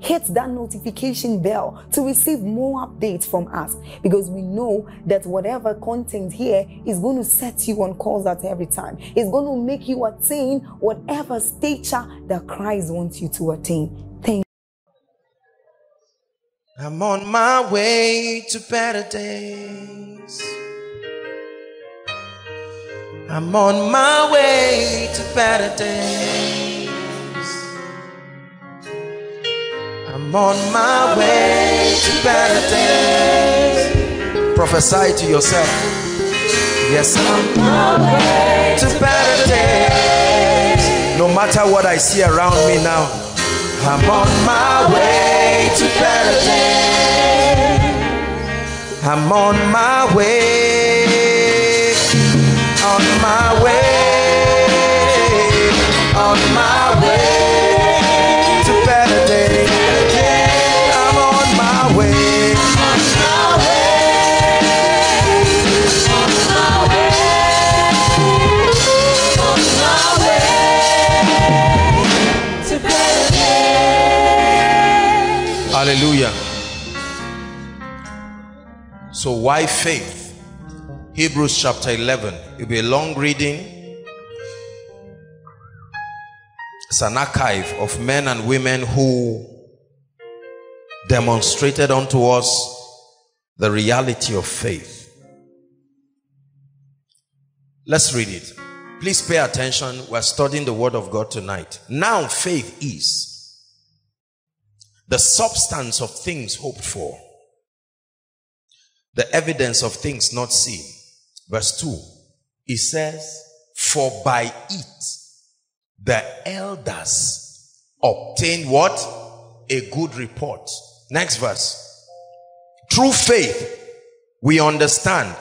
hit that notification bell to receive more updates from us because we know that whatever content here is going to set you on course at every time. It's going to make you attain whatever stature that Christ wants you to attain. Thank I'm on my way to better days. I'm on my way to better days. On my way to better days. Prophesy to yourself. Yes, I'm on my way to better days. No matter what I see around me now, I'm on my way to better days. I'm on my way, So, why faith? Hebrews chapter 11. It'll be a long reading. It's an archive of men and women who demonstrated unto us the reality of faith. Let's read it. Please pay attention. We're studying the word of God tonight. Now, faith is the substance of things hoped for, the evidence of things not seen. Verse 2, it says, For by it the elders obtained what? A good report. Next verse. Through faith, we understand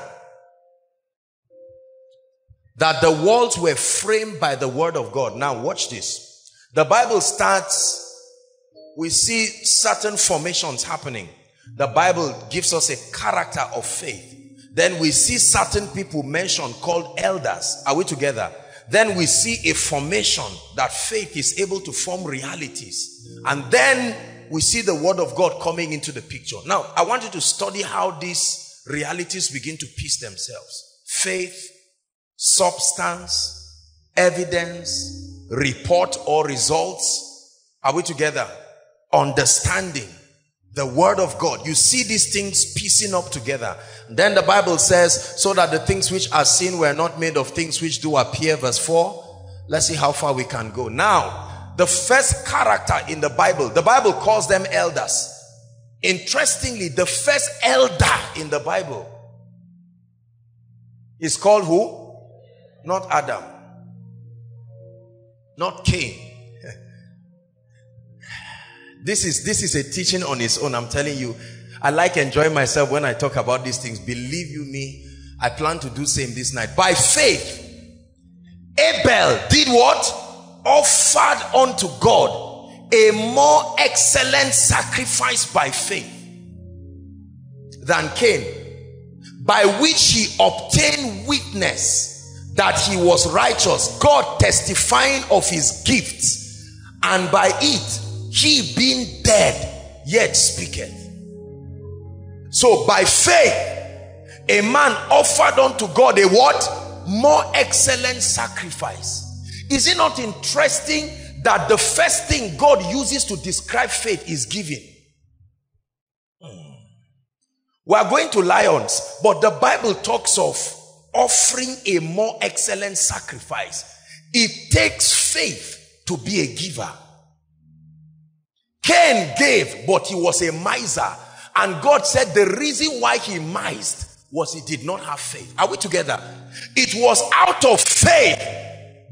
that the worlds were framed by the word of God. Now, watch this. The Bible starts we see certain formations happening. The Bible gives us a character of faith. Then we see certain people mentioned called elders. Are we together? Then we see a formation that faith is able to form realities. And then we see the word of God coming into the picture. Now, I want you to study how these realities begin to piece themselves. Faith, substance, evidence, report or results. Are we together? understanding the word of God. You see these things piecing up together. Then the Bible says, so that the things which are seen were not made of things which do appear. Verse 4. Let's see how far we can go. Now, the first character in the Bible, the Bible calls them elders. Interestingly, the first elder in the Bible is called who? Not Adam. Not Cain. This is, this is a teaching on its own. I'm telling you, I like enjoying myself when I talk about these things. Believe you me, I plan to do same this night. By faith, Abel did what? Offered unto God a more excellent sacrifice by faith than Cain, by which he obtained witness that he was righteous, God testifying of his gifts, and by it he being dead yet speaketh. So by faith, a man offered unto God a what? More excellent sacrifice. Is it not interesting that the first thing God uses to describe faith is giving? Hmm. We are going to lions, but the Bible talks of offering a more excellent sacrifice. It takes faith to be a giver. Cain gave, but he was a miser. And God said the reason why he mised was he did not have faith. Are we together? It was out of faith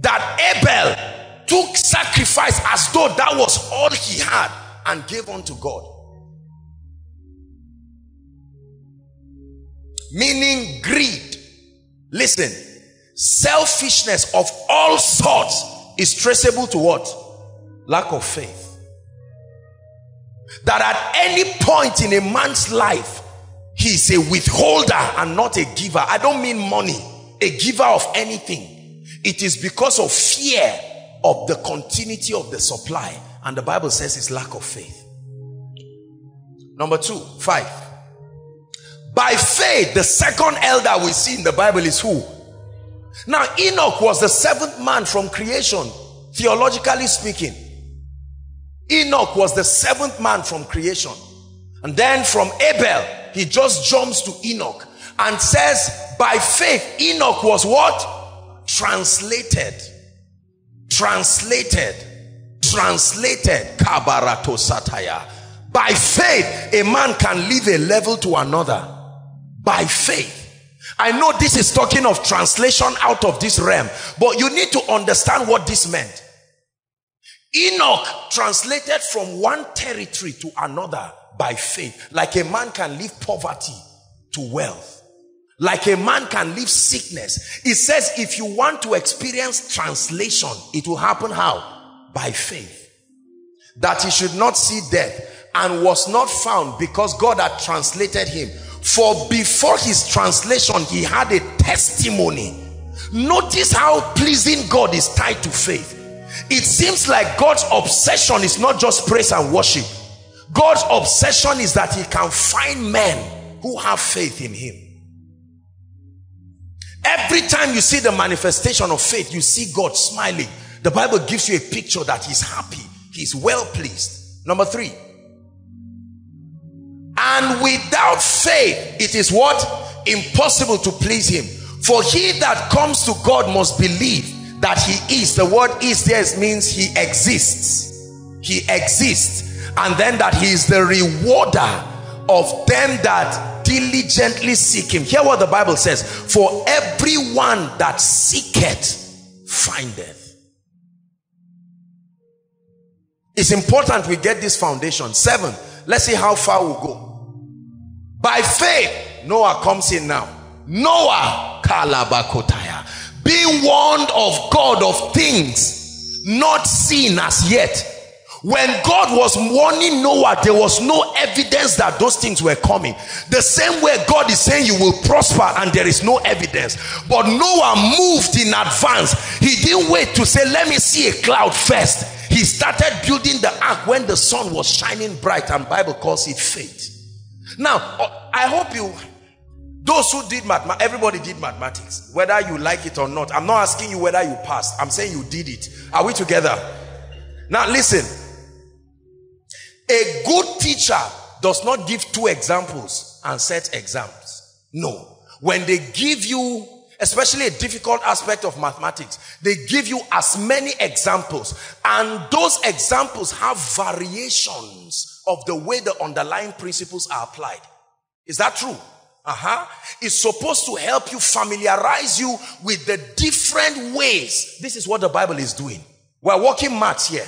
that Abel took sacrifice as though that was all he had and gave unto God. Meaning greed. Listen, selfishness of all sorts is traceable to what? Lack of faith. That at any point in a man's life, he is a withholder and not a giver. I don't mean money, a giver of anything. It is because of fear of the continuity of the supply. And the Bible says it's lack of faith. Number two, five. By faith, the second elder we see in the Bible is who? Now, Enoch was the seventh man from creation, theologically speaking. Enoch was the seventh man from creation. And then from Abel, he just jumps to Enoch and says, by faith, Enoch was what? Translated. Translated. Translated. Kabarato sataya. By faith, a man can leave a level to another. By faith. I know this is talking of translation out of this realm, but you need to understand what this meant. Enoch translated from one territory to another by faith. Like a man can leave poverty to wealth. Like a man can leave sickness. It says if you want to experience translation, it will happen how? By faith. That he should not see death and was not found because God had translated him. For before his translation, he had a testimony. Notice how pleasing God is tied to faith. It seems like God's obsession is not just praise and worship. God's obsession is that he can find men who have faith in him. Every time you see the manifestation of faith, you see God smiling. The Bible gives you a picture that he's happy. He's well pleased. Number three. And without faith, it is what? Impossible to please him. For he that comes to God must believe that he is. The word is there means he exists. He exists. And then that he is the rewarder of them that diligently seek him. Hear what the Bible says. For everyone that seeketh, findeth. It's important we get this foundation. Seven. Let's see how far we go. By faith, Noah comes in now. Noah, Kalabakotaya, being warned of God of things not seen as yet. When God was warning Noah, there was no evidence that those things were coming. The same way God is saying you will prosper and there is no evidence. But Noah moved in advance. He didn't wait to say, let me see a cloud first. He started building the ark when the sun was shining bright and Bible calls it faith. Now, uh, I hope you, those who did mathematics, everybody did mathematics, whether you like it or not. I'm not asking you whether you passed. I'm saying you did it. Are we together? Now listen. A good teacher does not give two examples and set exams. No. When they give you, especially a difficult aspect of mathematics, they give you as many examples and those examples have variations of the way the underlying principles are applied. Is that true? Uh-huh. It's supposed to help you familiarize you with the different ways. This is what the Bible is doing. We're walking maths here.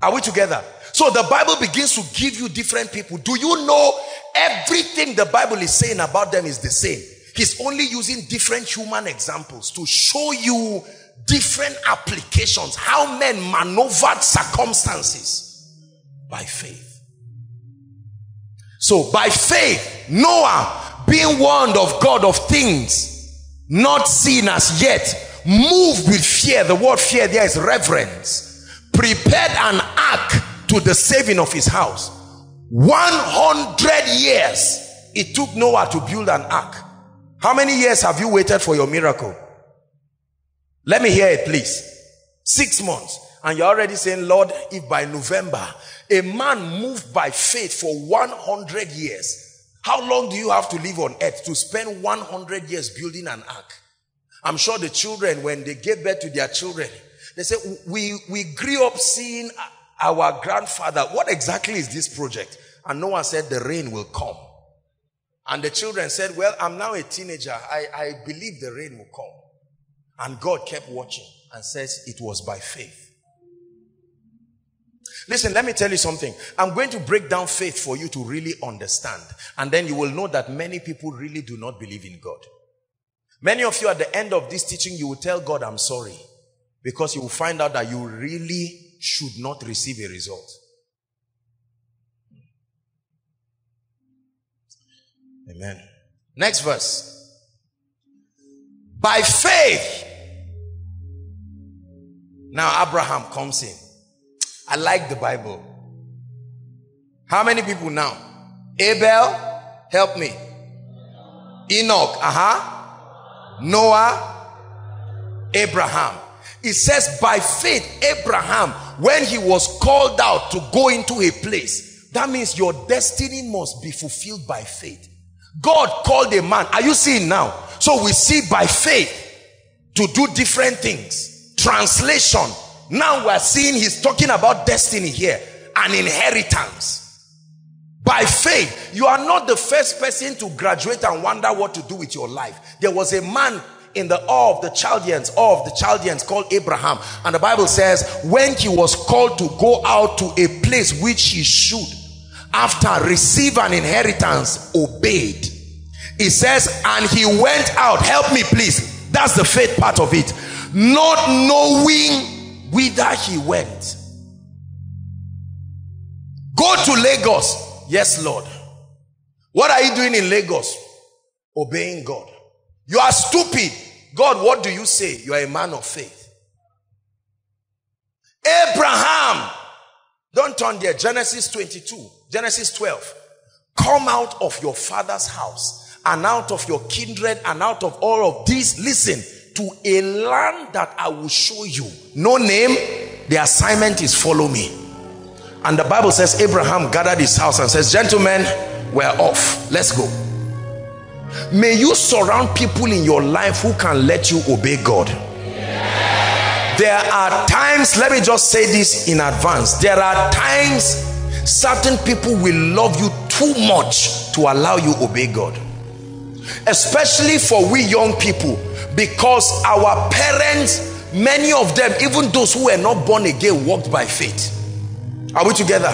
Are we together? So the Bible begins to give you different people. Do you know everything the Bible is saying about them is the same? He's only using different human examples to show you different applications, how men maneuvered circumstances by faith. So by faith, Noah being warned of God of things not seen as yet, moved with fear. The word fear there is reverence. Prepared an ark to the saving of his house. 100 years it took Noah to build an ark. How many years have you waited for your miracle? Let me hear it please. Six months. And you're already saying, Lord, if by November a man moved by faith for 100 years. How long do you have to live on earth to spend 100 years building an ark? I'm sure the children, when they gave birth to their children, they say, we, we grew up seeing our grandfather. What exactly is this project? And Noah said, the rain will come. And the children said, well, I'm now a teenager. I, I believe the rain will come. And God kept watching and says it was by faith. Listen, let me tell you something. I'm going to break down faith for you to really understand. And then you will know that many people really do not believe in God. Many of you at the end of this teaching, you will tell God, I'm sorry. Because you will find out that you really should not receive a result. Amen. Next verse. By faith. Now Abraham comes in. I like the Bible. How many people now? Abel, help me. Enoch, uh-huh. Noah, Abraham. It says by faith, Abraham, when he was called out to go into a place, that means your destiny must be fulfilled by faith. God called a man. Are you seeing now? So we see by faith to do different things. Translation. Now we're seeing he's talking about destiny here. An inheritance. By faith, you are not the first person to graduate and wonder what to do with your life. There was a man in the Ur of the Chaldeans, Ur of the Chaldeans called Abraham. And the Bible says, when he was called to go out to a place which he should, after receive an inheritance, obeyed. It says, and he went out. Help me, please. That's the faith part of it. Not knowing whither he went. Go to Lagos. Yes, Lord. What are you doing in Lagos? Obeying God. You are stupid. God, what do you say? You are a man of faith. Abraham. Don't turn there. Genesis 22. Genesis 12. Come out of your father's house and out of your kindred and out of all of these. Listen to a land that I will show you. No name. The assignment is follow me. And the Bible says Abraham gathered his house and says, gentlemen, we're off. Let's go. May you surround people in your life who can let you obey God. There are times, let me just say this in advance. There are times certain people will love you too much to allow you obey God especially for we young people because our parents many of them even those who were not born again walked by faith. Are we together?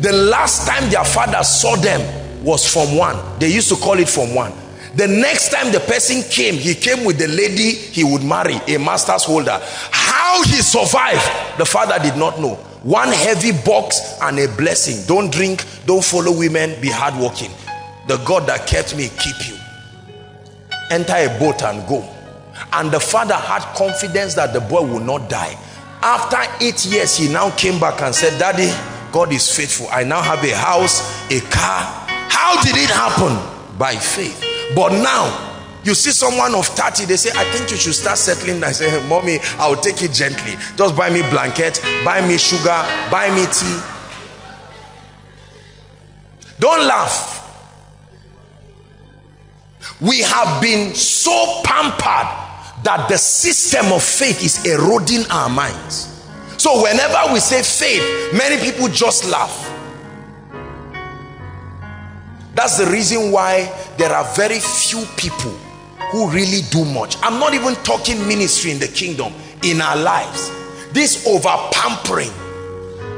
The last time their father saw them was from one. They used to call it from one. The next time the person came he came with the lady he would marry a master's holder. How he survived the father did not know. One heavy box and a blessing. Don't drink don't follow women be hardworking. The god that kept me keep you enter a boat and go and the father had confidence that the boy will not die after eight years he now came back and said daddy god is faithful i now have a house a car how did it happen by faith but now you see someone of 30, they say, I think you should start settling. I say, hey, mommy, I'll take it gently. Just buy me blanket, buy me sugar, buy me tea. Don't laugh. We have been so pampered that the system of faith is eroding our minds. So whenever we say faith, many people just laugh. That's the reason why there are very few people who really do much. I'm not even talking ministry in the kingdom, in our lives. This over pampering.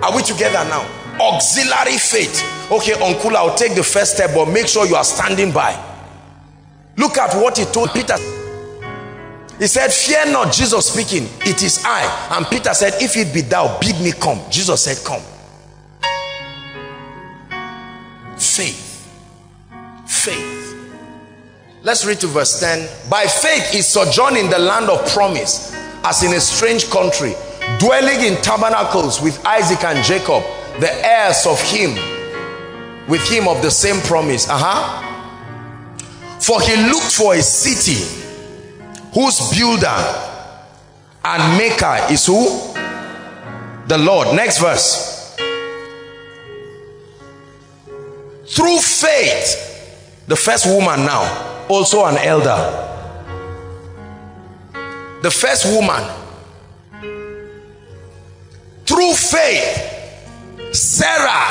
Are we together now? Auxiliary faith. Okay, uncle, I'll take the first step, but make sure you are standing by. Look at what he told Peter. He said, Fear not, Jesus speaking, it is I. And Peter said, If it be thou, bid me come. Jesus said, Come. Faith. Faith. Let's read to verse 10. By faith he sojourned in the land of promise, as in a strange country, dwelling in tabernacles with Isaac and Jacob, the heirs of him, with him of the same promise. Uh-huh. For he looked for a city whose builder and maker is who? The Lord. Next verse. Through faith The first woman now, also an elder. The first woman, through faith, Sarah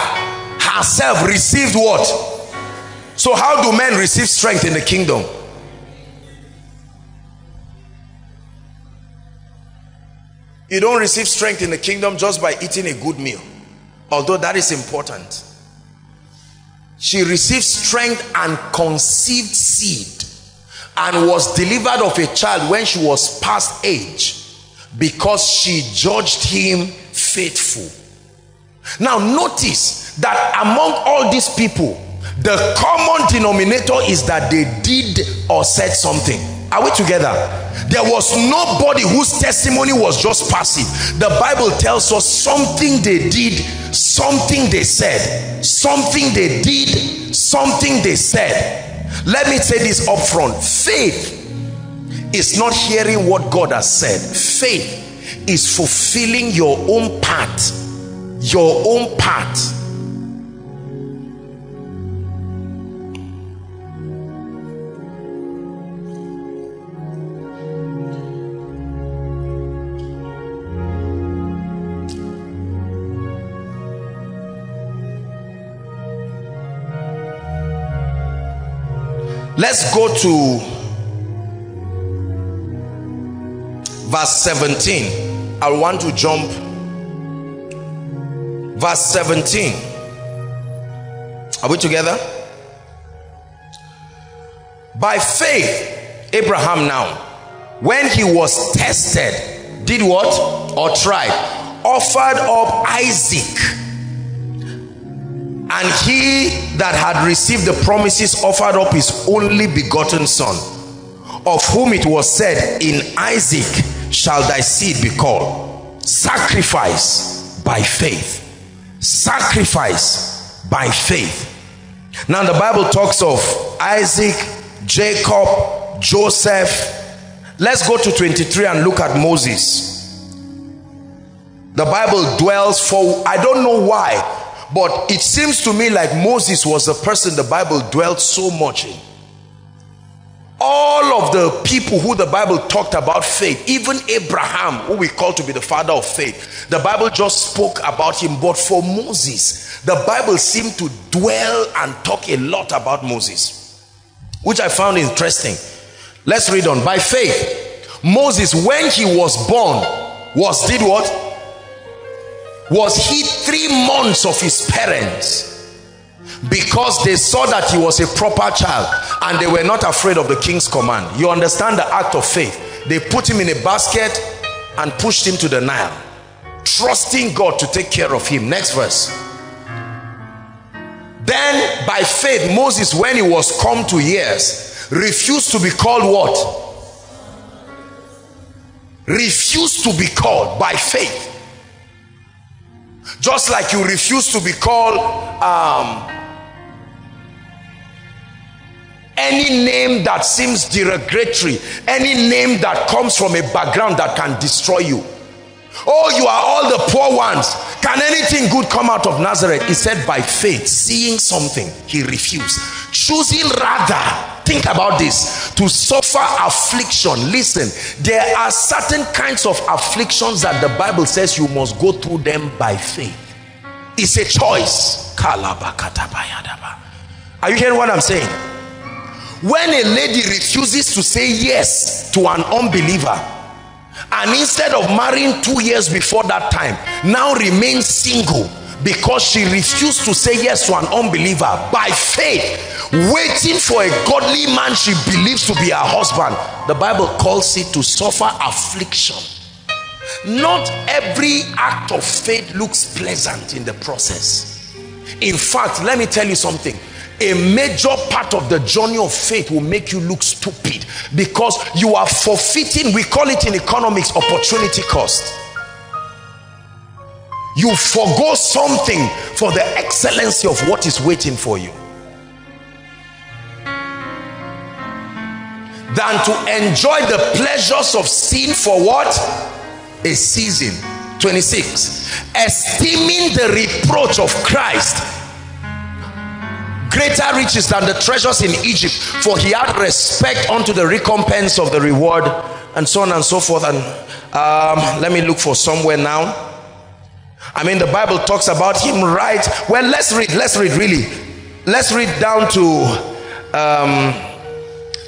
herself received what? So, how do men receive strength in the kingdom? You don't receive strength in the kingdom just by eating a good meal, although that is important. She received strength and conceived seed and was delivered of a child when she was past age because she judged him faithful. Now notice that among all these people, the common denominator is that they did or said something. Are we together? There was nobody whose testimony was just passive. The Bible tells us something they did something they said, something they did, something they said. Let me say this up front. Faith is not hearing what God has said. Faith is fulfilling your own part. Your own part Let's go to verse 17. I want to jump. Verse 17. Are we together? By faith, Abraham now, when he was tested, did what? Or tried? Offered up Isaac and he that had received the promises offered up his only begotten son, of whom it was said, In Isaac shall thy seed be called. Sacrifice by faith. Sacrifice by faith. Now the Bible talks of Isaac, Jacob, Joseph. Let's go to 23 and look at Moses. The Bible dwells for, I don't know why, but it seems to me like Moses was the person the Bible dwelt so much in. All of the people who the Bible talked about faith, even Abraham, who we call to be the father of faith, the Bible just spoke about him. But for Moses, the Bible seemed to dwell and talk a lot about Moses, which I found interesting. Let's read on. By faith, Moses, when he was born, was did what? Was hid three months of his parents? Because they saw that he was a proper child and they were not afraid of the king's command. You understand the act of faith. They put him in a basket and pushed him to the Nile trusting God to take care of him. Next verse. Then by faith Moses when he was come to years refused to be called what? Refused to be called by faith just like you refuse to be called um, any name that seems derogatory, any name that comes from a background that can destroy you. Oh, you are all the poor ones. Can anything good come out of Nazareth? He said, by faith, seeing something, he refused. Choosing rather think about this to suffer affliction listen there are certain kinds of afflictions that the bible says you must go through them by faith it's a choice are you hearing what i'm saying when a lady refuses to say yes to an unbeliever and instead of marrying two years before that time now remains single because she refused to say yes to an unbeliever by faith waiting for a godly man she believes to be her husband. The bible calls it to suffer affliction. Not every act of faith looks pleasant in the process. In fact let me tell you something a major part of the journey of faith will make you look stupid because you are forfeiting we call it in economics opportunity cost. You forego something for the excellency of what is waiting for you. Than to enjoy the pleasures of sin for what? A season. 26 esteeming the reproach of Christ greater riches than the treasures in Egypt, for he had respect unto the recompense of the reward, and so on and so forth. And um, let me look for somewhere now. I mean, the Bible talks about him right. Well, let's read, let's read really. Let's read down to um,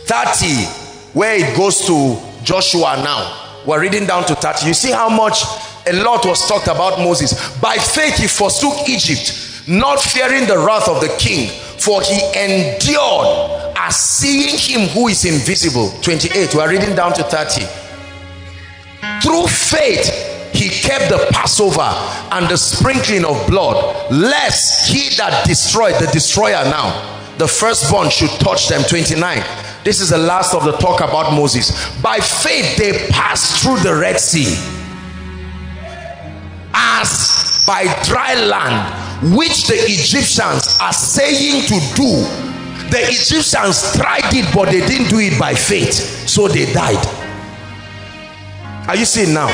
30, where it goes to Joshua now. We're reading down to 30. You see how much a lot was talked about Moses. By faith, he forsook Egypt, not fearing the wrath of the king, for he endured as seeing him who is invisible. 28. We're reading down to 30. Through faith, he kept the Passover and the sprinkling of blood, lest he that destroyed, the destroyer now, the firstborn should touch them. 29. This is the last of the talk about Moses. By faith, they passed through the Red Sea as by dry land, which the Egyptians are saying to do. The Egyptians tried it, but they didn't do it by faith, so they died. Are you seeing now?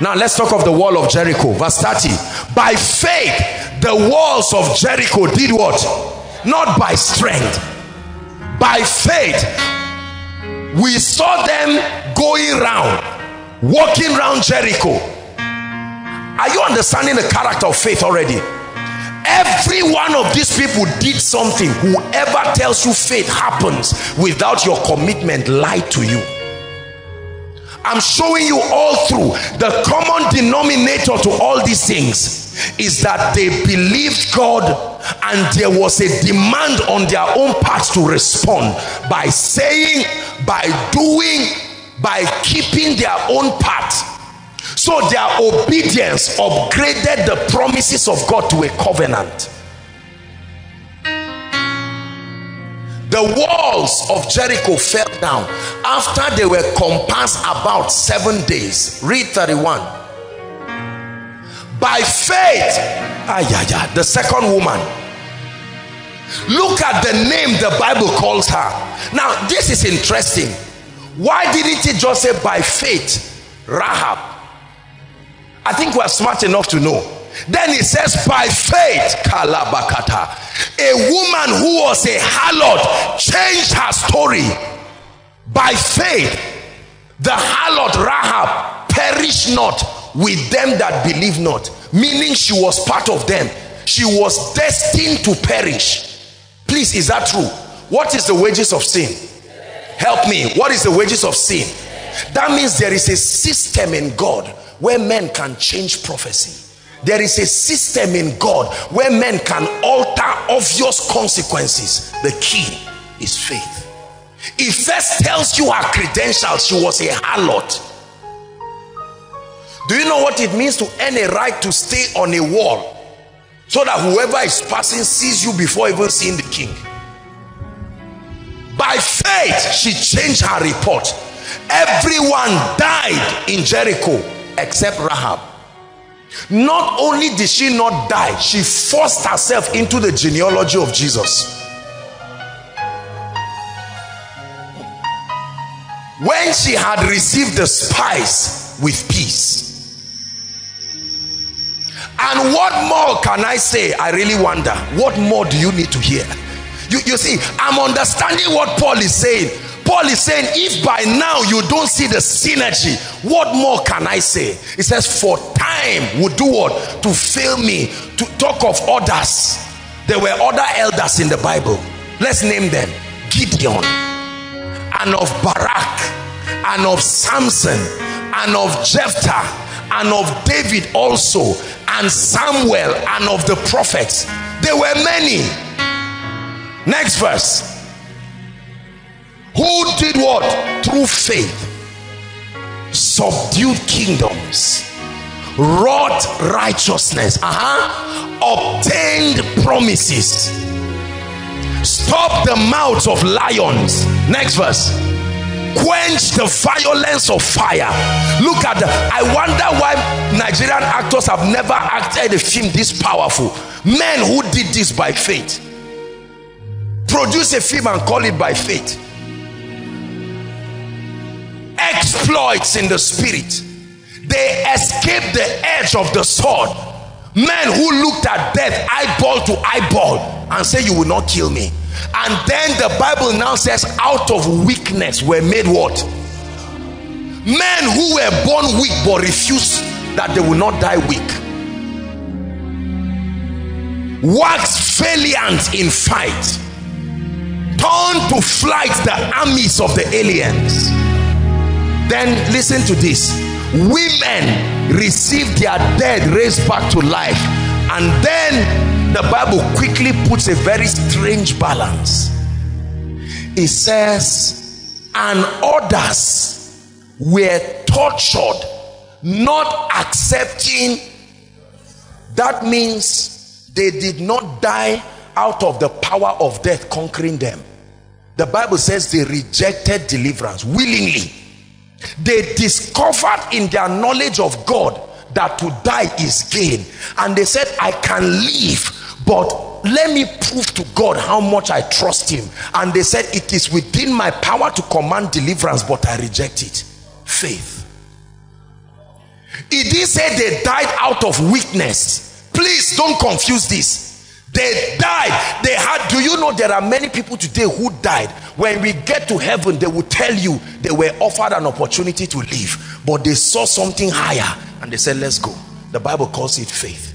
Now let's talk of the wall of Jericho. Verse 30. By faith, the walls of Jericho did what? Not by strength. By faith, we saw them going round, walking round Jericho. Are you understanding the character of faith already? Every one of these people did something. Whoever tells you faith happens without your commitment lied to you. I'm showing you all through the common denominator to all these things is that they believed God and there was a demand on their own part to respond by saying, by doing, by keeping their own part. So their obedience upgraded the promises of God to a covenant. the walls of Jericho fell down after they were compassed about seven days. Read 31. By faith, ah, yeah, yeah, the second woman. Look at the name the Bible calls her. Now, this is interesting. Why didn't it just say by faith, Rahab? I think we're smart enough to know then he says, by faith, Kalabakata, a woman who was a harlot changed her story. By faith, the harlot Rahab perished not with them that believe not. Meaning she was part of them. She was destined to perish. Please, is that true? What is the wages of sin? Help me. What is the wages of sin? That means there is a system in God where men can change prophecy there is a system in God where men can alter obvious consequences. The key is faith. It first tells you her credentials. She was a harlot. Do you know what it means to earn a right to stay on a wall so that whoever is passing sees you before even seeing the king? By faith, she changed her report. Everyone died in Jericho except Rahab. Not only did she not die, she forced herself into the genealogy of Jesus. When she had received the spice with peace. And what more can I say? I really wonder. What more do you need to hear? You, you see, I'm understanding what Paul is saying Paul is saying, if by now you don't see the synergy, what more can I say? He says, for time would do what? To fail me, to talk of others. There were other elders in the Bible. Let's name them. Gideon, and of Barak, and of Samson, and of Jephthah, and of David also, and Samuel, and of the prophets. There were many. Next verse who did what? Through faith. Subdued kingdoms. Wrought righteousness. Uh-huh. Obtained promises. Stop the mouths of lions. Next verse. Quench the violence of fire. Look at the i wonder why nigerian actors have never acted a film this powerful. Men who did this by faith. Produce a film and call it by faith exploits in the spirit. They escaped the edge of the sword. Men who looked at death eyeball to eyeball and say you will not kill me. And then the bible now says out of weakness were made what? Men who were born weak but refused that they will not die weak. Wax valiant in fight. Turn to flight the armies of the aliens then listen to this. Women receive their dead raised back to life and then the bible quickly puts a very strange balance. It says and others were tortured not accepting. That means they did not die out of the power of death conquering them. The bible says they rejected deliverance willingly they discovered in their knowledge of God that to die is gain. And they said I can live but let me prove to God how much I trust him. And they said it is within my power to command deliverance but I reject it. Faith. It did say they died out of weakness. Please don't confuse this they died. They had do you know there are many people today who died? When we get to heaven they will tell you they were offered an opportunity to live but they saw something higher and they said let's go. The bible calls it faith.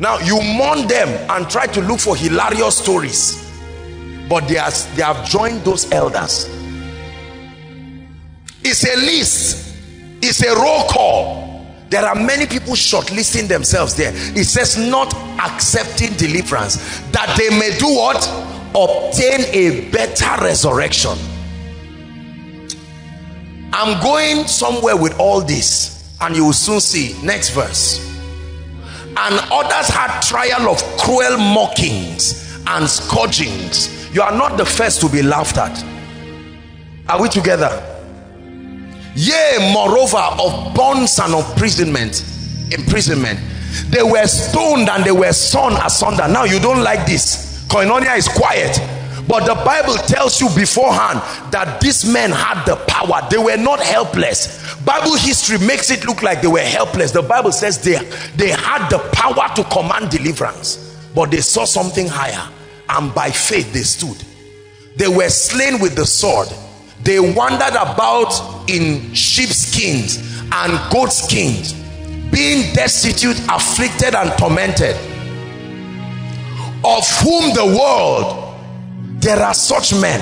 Now you mourn them and try to look for hilarious stories but they, are, they have joined those elders. It's a list. It's a roll call there are many people shortlisting themselves there. It says not accepting deliverance that they may do what? Obtain a better resurrection. I'm going somewhere with all this and you will soon see. Next verse. And others had trial of cruel mockings and scourgings. You are not the first to be laughed at. Are we together yea moreover of bonds and imprisonment imprisonment. They were stoned and they were sawn asunder. Now you don't like this. Koinonia is quiet. But the bible tells you beforehand that these men had the power. They were not helpless. Bible history makes it look like they were helpless. The bible says they they had the power to command deliverance. But they saw something higher. And by faith they stood. They were slain with the sword they wandered about in sheepskins and goatskins being destitute afflicted and tormented of whom the world there are such men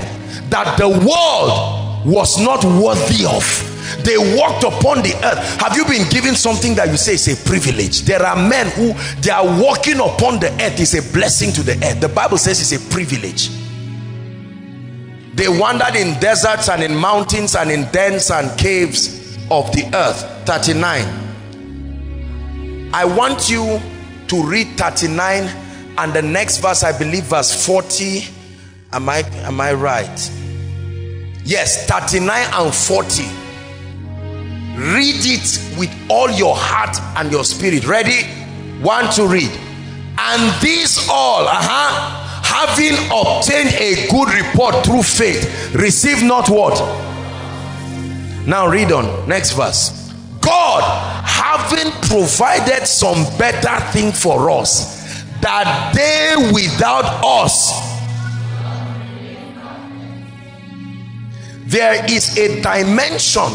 that the world was not worthy of. They walked upon the earth. Have you been given something that you say is a privilege? There are men who they are walking upon the earth. Is a blessing to the earth. The bible says it's a privilege they wandered in deserts and in mountains and in dens and caves of the earth. 39 i want you to read 39 and the next verse i believe verse 40 am i am i right? Yes 39 and 40 read it with all your heart and your spirit. Ready? One to read. And these all uh-huh having obtained a good report through faith receive not what? Now read on next verse. God having provided some better thing for us that they without us there is a dimension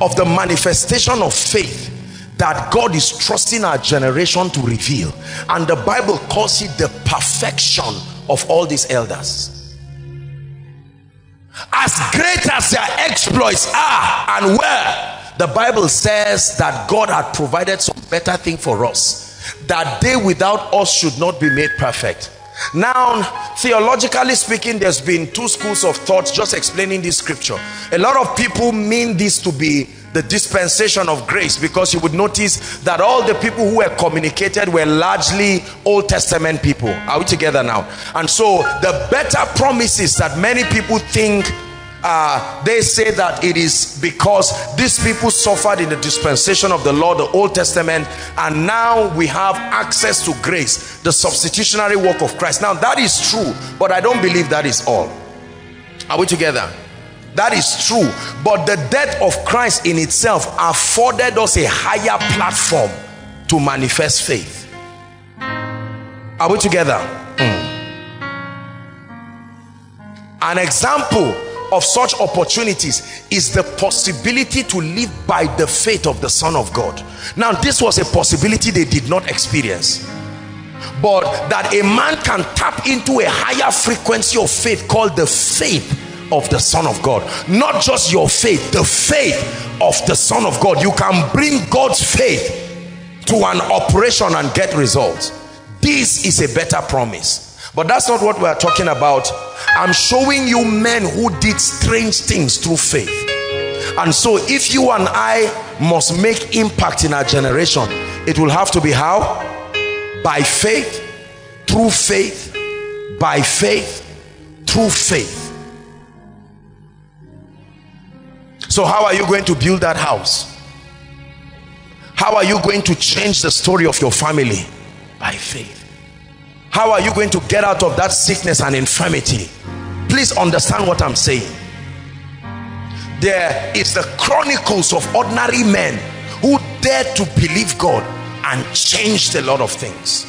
of the manifestation of faith that God is trusting our generation to reveal. And the Bible calls it the perfection of all these elders. As great as their exploits are and were the bible says that god had provided some better thing for us that they without us should not be made perfect now theologically speaking there's been two schools of thought just explaining this scripture a lot of people mean this to be the dispensation of grace because you would notice that all the people who were communicated were largely Old Testament people. Are we together now? And so the better promises that many people think uh, they say that it is because these people suffered in the dispensation of the law, the Old Testament, and now we have access to grace, the substitutionary work of Christ. Now that is true, but I don't believe that is all. Are we together? That is true. But the death of Christ in itself afforded us a higher platform to manifest faith. Are we together? Mm. An example of such opportunities is the possibility to live by the faith of the Son of God. Now, this was a possibility they did not experience. But that a man can tap into a higher frequency of faith called the faith of the Son of God. Not just your faith, the faith of the Son of God. You can bring God's faith to an operation and get results. This is a better promise. But that's not what we're talking about. I'm showing you men who did strange things through faith. And so if you and I must make impact in our generation, it will have to be how? By faith, through faith, by faith, through faith. So how are you going to build that house? How are you going to change the story of your family? By faith. How are you going to get out of that sickness and infirmity? Please understand what I'm saying. There is the chronicles of ordinary men who dared to believe God and changed a lot of things.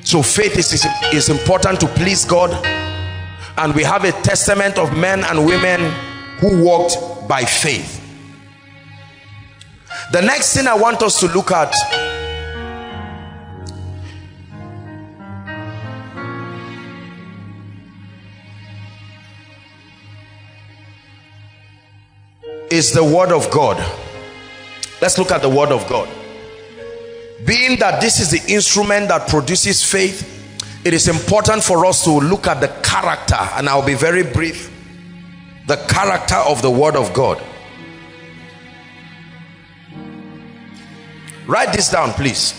So faith is, is, is important to please God. And we have a testament of men and women who walked by faith. The next thing I want us to look at is the word of God. Let's look at the word of God. Being that this is the instrument that produces faith, it is important for us to look at the character, and I'll be very brief. The character of the word of God. Write this down, please.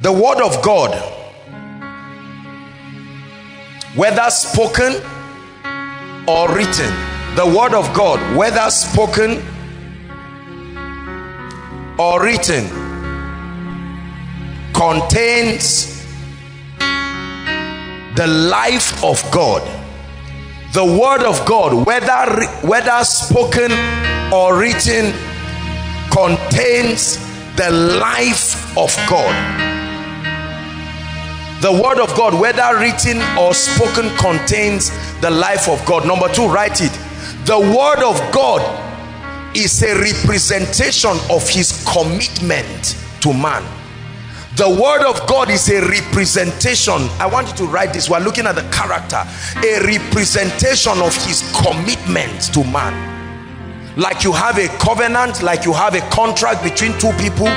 The word of God whether spoken or written. The word of God whether spoken or written contains the life of God. The word of God whether whether spoken or written contains the life of God the word of God whether written or spoken contains the life of God. Number two write it. The word of God is a representation of his commitment to man. The word of God is a representation. I want you to write this. We're looking at the character. A representation of his commitment to man. Like you have a covenant like you have a contract between two people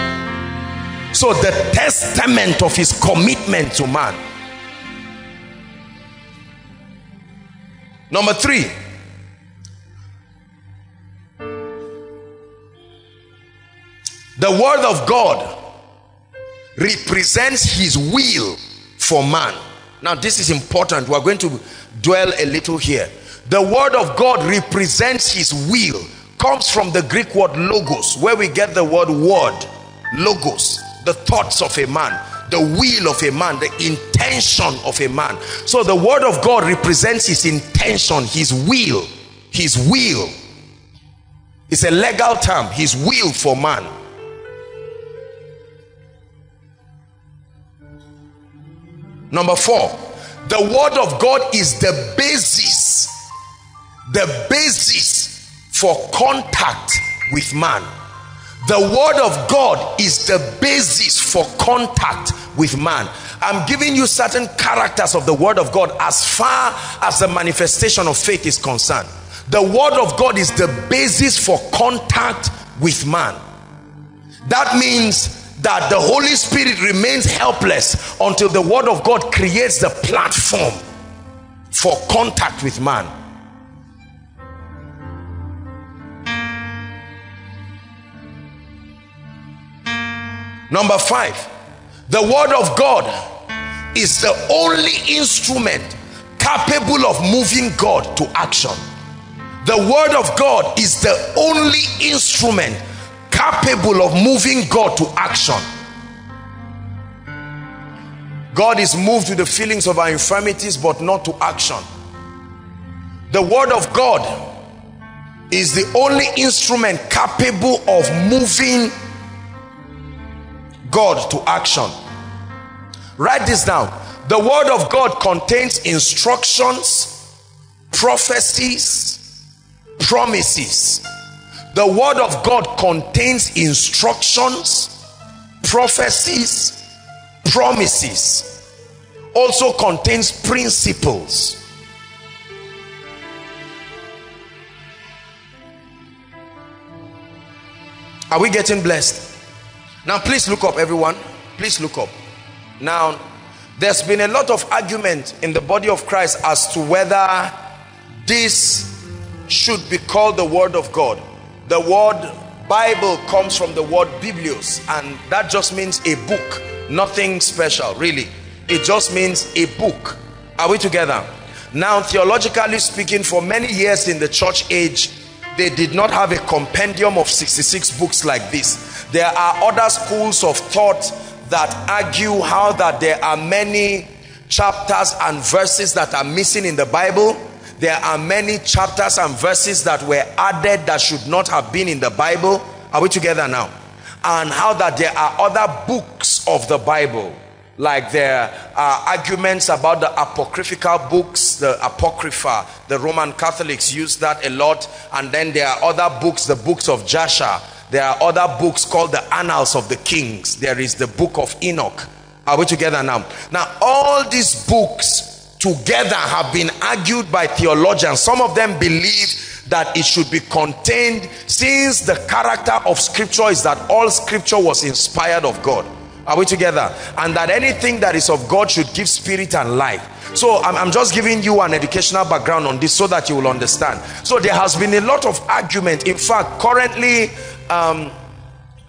so the testament of his commitment to man. Number three. The word of God represents his will for man. Now this is important. We are going to dwell a little here. The word of God represents his will. Comes from the Greek word logos where we get the word word logos the thoughts of a man the will of a man the intention of a man. So the word of God represents his intention his will his will. It's a legal term his will for man. Number four the word of God is the basis the basis for contact with man the word of God is the basis for contact with man. I'm giving you certain characters of the word of God as far as the manifestation of faith is concerned. The word of God is the basis for contact with man. That means that the Holy Spirit remains helpless until the word of God creates the platform for contact with man. Number five, the word of God is the only instrument capable of moving God to action. The word of God is the only instrument capable of moving God to action. God is moved with the feelings of our infirmities but not to action. The word of God is the only instrument capable of moving God to action. Write this down. The word of God contains instructions, prophecies, promises. The word of God contains instructions, prophecies, promises. Also contains principles. Are we getting blessed? Now, please look up, everyone. Please look up. Now, there's been a lot of argument in the body of Christ as to whether this should be called the Word of God. The word Bible comes from the word Biblios, and that just means a book, nothing special, really. It just means a book. Are we together? Now, theologically speaking, for many years in the church age, they did not have a compendium of 66 books like this there are other schools of thought that argue how that there are many chapters and verses that are missing in the bible. There are many chapters and verses that were added that should not have been in the bible. Are we together now? And how that there are other books of the bible like there are uh, arguments about the apocryphal books the apocrypha the roman catholics use that a lot. And then there are other books the books of jasher there are other books called the annals of the kings there is the book of enoch are we together now now all these books together have been argued by theologians some of them believe that it should be contained since the character of scripture is that all scripture was inspired of god are we together? And that anything that is of God should give spirit and life. So I'm, I'm, just giving you an educational background on this so that you will understand. So there has been a lot of argument. In fact, currently, um,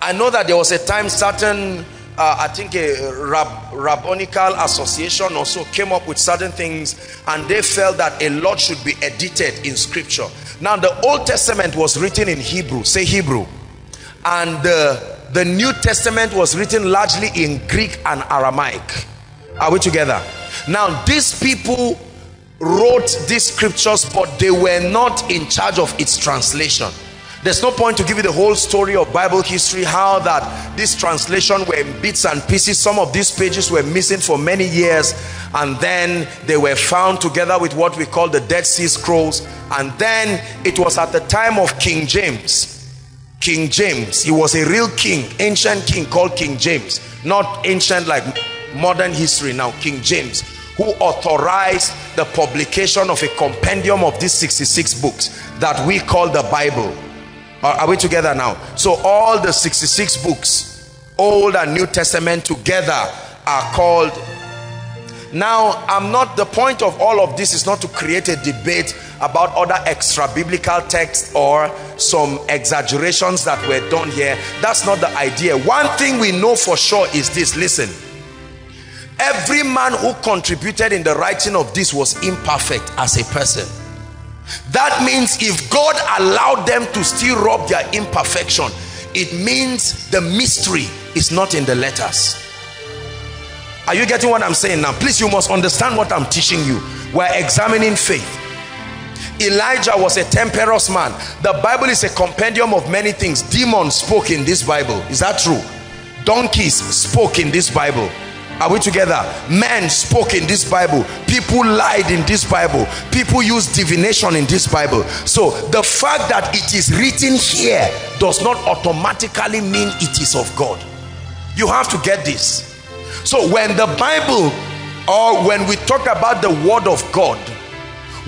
I know that there was a time certain, uh, I think a Rab Rabbinical association also came up with certain things and they felt that a lot should be edited in scripture. Now the Old Testament was written in Hebrew, say Hebrew. And the the New Testament was written largely in Greek and Aramaic. Are we together? Now, these people wrote these scriptures, but they were not in charge of its translation. There's no point to give you the whole story of Bible history, how that this translation were in bits and pieces. Some of these pages were missing for many years, and then they were found together with what we call the Dead Sea Scrolls. And then it was at the time of King James King James. He was a real king, ancient king called King James. Not ancient like modern history now, King James, who authorized the publication of a compendium of these 66 books that we call the Bible. Are, we together now? So all the 66 books, Old and New Testament together are called. Now i'm not the point of all of this is not to create a debate about other extra biblical texts or some exaggerations that were done here. That's not the idea. One thing we know for sure is this. Listen. Every man who contributed in the writing of this was imperfect as a person that means if god allowed them to still rub their imperfection it means the mystery is not in the letters are you getting what I'm saying now? Please, you must understand what I'm teaching you. We're examining faith. Elijah was a temperous man. The Bible is a compendium of many things. Demons spoke in this Bible. Is that true? Donkeys spoke in this Bible. Are we together? Men spoke in this Bible. People lied in this Bible. People used divination in this Bible. So the fact that it is written here does not automatically mean it is of God. You have to get this. So when the Bible or when we talk about the word of God,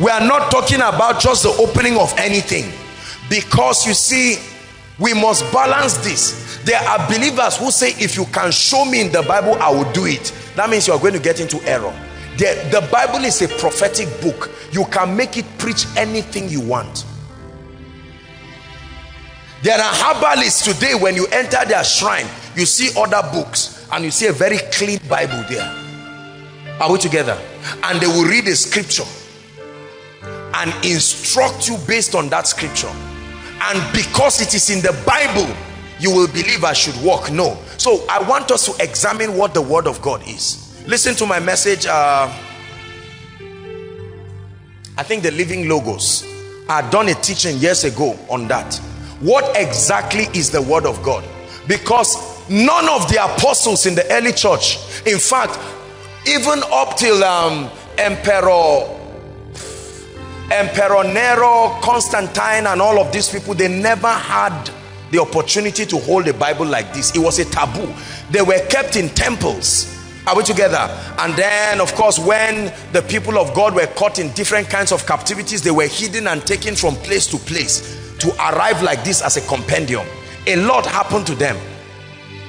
we are not talking about just the opening of anything because you see we must balance this there are believers who say if you can show me in the bible i will do it that means you are going to get into error the, the bible is a prophetic book you can make it preach anything you want there are herbalists today when you enter their shrine you see other books and you see a very clean Bible there. Are we together? And they will read a scripture and instruct you based on that scripture. And because it is in the Bible, you will believe I should walk. No. So I want us to examine what the word of God is. Listen to my message. Uh, I think the living logos. I done a teaching years ago on that. What exactly is the word of God? Because none of the apostles in the early church, in fact, even up till um, Emperor Emperor Nero, Constantine, and all of these people, they never had the opportunity to hold a Bible like this. It was a taboo. They were kept in temples. Are we together? And then, of course, when the people of God were caught in different kinds of captivities, they were hidden and taken from place to place to arrive like this as a compendium. A lot happened to them.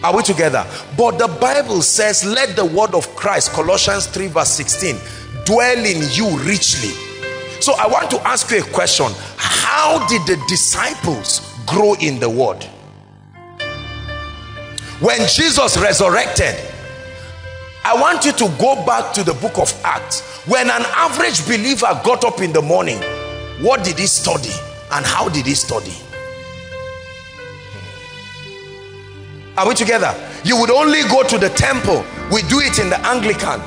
Are we together? But the Bible says, let the word of Christ, Colossians 3 verse 16, dwell in you richly. So I want to ask you a question. How did the disciples grow in the word? When Jesus resurrected, I want you to go back to the book of Acts. When an average believer got up in the morning, what did he study and how did he study? Are we together? You would only go to the temple. We do it in the Anglican.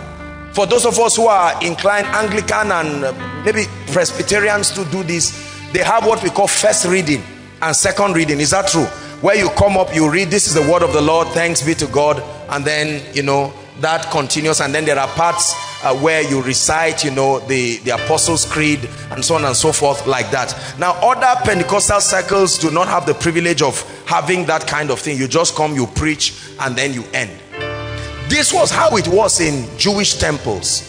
For those of us who are inclined Anglican and uh, maybe Presbyterians to do this, they have what we call first reading and second reading. Is that true? Where you come up, you read, this is the word of the Lord, thanks be to God. And then, you know, that continues and then there are parts uh, where you recite you know the the apostles creed and so on and so forth like that now other pentecostal circles do not have the privilege of having that kind of thing you just come you preach and then you end this was how it was in jewish temples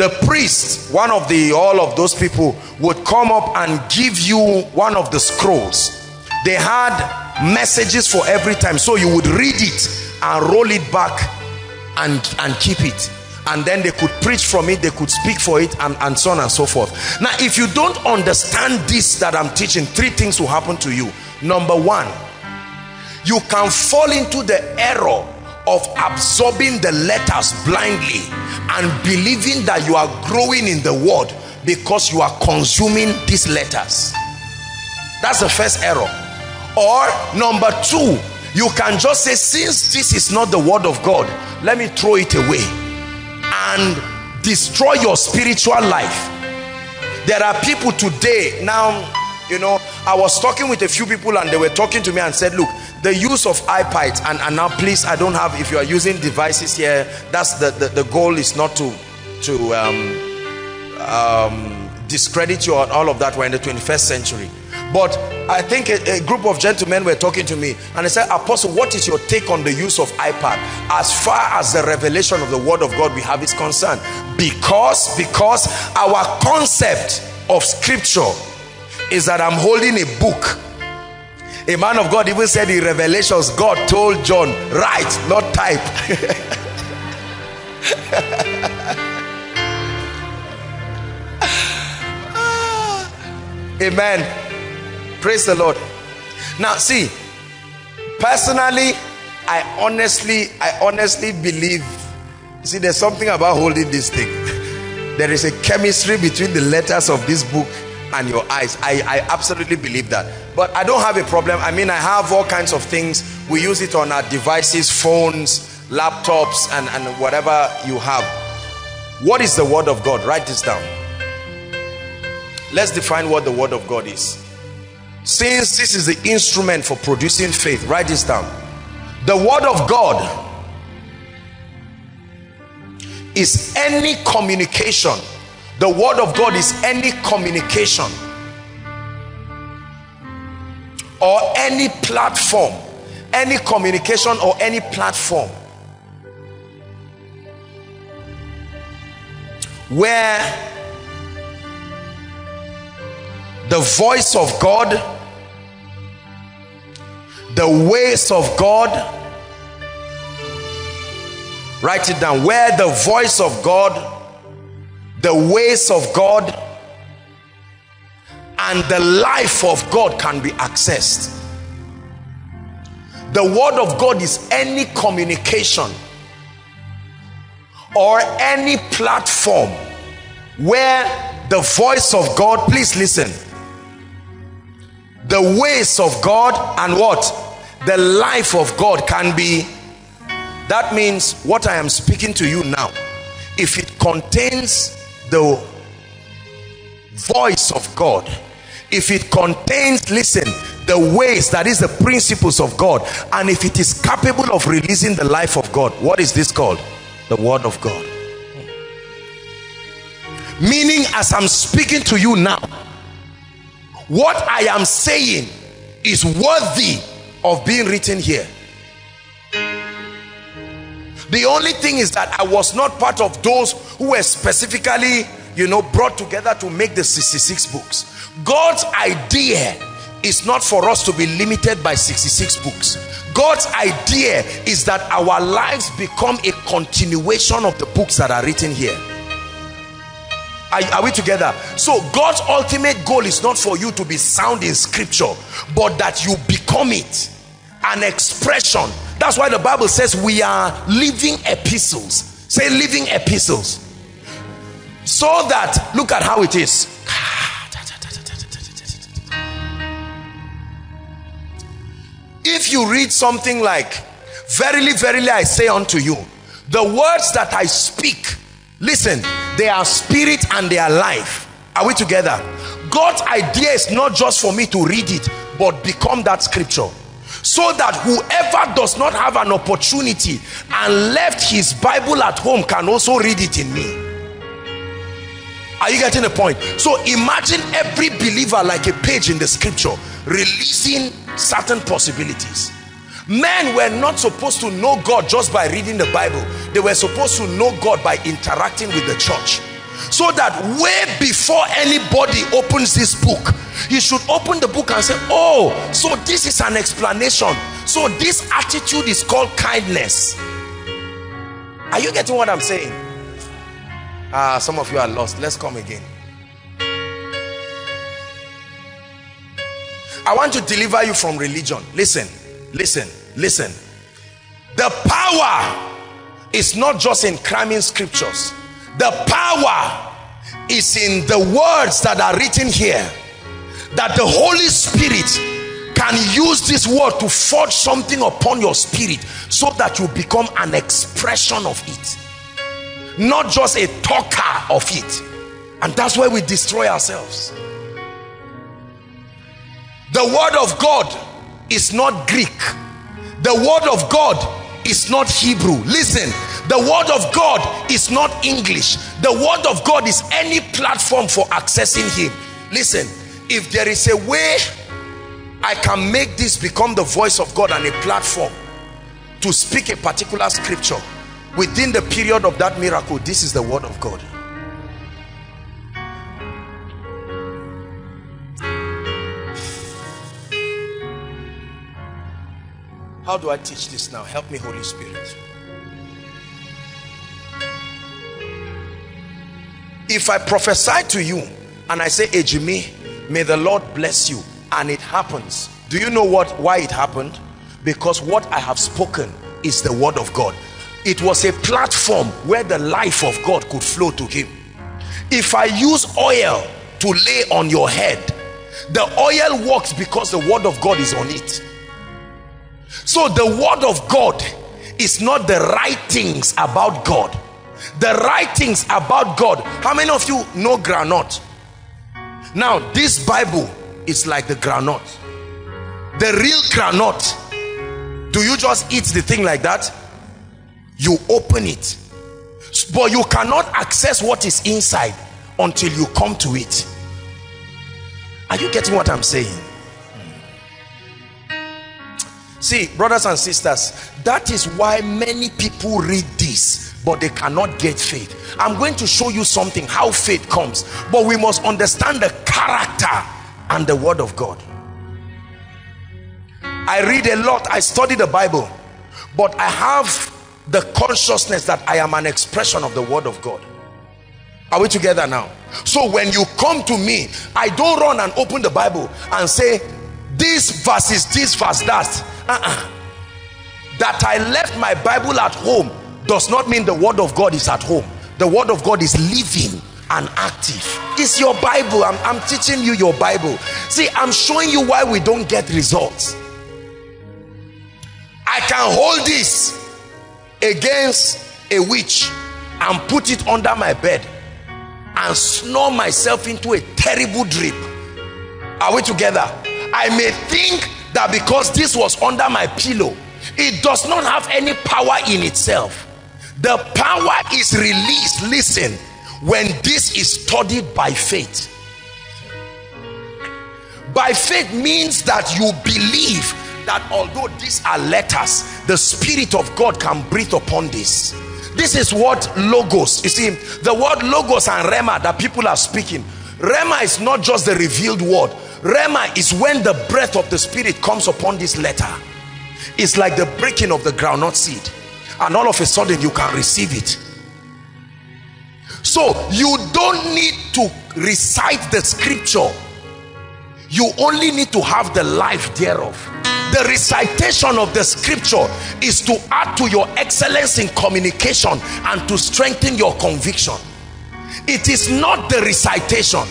the priest one of the all of those people would come up and give you one of the scrolls. They had messages for every time. So you would read it and roll it back and and keep it. And then they could preach from it they could speak for it and, and so on and so forth. Now if you don't understand this that i'm teaching three things will happen to you. Number one you can fall into the error of absorbing the letters blindly and believing that you are growing in the word because you are consuming these letters. That's the first error. Or number two you can just say since this is not the word of god let me throw it away and destroy your spiritual life. There are people today now you know i was talking with a few people and they were talking to me and said look the use of ipads and, and now please i don't have if you are using devices here that's the the, the goal is not to to um, um, discredit you and all of that we're in the 21st century but I think a, a, group of gentlemen were talking to me and they said, Apostle, what is your take on the use of iPad as far as the revelation of the word of God we have is concerned? Because, because our concept of scripture is that I'm holding a book. A man of God even said in Revelations, God told John, write, not type. Amen. Praise the Lord. Now, see, personally, I honestly, I honestly believe, see, there's something about holding this thing. There is a chemistry between the letters of this book and your eyes. I, I absolutely believe that. But I don't have a problem. I mean, I have all kinds of things. We use it on our devices, phones, laptops, and, and whatever you have. What is the word of God? Write this down. Let's define what the word of God is since this is the instrument for producing faith write this down the word of God is any communication the word of God is any communication or any platform any communication or any platform where the voice of God, the ways of God. Write it down. Where the voice of God, the ways of God, and the life of God can be accessed. The word of God is any communication or any platform where the voice of God, please listen, the ways of God and what? The life of God can be. That means what I am speaking to you now if it contains the voice of God if it contains listen the ways that is the principles of God and if it is capable of releasing the life of God what is this called? The word of God. Meaning as I'm speaking to you now what I am saying is worthy of being written here. The only thing is that I was not part of those who were specifically you know brought together to make the 66 books God's idea is not for us to be limited by 66 books. God's idea is that our lives become a continuation of the books that are written here. Are, are, we together? So God's ultimate goal is not for you to be sound in scripture but that you become it. An expression. That's why the Bible says we are living epistles. Say living epistles. So that look at how it is if you read something like verily verily i say unto you the words that i speak listen they are spirit and they are life. Are we together? God's idea is not just for me to read it but become that scripture. So that whoever does not have an opportunity and left his bible at home can also read it in me are you getting the point? So imagine every believer like a page in the scripture releasing certain possibilities. Men were not supposed to know God just by reading the Bible. They were supposed to know God by interacting with the church. So that way before anybody opens this book he should open the book and say oh so this is an explanation. So this attitude is called kindness. Are you getting what I'm saying ah some of you are lost let's come again I want to deliver you from religion. Listen, listen, listen. The power is not just in cramming scriptures. The power is in the words that are written here. That the Holy Spirit can use this word to forge something upon your spirit so that you become an expression of it. Not just a talker of it. And that's why we destroy ourselves. The word of God is not Greek. The word of God is not Hebrew. Listen, the word of God is not English. The word of God is any platform for accessing him. Listen, if there is a way I can make this become the voice of God and a platform to speak a particular scripture within the period of that miracle, this is the word of God. How do I teach this now? Help me, Holy Spirit. If I prophesy to you and I say, Ejimi, may the Lord bless you, and it happens, do you know what why it happened? Because what I have spoken is the word of God. It was a platform where the life of God could flow to him. If I use oil to lay on your head, the oil works because the word of God is on it so the word of God is not the right things about God. The right things about God. How many of you know granite? Now this Bible is like the granite. The real granite. Do you just eat the thing like that? You open it. But you cannot access what is inside until you come to it. Are you getting what I'm saying? See, brothers and sisters, that is why many people read this, but they cannot get faith. I'm going to show you something, how faith comes. But we must understand the character and the word of God. I read a lot, I study the Bible, but I have the consciousness that I am an expression of the word of God. Are we together now? So when you come to me, I don't run and open the Bible and say, this verse is this verse, that. Uh -uh. that I left my Bible at home does not mean the word of God is at home. The word of God is living and active. It's your Bible. I'm, I'm teaching you your Bible. See I'm showing you why we don't get results. I can hold this against a witch and put it under my bed and snore myself into a terrible dream Are we together? I may think that because this was under my pillow, it does not have any power in itself. The power is released, listen, when this is studied by faith. By faith means that you believe that although these are letters, the Spirit of God can breathe upon this. This is what logos, you see, the word logos and rhema that people are speaking. Rhema is not just the revealed word. Rhema is when the breath of the Spirit comes upon this letter. It's like the breaking of the groundnut seed. And all of a sudden you can receive it. So you don't need to recite the scripture you only need to have the life thereof. The recitation of the scripture is to add to your excellence in communication and to strengthen your conviction. It is not the recitation.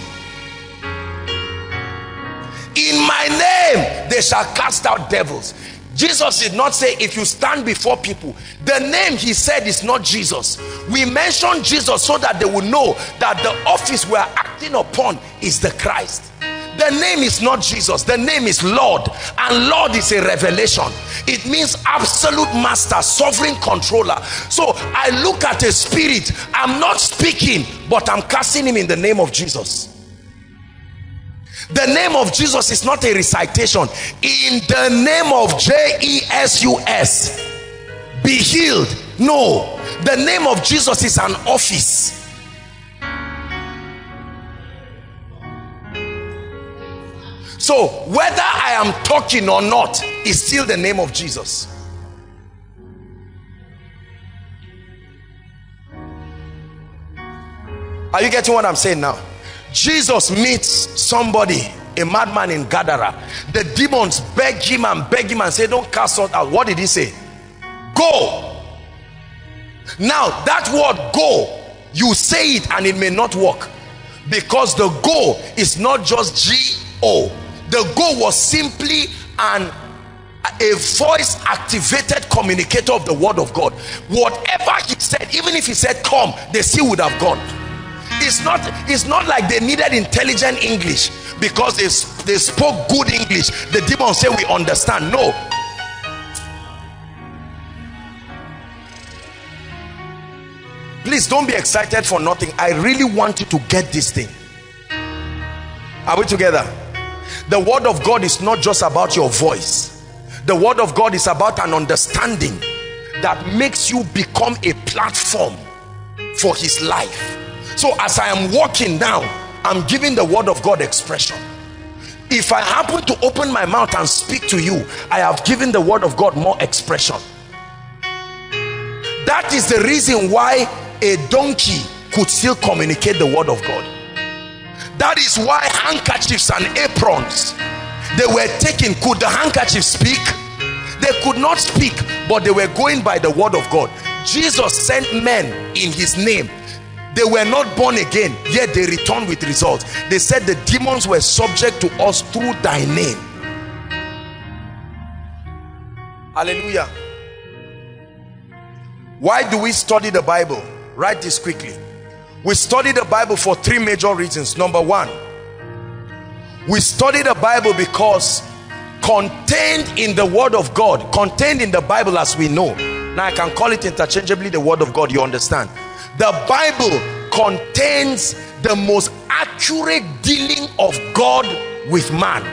In my name they shall cast out devils. Jesus did not say if you stand before people the name he said is not Jesus. We mention Jesus so that they will know that the office we are acting upon is the Christ the name is not Jesus. The name is Lord. And Lord is a revelation. It means absolute master sovereign controller. So I look at a spirit. I'm not speaking but I'm casting him in the name of Jesus. The name of Jesus is not a recitation. In the name of J-E-S-U-S be healed. No. The name of Jesus is an office So whether I am talking or not is still the name of Jesus. Are you getting what I'm saying now? Jesus meets somebody, a madman in Gadara. The demons beg him and beg him and say, don't cast out. What did he say? Go. Now that word go, you say it and it may not work. Because the go is not just G-O the goal was simply an a voice activated communicator of the word of God. Whatever he said even if he said come they still would have gone. It's not it's not like they needed intelligent English because they, they spoke good English. The demon say we understand. No. Please don't be excited for nothing. I really want you to get this thing. Are we together the word of God is not just about your voice. The word of God is about an understanding that makes you become a platform for his life. So as I am walking now I'm giving the word of God expression. If I happen to open my mouth and speak to you I have given the word of God more expression. That is the reason why a donkey could still communicate the word of God that is why handkerchiefs and aprons they were taken. Could the handkerchief speak? They could not speak but they were going by the word of God. Jesus sent men in his name. They were not born again yet they returned with results. They said the demons were subject to us through thy name. Hallelujah. Why do we study the Bible? Write this quickly we study the Bible for three major reasons. Number one we study the Bible because contained in the word of God contained in the Bible as we know. Now I can call it interchangeably the word of God you understand? The Bible contains the most accurate dealing of God with man.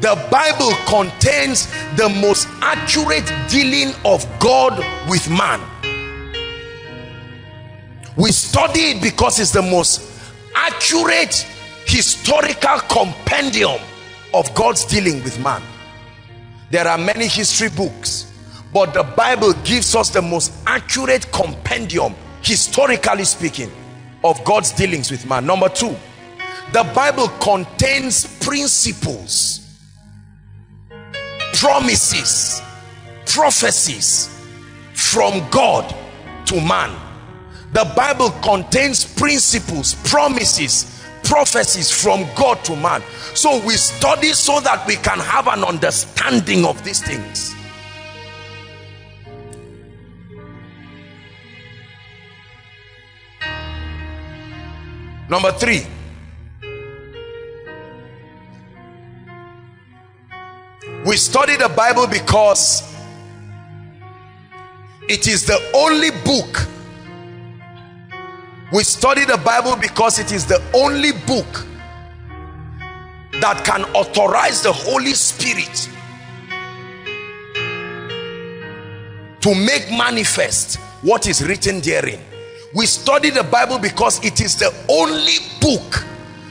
The Bible contains the most accurate dealing of God with man we study it because it's the most accurate historical compendium of God's dealing with man. There are many history books but the Bible gives us the most accurate compendium historically speaking of God's dealings with man. Number two the Bible contains principles promises prophecies from God to man the Bible contains principles, promises, prophecies from God to man. So we study so that we can have an understanding of these things. Number three, we study the bible because it is the only book we study the bible because it is the only book that can authorize the holy spirit to make manifest what is written therein. We study the bible because it is the only book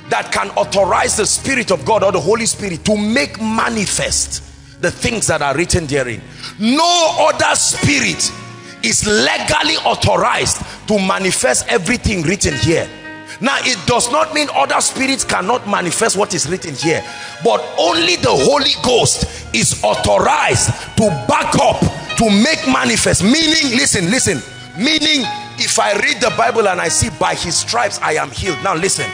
that can authorize the spirit of god or the holy spirit to make manifest the things that are written therein. No other spirit is legally authorized to manifest everything written here. Now it does not mean other spirits cannot manifest what is written here but only the holy ghost is authorized to back up to make manifest. Meaning listen listen. Meaning if i read the bible and i see by his stripes i am healed. Now listen.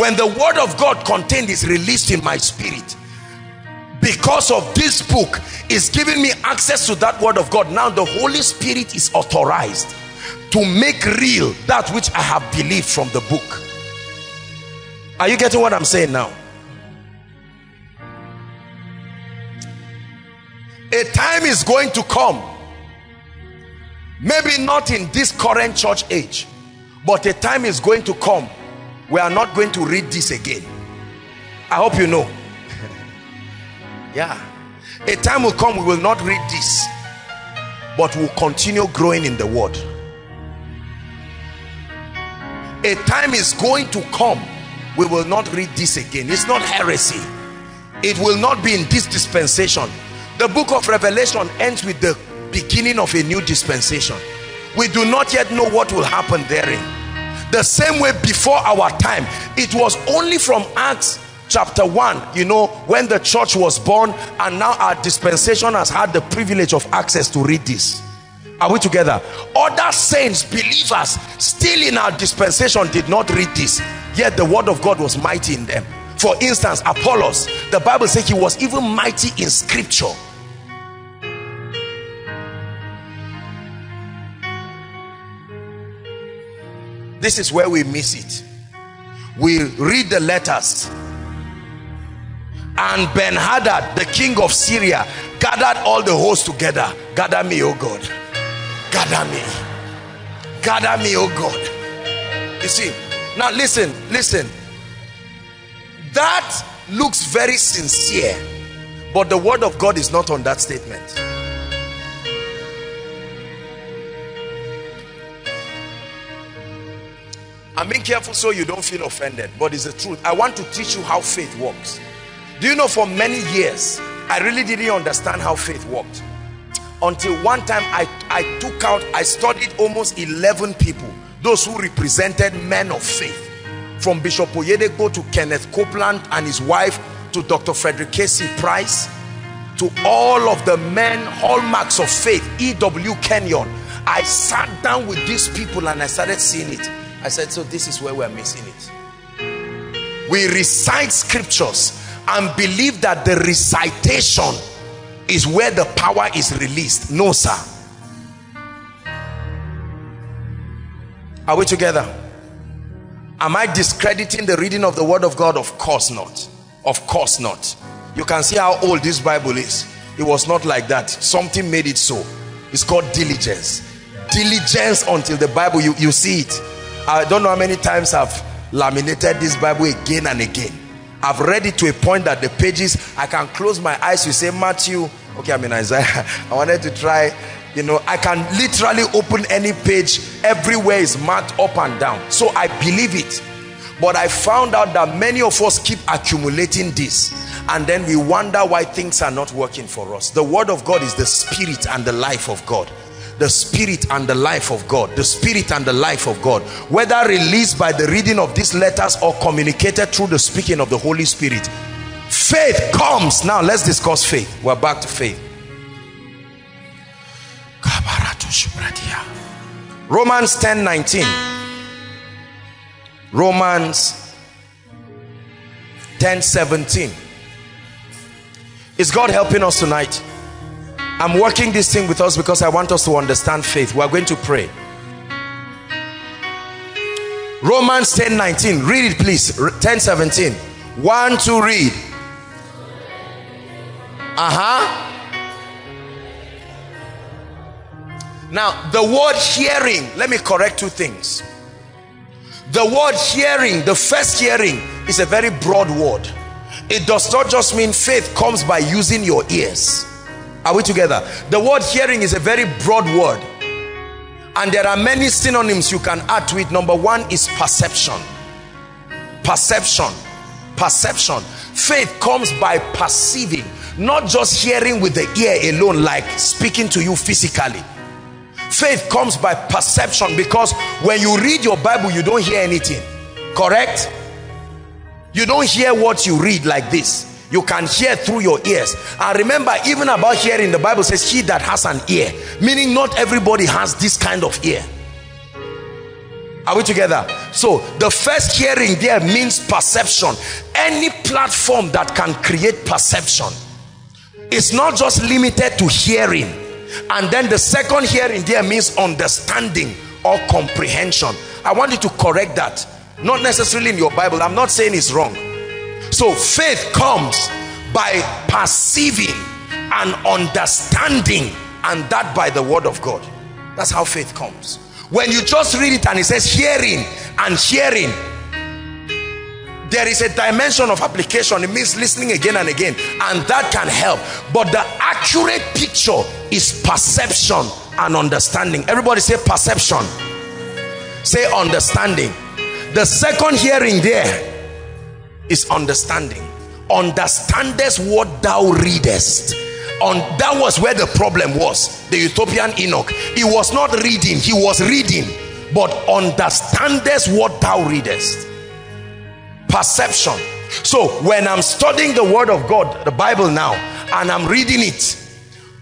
When the word of god contained is released in my spirit because of this book is giving me access to that word of God. Now the Holy Spirit is authorized to make real that which I have believed from the book. Are you getting what I'm saying now? A time is going to come maybe not in this current church age but a time is going to come we are not going to read this again. I hope you know yeah. A time will come we will not read this, but we'll continue growing in the word. A time is going to come we will not read this again. It's not heresy. It will not be in this dispensation. The book of Revelation ends with the beginning of a new dispensation. We do not yet know what will happen therein. The same way before our time, it was only from Acts chapter 1 you know when the church was born and now our dispensation has had the privilege of access to read this. Are we together? Other saints believers still in our dispensation did not read this yet the word of god was mighty in them. For instance apollos the bible says he was even mighty in scripture. This is where we miss it. We read the letters and Ben-Hadad the king of Syria gathered all the hosts together. Gather me O God. Gather me. Gather me O God. You see now listen listen. That looks very sincere but the word of God is not on that statement. I'm being careful so you don't feel offended but it's the truth. I want to teach you how faith works do you know for many years, I really didn't understand how faith worked. Until one time I, I took out, I studied almost 11 people, those who represented men of faith. From Bishop Oyedepo to Kenneth Copeland and his wife to Dr. Frederick K.C. Price to all of the men, hallmarks of faith, E.W. Kenyon. I sat down with these people and I started seeing it. I said, so this is where we're missing it. We recite scriptures and believe that the recitation is where the power is released. No sir. Are we together? Am i discrediting the reading of the word of god? Of course not. Of course not. You can see how old this bible is. It was not like that. Something made it so. It's called diligence. Diligence until the bible you you see it. I don't know how many times i've laminated this bible again and again I've read it to a point that the pages, I can close my eyes to say Matthew. Okay, I'm in Isaiah. I wanted to try, you know, I can literally open any page. Everywhere is marked up and down. So I believe it. But I found out that many of us keep accumulating this. And then we wonder why things are not working for us. The word of God is the spirit and the life of God the spirit and the life of God the spirit and the life of God whether released by the reading of these letters or communicated through the speaking of the Holy Spirit. Faith comes. Now let's discuss faith. We're back to faith. Romans 10 19 Romans 10 17 is God helping us tonight I'm working this thing with us because I want us to understand faith. We are going to pray. Romans 10 19. Read it, please. 10 17. One to read. uh-huh now the word hearing let me correct two things the word hearing the first hearing is a very broad word it does not just mean faith comes by using your ears are we together? The word hearing is a very broad word. And there are many synonyms you can add to it. Number one is perception. Perception. Perception. Faith comes by perceiving not just hearing with the ear alone like speaking to you physically. Faith comes by perception because when you read your bible you don't hear anything. Correct? You don't hear what you read like this you can hear through your ears. And remember even about hearing the bible says he that has an ear meaning not everybody has this kind of ear. Are we together? So the first hearing there means perception. Any platform that can create perception. It's not just limited to hearing. And then the second hearing there means understanding or comprehension. I want you to correct that. Not necessarily in your bible. I'm not saying it's wrong so faith comes by perceiving and understanding and that by the word of god. That's how faith comes. When you just read it and it says hearing and hearing there is a dimension of application. It means listening again and again and that can help. But the accurate picture is perception and understanding. Everybody say perception. Say understanding. The second hearing there is understanding. Understandest what thou readest. On that was where the problem was. The Ethiopian eunuch. He was not reading he was reading. But understandest what thou readest. Perception. So when i'm studying the word of god the bible now and i'm reading it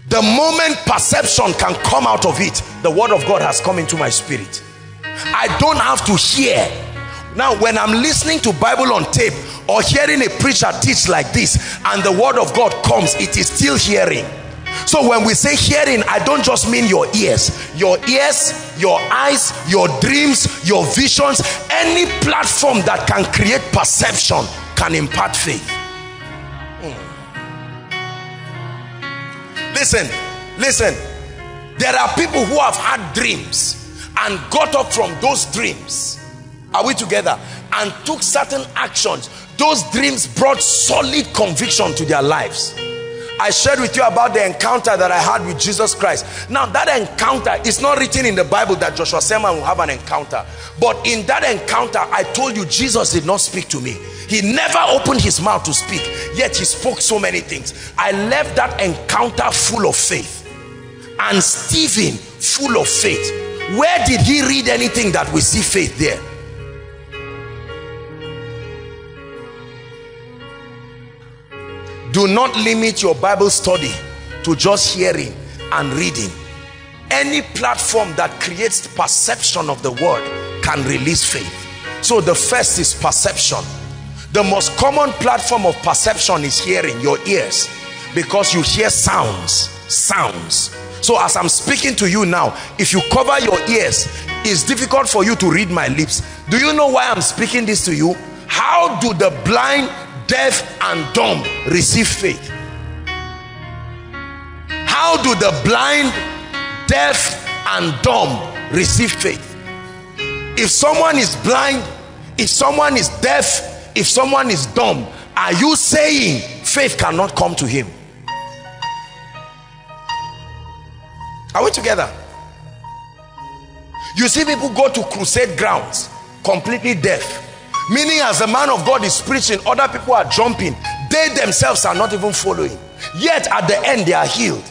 the moment perception can come out of it the word of god has come into my spirit. I don't have to hear now when i'm listening to bible on tape or hearing a preacher teach like this and the word of god comes it is still hearing. So when we say hearing i don't just mean your ears. Your ears your eyes your dreams your visions any platform that can create perception can impart faith. Hmm. listen listen. There are people who have had dreams and got up from those dreams are we together and took certain actions those dreams brought solid conviction to their lives I shared with you about the encounter that I had with Jesus Christ. Now that encounter is not written in the Bible that Joshua Selman will have an encounter. But in that encounter, I told you Jesus did not speak to me. He never opened his mouth to speak, yet he spoke so many things. I left that encounter full of faith. And Stephen full of faith. Where did he read anything that we see faith there? Do not limit your bible study to just hearing and reading. Any platform that creates perception of the word can release faith. So the first is perception. The most common platform of perception is hearing your ears because you hear sounds sounds. So as i'm speaking to you now if you cover your ears it's difficult for you to read my lips. Do you know why i'm speaking this to you? How do the blind deaf and dumb receive faith. How do the blind deaf and dumb receive faith? If someone is blind if someone is deaf if someone is dumb are you saying faith cannot come to him? Are we together? You see people go to crusade grounds completely deaf meaning as the man of God is preaching other people are jumping. They themselves are not even following. Yet at the end they are healed.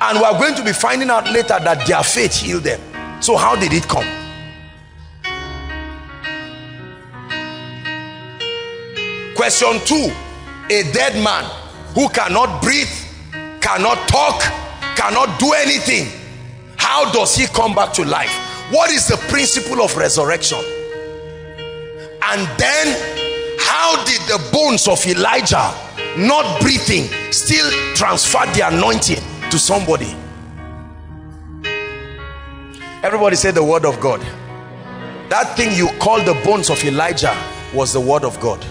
And we are going to be finding out later that their faith healed them. So how did it come? Question two. A dead man who cannot breathe cannot talk cannot do anything how does he come back to life? What is the principle of resurrection and then how did the bones of Elijah not breathing still transfer the anointing to somebody everybody say the word of God that thing you call the bones of Elijah was the word of God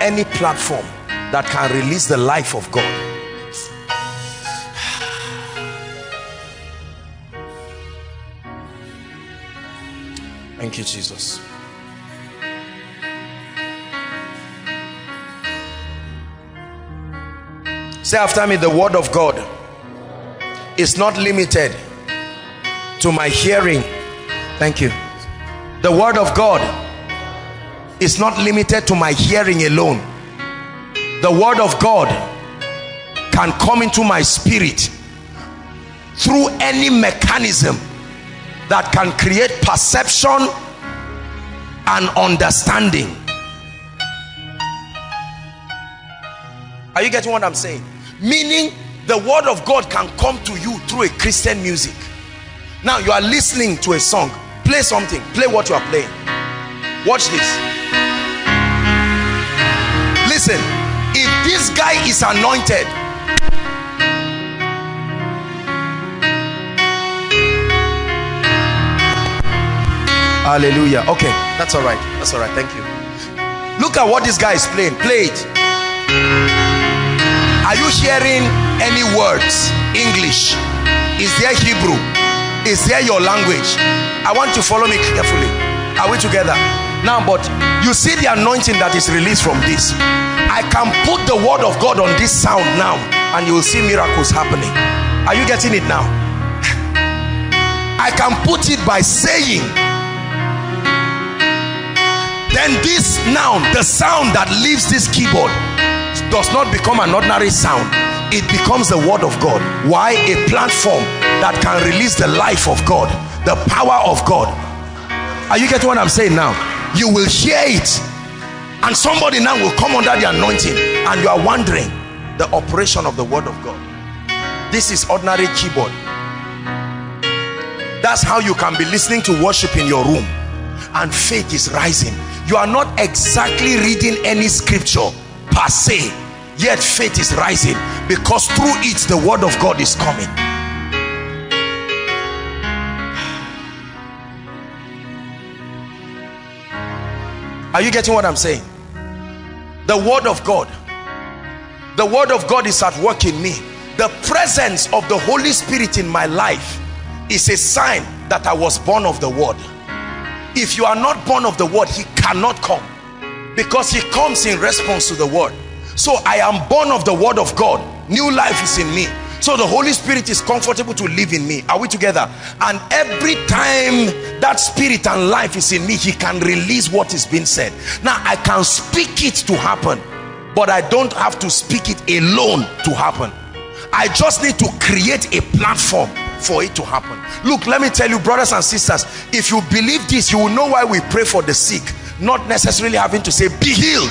any platform that can release the life of God. Thank you, Jesus. Say after me, the word of God is not limited to my hearing. Thank you. The word of God is not limited to my hearing alone. The word of God can come into my spirit through any mechanism that can create perception and understanding. Are you getting what I'm saying? Meaning the word of God can come to you through a Christian music. Now you are listening to a song. Play something. Play what you are playing. Watch this. Listen. If this guy is anointed, Hallelujah. Okay, that's all right. That's all right. Thank you. Look at what this guy is playing. Play it. Are you hearing any words? English? Is there Hebrew? Is there your language? I want you to follow me carefully. Are we together? Now, but you see the anointing that is released from this. I can put the word of God on this sound now and you will see miracles happening. Are you getting it now? I can put it by saying then this now the sound that leaves this keyboard does not become an ordinary sound. It becomes the word of God. Why? A platform that can release the life of God the power of God. Are you getting what I'm saying now? You will hear it. And somebody now will come under the anointing and you are wondering the operation of the word of God. This is ordinary keyboard. That's how you can be listening to worship in your room and faith is rising. You are not exactly reading any scripture per se yet faith is rising because through it the word of God is coming. Are you getting what I'm saying? The word of God the word of God is at work in me. The presence of the Holy Spirit in my life is a sign that I was born of the word. If you are not born of the word he cannot come because he comes in response to the word. So I am born of the word of God. New life is in me. So the Holy Spirit is comfortable to live in me. Are we together? And every time that spirit and life is in me he can release what is being said. Now I can speak it to happen but I don't have to speak it alone to happen. I just need to create a platform for it to happen. Look let me tell you brothers and sisters if you believe this you will know why we pray for the sick. Not necessarily having to say be healed.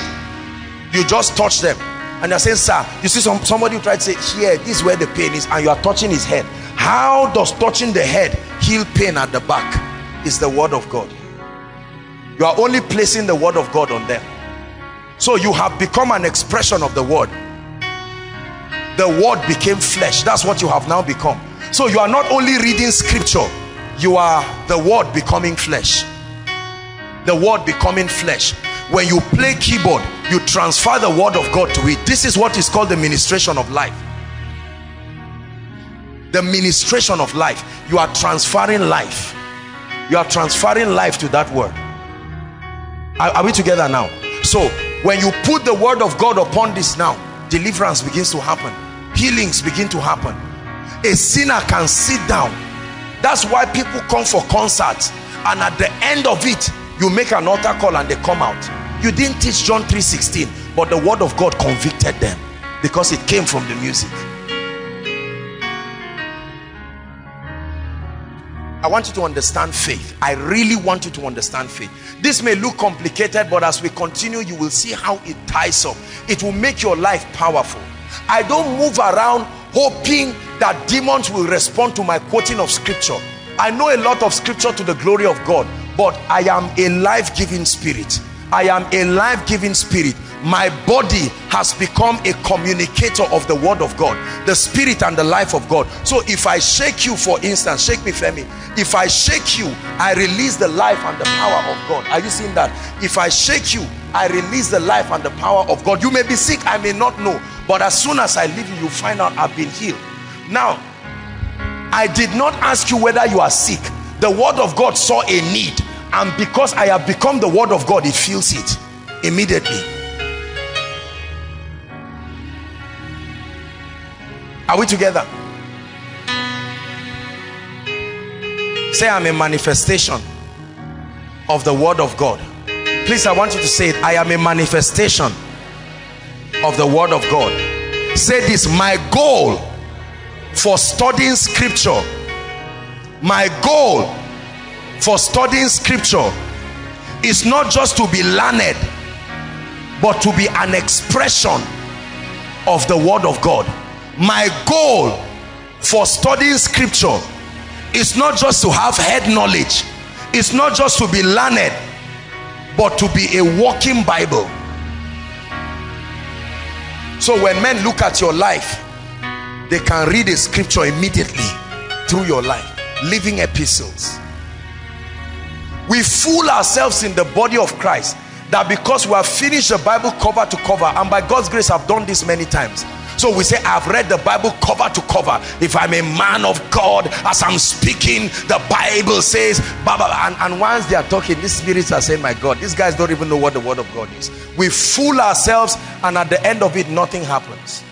You just touch them. And they're saying sir you see some somebody who tried to say here this is where the pain is and you are touching his head. How does touching the head heal pain at the back? Is the word of God. You are only placing the word of God on them. So you have become an expression of the word. The word became flesh. That's what you have now become so you are not only reading scripture you are the word becoming flesh. The word becoming flesh. When you play keyboard you transfer the word of God to it. This is what is called the ministration of life. The ministration of life. You are transferring life. You are transferring life to that word. Are, are we together now? So when you put the word of God upon this now deliverance begins to happen. Healings begin to happen a sinner can sit down. That's why people come for concerts and at the end of it you make an altar call and they come out. You didn't teach John 3:16 but the word of God convicted them because it came from the music. I want you to understand faith. I really want you to understand faith. This may look complicated but as we continue you will see how it ties up. It will make your life powerful. I don't move around hoping that demons will respond to my quoting of scripture. I know a lot of scripture to the glory of God but I am a life-giving spirit I am a life-giving spirit my body has become a communicator of the word of God the spirit and the life of God so if I shake you for instance shake me Femi if I shake you I release the life and the power of God are you seeing that if I shake you I release the life and the power of God. You may be sick, I may not know. But as soon as I leave you, you find out I've been healed. Now, I did not ask you whether you are sick. The word of God saw a need. And because I have become the word of God, it feels it immediately. Are we together? Say, I'm a manifestation of the word of God. Please, I want you to say it. I am a manifestation of the word of God. Say this, my goal for studying scripture, my goal for studying scripture is not just to be learned, but to be an expression of the word of God. My goal for studying scripture is not just to have head knowledge, it's not just to be learned, but to be a walking Bible. So when men look at your life, they can read a scripture immediately through your life. Living epistles. We fool ourselves in the body of Christ that because we have finished the Bible cover to cover and by God's grace I've done this many times. So we say I've read the Bible cover to cover. If I'm a man of God as I'm speaking the Bible says blah, blah, and, and once they are talking these spirits are saying my God these guys don't even know what the word of God is. We fool ourselves and at the end of it nothing happens.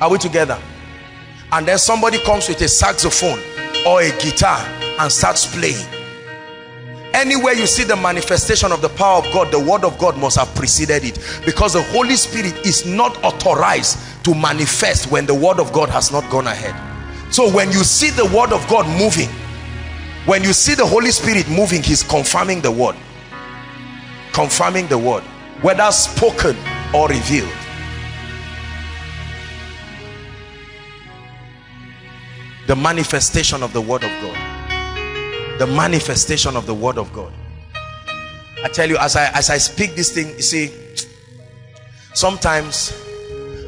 Are we together? And then somebody comes with a saxophone or a guitar and starts playing anywhere you see the manifestation of the power of God the word of God must have preceded it. Because the Holy Spirit is not authorized to manifest when the word of God has not gone ahead. So when you see the word of God moving when you see the Holy Spirit moving he's confirming the word. Confirming the word. Whether spoken or revealed. The manifestation of the word of God the manifestation of the word of God. I tell you as I as I speak this thing you see sometimes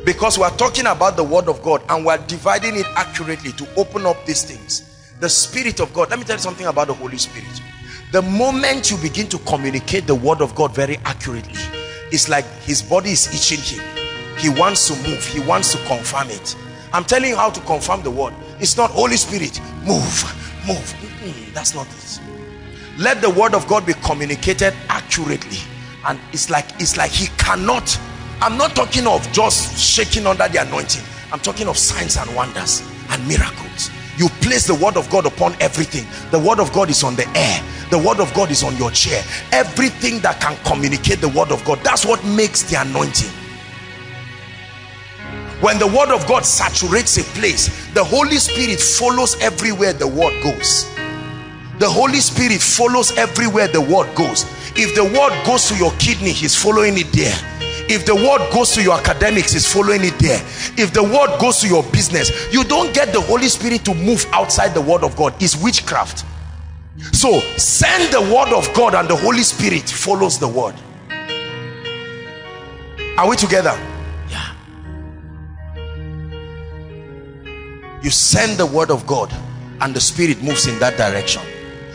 because we're talking about the word of God and we're dividing it accurately to open up these things the spirit of God let me tell you something about the Holy Spirit. The moment you begin to communicate the word of God very accurately it's like his body is itching him. He wants to move. He wants to confirm it. I'm telling you how to confirm the word. It's not Holy Spirit move move that's not it. Let the word of God be communicated accurately. And it's like it's like he cannot I'm not talking of just shaking under the anointing. I'm talking of signs and wonders and miracles. You place the word of God upon everything. The word of God is on the air. The word of God is on your chair. Everything that can communicate the word of God that's what makes the anointing. When the word of God saturates a place the Holy Spirit follows everywhere the word goes the Holy Spirit follows everywhere the word goes. If the word goes to your kidney he's following it there. If the word goes to your academics he's following it there. If the word goes to your business you don't get the Holy Spirit to move outside the word of God. It's witchcraft. So send the word of God and the Holy Spirit follows the word. Are we together? Yeah. You send the word of God and the spirit moves in that direction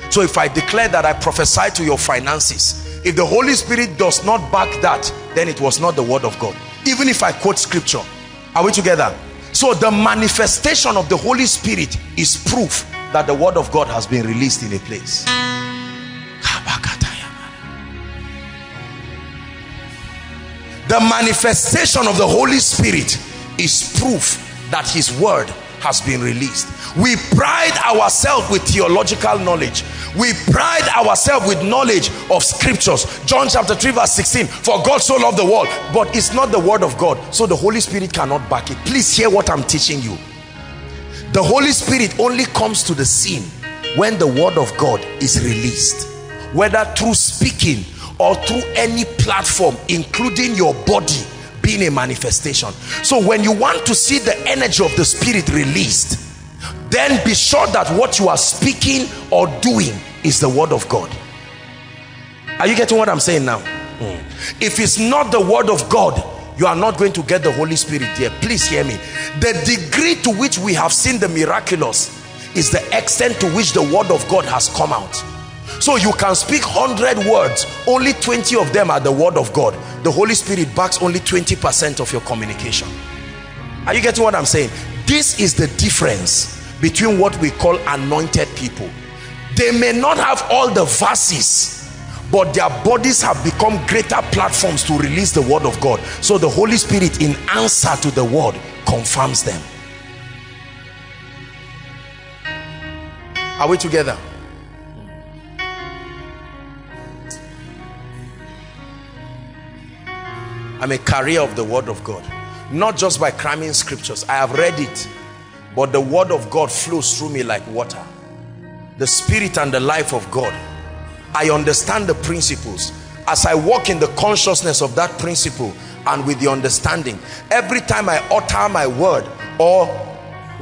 so if I declare that I prophesy to your finances if the Holy Spirit does not back that then it was not the word of God. Even if I quote scripture are we together? So the manifestation of the Holy Spirit is proof that the word of God has been released in a place. The manifestation of the Holy Spirit is proof that his word has been released we pride ourselves with theological knowledge. We pride ourselves with knowledge of scriptures. John chapter 3 verse 16 for god so loved the world. But it's not the word of god so the holy spirit cannot back it. Please hear what i'm teaching you. The holy spirit only comes to the scene when the word of god is released whether through speaking or through any platform including your body being a manifestation. So when you want to see the energy of the spirit released then be sure that what you are speaking or doing is the word of God are you getting what I'm saying now mm. if it's not the word of God you are not going to get the Holy Spirit there please hear me the degree to which we have seen the miraculous is the extent to which the word of God has come out So you can speak 100 words, only 20 of them are the word of God. The Holy Spirit backs only 20% of your communication. Are you getting what I'm saying? This is the difference between what we call anointed people. They may not have all the verses, but their bodies have become greater platforms to release the word of God. So the Holy Spirit in answer to the word confirms them. Are we together? I'm a carrier of the word of God. Not just by cramming scriptures. I have read it. But the word of God flows through me like water. The spirit and the life of God. I understand the principles. As I walk in the consciousness of that principle and with the understanding, every time I utter my word or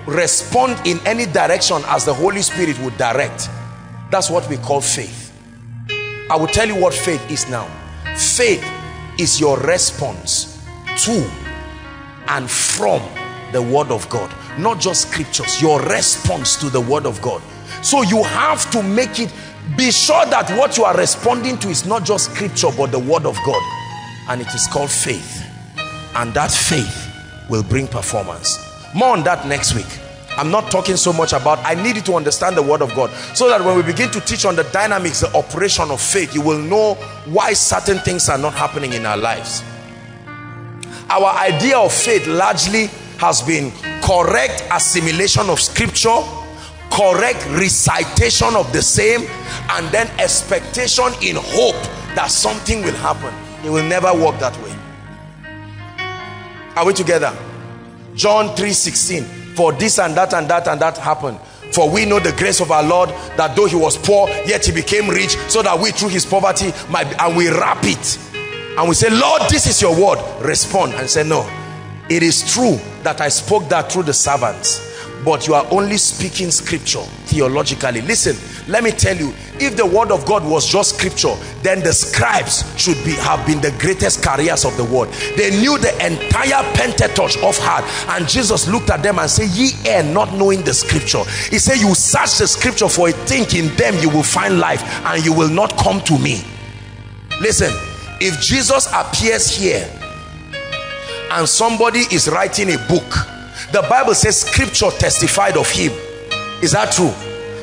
respond in any direction as the Holy Spirit would direct, that's what we call faith. I will tell you what faith is now. Faith is your response to and from the word of God not just scriptures your response to the word of God. So you have to make it be sure that what you are responding to is not just scripture but the word of God. And it is called faith. And that faith will bring performance. More on that next week. I'm not talking so much about I need you to understand the word of God. So that when we begin to teach on the dynamics the operation of faith you will know why certain things are not happening in our lives. Our idea of faith largely has been correct assimilation of scripture correct recitation of the same and then expectation in hope that something will happen. It will never work that way. Are we together? John 3 16 for this and that and that and that happened. For we know the grace of our Lord that though he was poor yet he became rich so that we through his poverty might and we wrap it. And we say Lord this is your word. Respond and say no it is true that I spoke that through the servants but you are only speaking scripture theologically. Listen let me tell you if the word of God was just scripture then the scribes should be have been the greatest carriers of the word. They knew the entire Pentateuch of heart and Jesus looked at them and said ye err not knowing the scripture. He said you search the scripture for a think in them you will find life and you will not come to me. Listen if Jesus appears here and somebody is writing a book. The Bible says scripture testified of him. Is that true?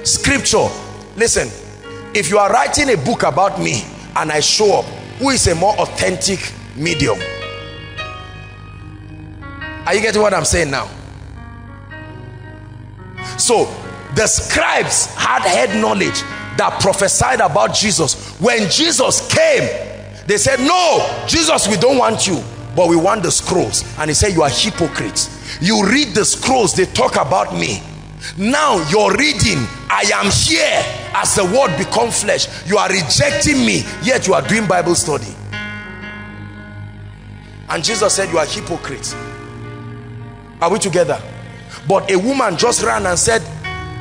Scripture. Listen if you are writing a book about me and I show up who is a more authentic medium? Are you getting what I'm saying now? So the scribes had head knowledge that prophesied about Jesus. When Jesus came they said no Jesus we don't want you but we want the scrolls. And he said you are hypocrites. You read the scrolls they talk about me. Now you're reading i am here as the word become flesh. You are rejecting me yet you are doing bible study. And jesus said you are hypocrites. Are we together? But a woman just ran and said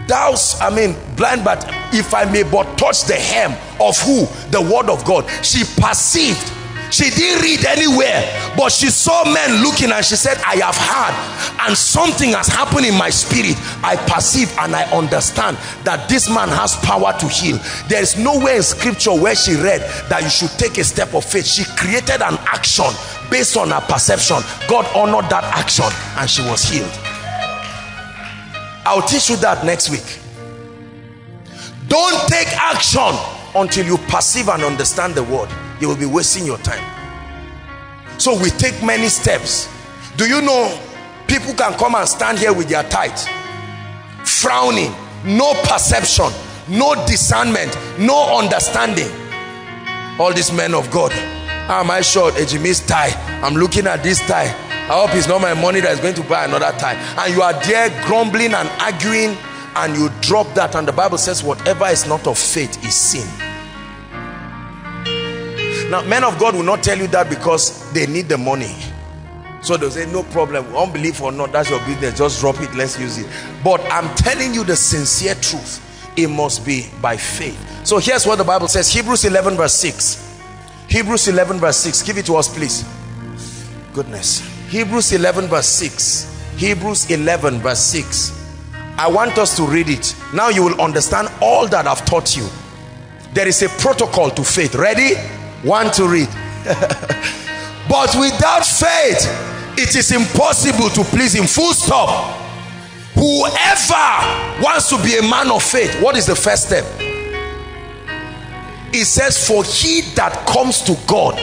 thou i mean blind but if i may but touch the hem of who? The word of god. She perceived she didn't read anywhere but she saw men looking and she said i have heard and something has happened in my spirit. I perceive and i understand that this man has power to heal. There is nowhere in scripture where she read that you should take a step of faith. She created an action based on her perception. God honored that action and she was healed. I'll teach you that next week. Don't take action until you perceive and understand the word you will be wasting your time. So we take many steps. Do you know people can come and stand here with their tithe frowning no perception no discernment no understanding? All these men of God am I short Ejimi's tie I'm looking at this tie I hope it's not my money that is going to buy another tie and you are there grumbling and arguing and you drop that. And the Bible says whatever is not of faith is sin now, men of God will not tell you that because they need the money. So they'll say, no problem, unbelief or not, that's your business, just drop it, let's use it. But I'm telling you the sincere truth. It must be by faith. So here's what the Bible says, Hebrews 11 verse 6. Hebrews 11 verse 6, give it to us please. Goodness. Hebrews 11 verse 6. Hebrews 11 verse 6. I want us to read it. Now you will understand all that I've taught you there is a protocol to faith ready one to read. But without faith it is impossible to please him. Full stop. Whoever wants to be a man of faith what is the first step? It says for he that comes to god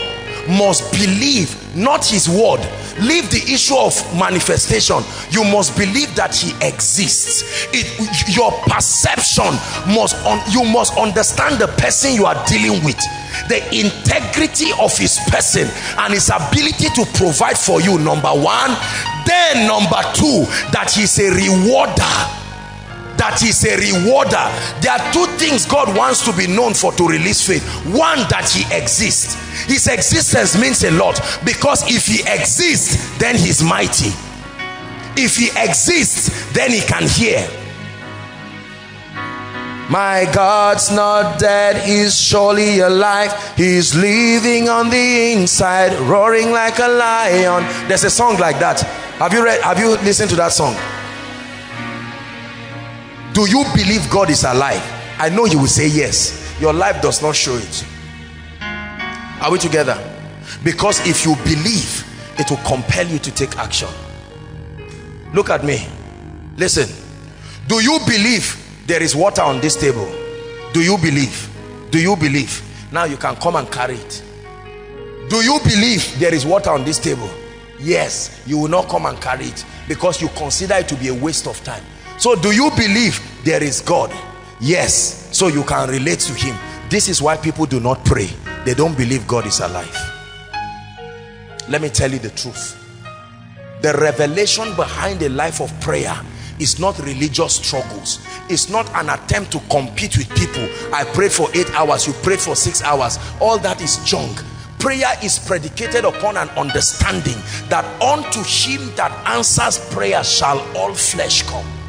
must believe not his word leave the issue of manifestation. You must believe that he exists. It your perception must on you must understand the person you are dealing with. The integrity of his person and his ability to provide for you number one. Then number two that he's a rewarder that he's a rewarder there are two things God wants to be known for to release faith one that he exists his existence means a lot because if he exists then he's mighty if he exists then he can hear my God's not dead, he's surely alive. He's living on the inside, roaring like a lion. There's a song like that. Have you read, have you listened to that song? Do you believe God is alive? I know you will say yes. Your life does not show it. Are we together? Because if you believe it will compel you to take action. Look at me. Listen. Do you believe there is water on this table? Do you believe? Do you believe? Now you can come and carry it. Do you believe there is water on this table? Yes you will not come and carry it because you consider it to be a waste of time so do you believe there is God? Yes. So you can relate to him. This is why people do not pray. They don't believe God is alive. Let me tell you the truth. The revelation behind a life of prayer is not religious struggles. It's not an attempt to compete with people. I prayed for eight hours, you prayed for six hours. All that is junk. Prayer is predicated upon an understanding that unto him that answers prayer shall all flesh come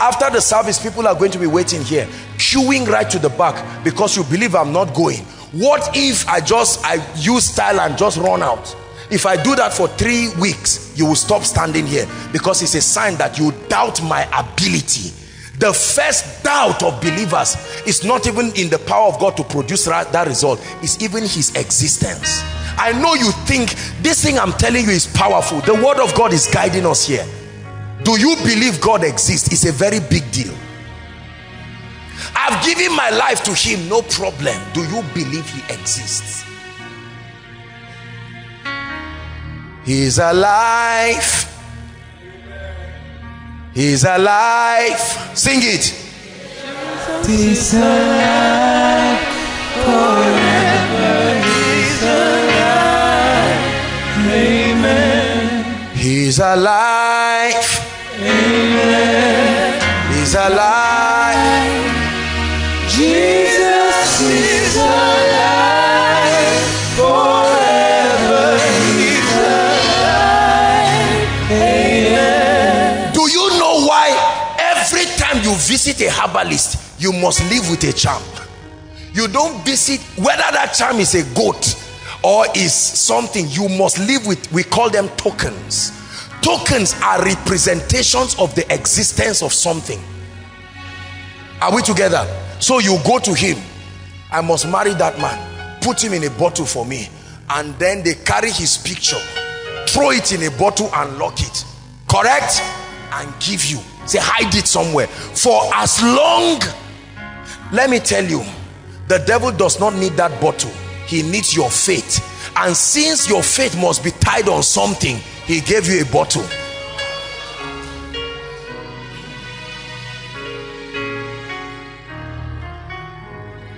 after the service people are going to be waiting here queuing right to the back because you believe i'm not going. What if i just i use style and just run out? If i do that for three weeks you will stop standing here because it's a sign that you doubt my ability. The first doubt of believers is not even in the power of god to produce that result. It's even his existence. I know you think this thing i'm telling you is powerful. The word of god is guiding us here do you believe God exists? It's a very big deal. I've given my life to him no problem. Do you believe he exists? He's alive. He's alive. Sing it. He's alive forever. He's alive. Amen. He's alive He's alive. Jesus is alive. Forever he's alive. Amen. Do you know why every time you visit a herbalist, you must live with a charm? You don't visit whether that charm is a goat or is something you must live with we call them tokens tokens are representations of the existence of something are we together? So you go to him. I must marry that man. Put him in a bottle for me. And then they carry his picture. Throw it in a bottle and lock it. Correct? And give you. Say hide it somewhere. For as long let me tell you the devil does not need that bottle. He needs your faith. And since your faith must be tied on something he gave you a bottle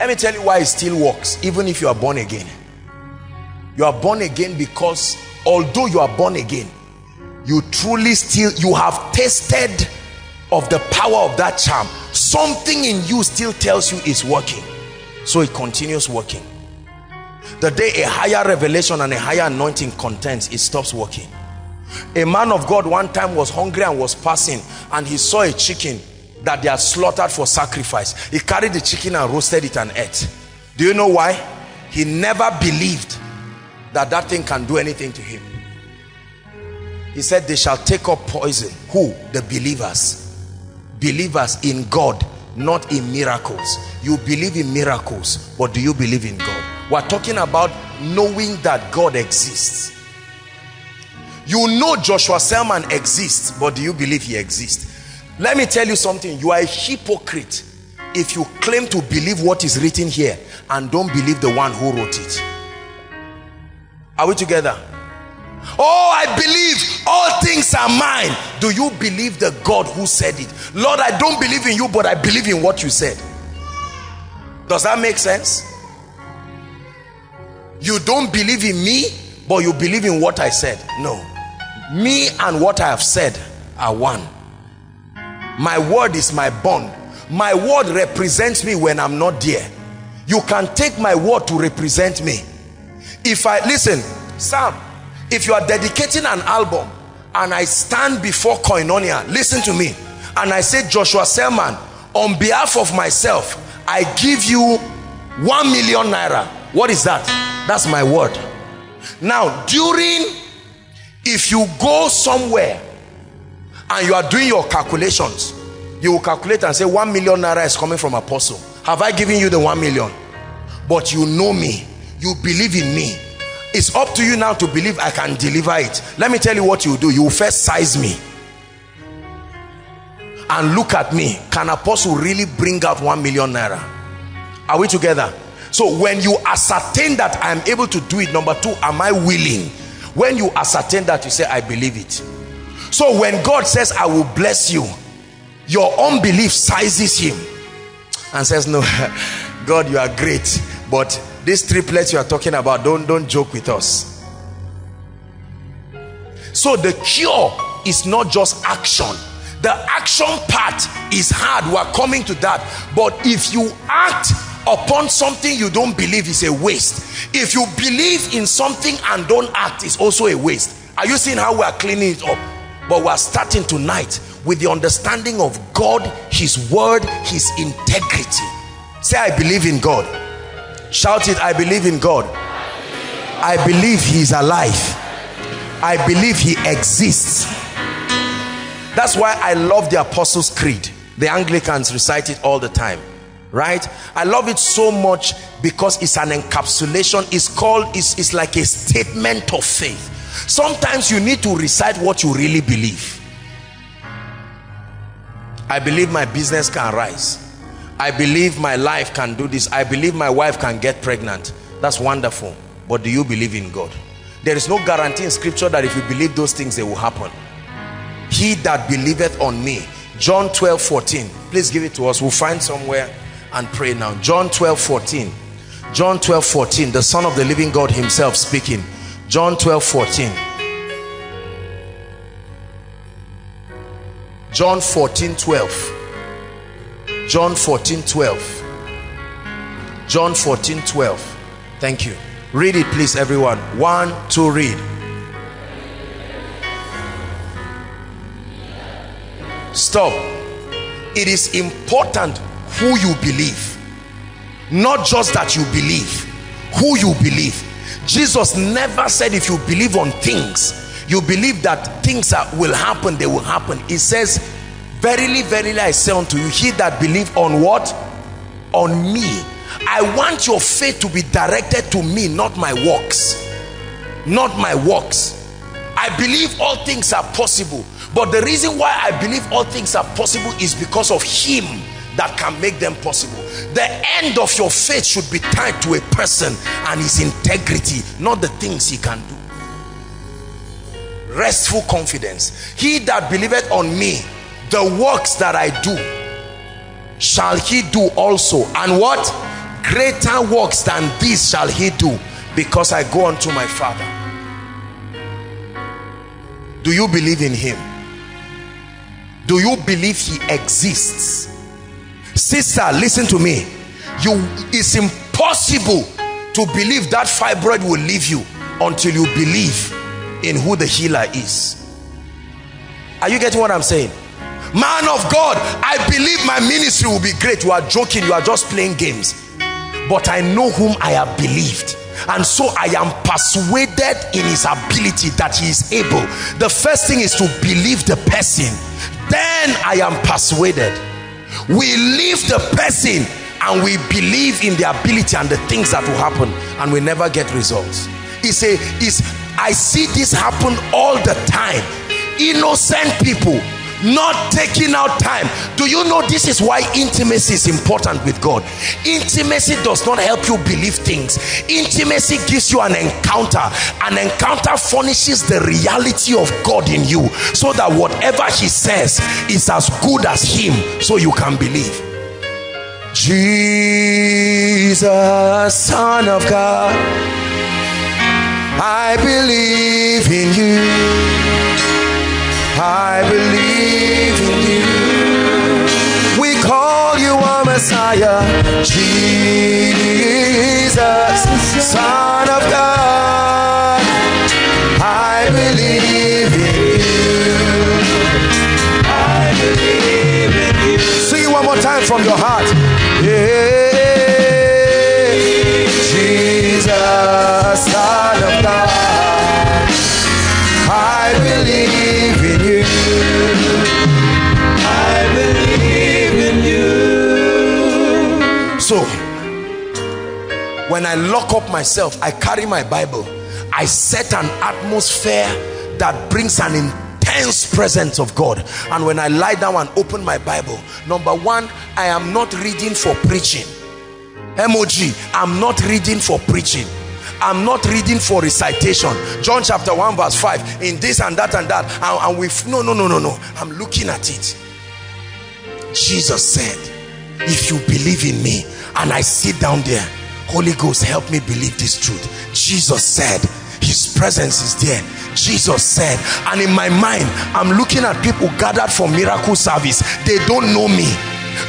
let me tell you why it still works even if you are born again. You are born again because although you are born again you truly still you have tasted of the power of that charm. Something in you still tells you it's working. So it continues working. The day a higher revelation and a higher anointing contends it stops working. A man of God one time was hungry and was passing and he saw a chicken that they had slaughtered for sacrifice. He carried the chicken and roasted it and ate. Do you know why? He never believed that that thing can do anything to him. He said they shall take up poison. Who? The believers. Believers in God not in miracles. You believe in miracles, but do you believe in God? We're talking about knowing that God exists. You know Joshua Selman exists, but do you believe he exists? Let me tell you something. You are a hypocrite if you claim to believe what is written here and don't believe the one who wrote it. Are we together? Oh, I believe all things are mine. Do you believe the God who said it? Lord, I don't believe in you, but I believe in what you said. Does that make sense? You don't believe in me, but you believe in what I said. No. Me and what I have said are one. My word is my bond. My word represents me when I'm not there. You can take my word to represent me. If I, listen, Sam, if you are dedicating an album and I stand before Koinonia, listen to me, and I say, Joshua Selman, on behalf of myself, I give you one million naira. What is that? That's my word. Now, during, if you go somewhere and you are doing your calculations, you will calculate and say one million naira is coming from apostle. Have I given you the one million? But you know me. You believe in me it's up to you now to believe I can deliver it. Let me tell you what you do. You first size me. And look at me. Can apostle really bring out one million naira? Are we together? So when you ascertain that I'm able to do it, number two, am I willing? When you ascertain that, you say, I believe it. So when God says, I will bless you, your unbelief sizes him and says, no, God, you are great, but these triplets you are talking about don't don't joke with us. So the cure is not just action. The action part is hard. We're coming to that. But if you act upon something you don't believe is a waste if you believe in something and don't act is also a waste. Are you seeing how we are cleaning it up but we're starting tonight with the understanding of God his word his integrity say I believe in God Shout it, I believe in God. I believe he is alive. I believe he exists. That's why I love the Apostles' Creed. The Anglicans recite it all the time. Right? I love it so much because it's an encapsulation. It's called, it's, it's like a statement of faith. Sometimes you need to recite what you really believe. I believe my business can rise. I believe my life can do this. I believe my wife can get pregnant. That's wonderful. But do you believe in God? There is no guarantee in scripture that if you believe those things, they will happen. He that believeth on me. John 12, 14. Please give it to us. We'll find somewhere and pray now. John 12, 14. John 12, 14. The Son of the living God himself speaking. John 12, 14. John 14, 12. John 14 12 John 14 12 thank you. Read it please everyone. One two read. Stop. It is important who you believe. Not just that you believe who you believe Jesus never said if you believe on things you believe that things are, will happen they will happen. He says verily verily i say unto you he that believe on what? On me. I want your faith to be directed to me not my works. Not my works. I believe all things are possible. But the reason why i believe all things are possible is because of him that can make them possible. The end of your faith should be tied to a person and his integrity not the things he can do. Restful confidence. He that believeth on me the works that I do shall he do also. And what? Greater works than these shall he do because I go unto my father. Do you believe in him? Do you believe he exists sister listen to me. You it's impossible to believe that fibroid will leave you until you believe in who the healer is. Are you getting what i'm saying? Man of God I believe my ministry will be great. You are joking. You are just playing games. But I know whom I have believed. And so I am persuaded in his ability that he is able. The first thing is to believe the person. Then I am persuaded we leave the person and we believe in the ability and the things that will happen and we never get results. It's a is i see this happen all the time. Innocent people not taking out time. Do you know this is why intimacy is important with god? Intimacy does not help you believe things. Intimacy gives you an encounter. An encounter furnishes the reality of god in you so that whatever he says is as good as him so you can believe. Jesus son of god i believe in you I believe in you. We call you our Messiah, Jesus, Son of God. I believe in you. I believe in you. One more time from your heart. When I lock up myself, I carry my Bible. I set an atmosphere that brings an intense presence of God. And when I lie down and open my Bible, number one, I am not reading for preaching. MOG, I'm not reading for preaching. I'm not reading for recitation. John chapter 1 verse 5 in this and that and that and, and we no no no no no I'm looking at it. Jesus said if you believe in me and I sit down there Holy Ghost help me believe this truth. Jesus said his presence is there. Jesus said and in my mind I'm looking at people gathered for miracle service. They don't know me.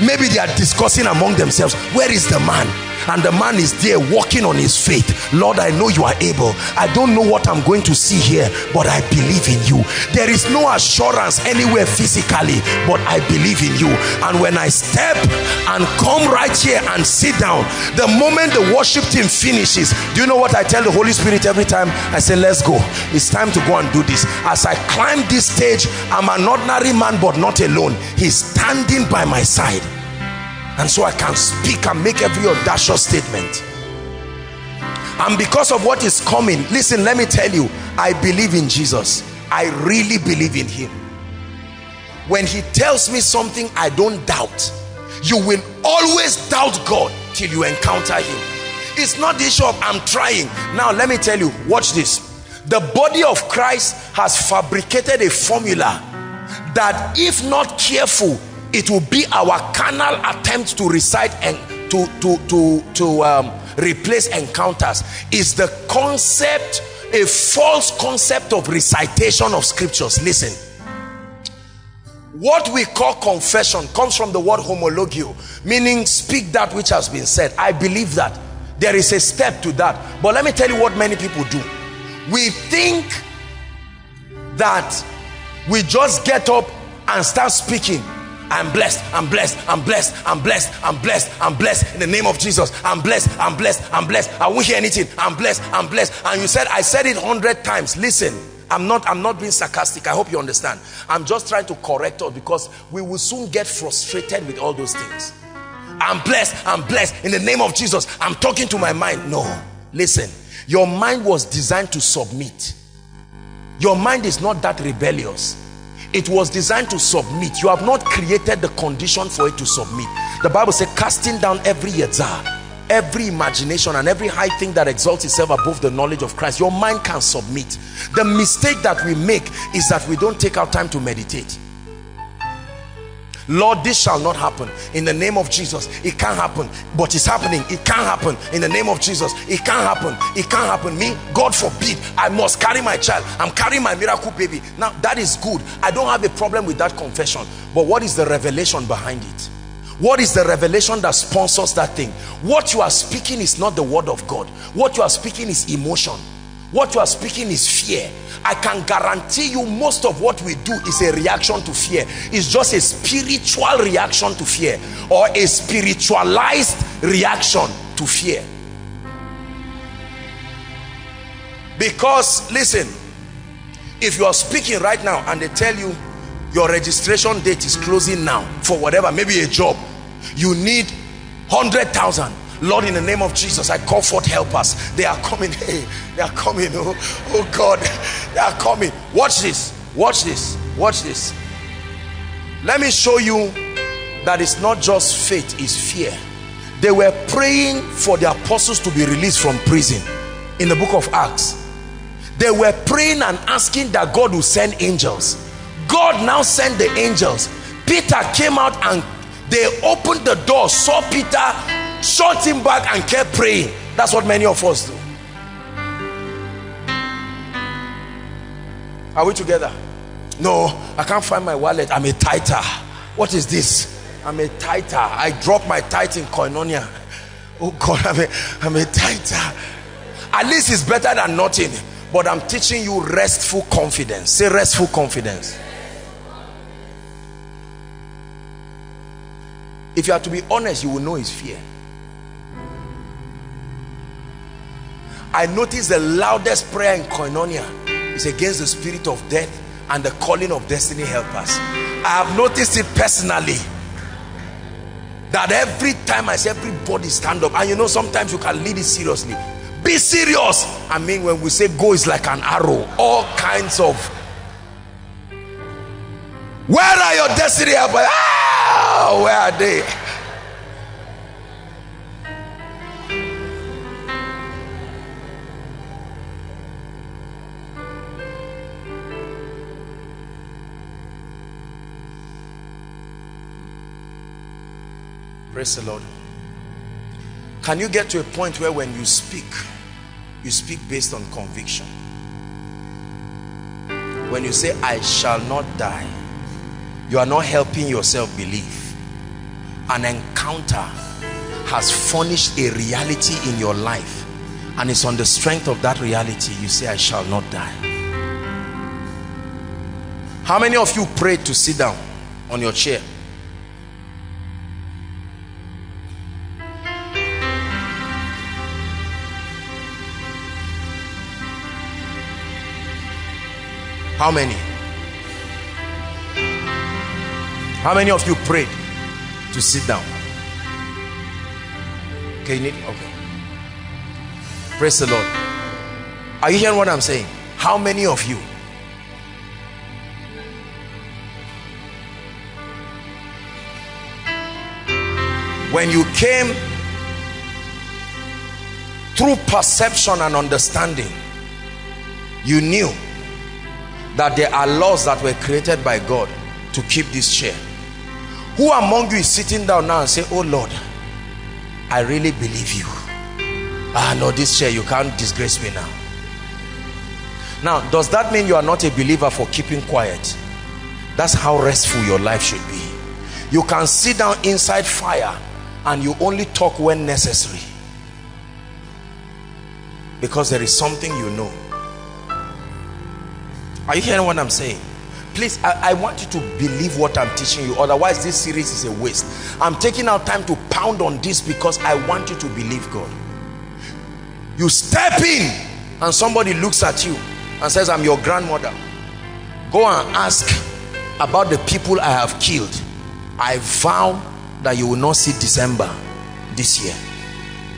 Maybe they are discussing among themselves where is the man and the man is there walking on his faith. Lord i know you are able. I don't know what i'm going to see here but i believe in you. There is no assurance anywhere physically but i believe in you. And when i step and come right here and sit down the moment the worship team finishes do you know what i tell the holy spirit every time? I say let's go. It's time to go and do this. As i climb this stage i'm an ordinary man but not alone. He's standing by my side and so I can speak and make every audacious statement. And because of what is coming listen let me tell you I believe in Jesus. I really believe in him. When he tells me something I don't doubt you will always doubt God till you encounter him. It's not the issue of I'm trying. Now let me tell you watch this. The body of Christ has fabricated a formula that if not careful it will be our carnal attempt to recite and to to to to um, replace encounters. Is the concept a false concept of recitation of scriptures. Listen. What we call confession comes from the word homologeo meaning speak that which has been said. I believe that. There is a step to that. But let me tell you what many people do. We think that we just get up and start speaking I'm blessed, I'm blessed, I'm blessed, I'm blessed, I'm blessed, I'm blessed in the name of Jesus. I'm blessed, I'm blessed, I'm blessed. I won't hear anything. I'm blessed, I'm blessed. And you said, I said it hundred times. Listen, I'm not, I'm not being sarcastic. I hope you understand. I'm just trying to correct us because we will soon get frustrated with all those things. I'm blessed, I'm blessed in the name of Jesus. I'm talking to my mind. No, listen, your mind was designed to submit. Your mind is not that rebellious it was designed to submit. You have not created the condition for it to submit. The bible says casting down every yetzah every imagination and every high thing that exalts itself above the knowledge of christ. Your mind can submit. The mistake that we make is that we don't take our time to meditate Lord, this shall not happen in the name of Jesus. It can't happen, but it's happening. It can't happen in the name of Jesus. It can't happen. It can't happen. Me, God forbid, I must carry my child. I'm carrying my miracle baby. Now, that is good. I don't have a problem with that confession. But what is the revelation behind it? What is the revelation that sponsors that thing? What you are speaking is not the word of God. What you are speaking is emotion what you are speaking is fear. I can guarantee you most of what we do is a reaction to fear. It's just a spiritual reaction to fear or a spiritualized reaction to fear. Because listen if you are speaking right now and they tell you your registration date is closing now for whatever maybe a job you need 100,000 Lord in the name of Jesus I call forth helpers. They are coming. Hey they are coming. Oh, oh God they are coming. Watch this. Watch this. Watch this. Let me show you that it's not just faith it's fear. They were praying for the apostles to be released from prison in the book of Acts. They were praying and asking that God will send angels. God now sent the angels. Peter came out and they opened the door saw Peter shot him back and kept praying. That's what many of us do. Are we together? No I can't find my wallet. I'm a tither. What is this? I'm a tither. I dropped my tithe in koinonia. Oh God I'm a, I'm a tither. At least it's better than nothing. But I'm teaching you restful confidence. Say restful confidence. If you are to be honest you will know his fear I notice the loudest prayer in koinonia is against the spirit of death and the calling of destiny helpers. I have noticed it personally that every time I say everybody stand up and you know sometimes you can lead it seriously. Be serious. I mean when we say go is like an arrow. All kinds of where are your destiny helpers? Ah, where are they Praise the Lord. Can you get to a point where when you speak, you speak based on conviction? When you say, I shall not die, you are not helping yourself believe. An encounter has furnished a reality in your life and it's on the strength of that reality you say, I shall not die. How many of you prayed to sit down on your chair? How many? How many of you prayed to sit down? Okay, you need, okay. Praise the Lord. Are you hearing what I'm saying? How many of you? When you came through perception and understanding, you knew that there are laws that were created by God to keep this chair. Who among you is sitting down now and say oh Lord I really believe you. Ah no this chair you can't disgrace me now. Now does that mean you are not a believer for keeping quiet? That's how restful your life should be. You can sit down inside fire and you only talk when necessary. Because there is something you know are you hearing what I'm saying? Please, I, I, want you to believe what I'm teaching you. Otherwise, this series is a waste. I'm taking out time to pound on this because I want you to believe God. You step in and somebody looks at you and says, I'm your grandmother. Go and ask about the people I have killed. I vow that you will not see December this year.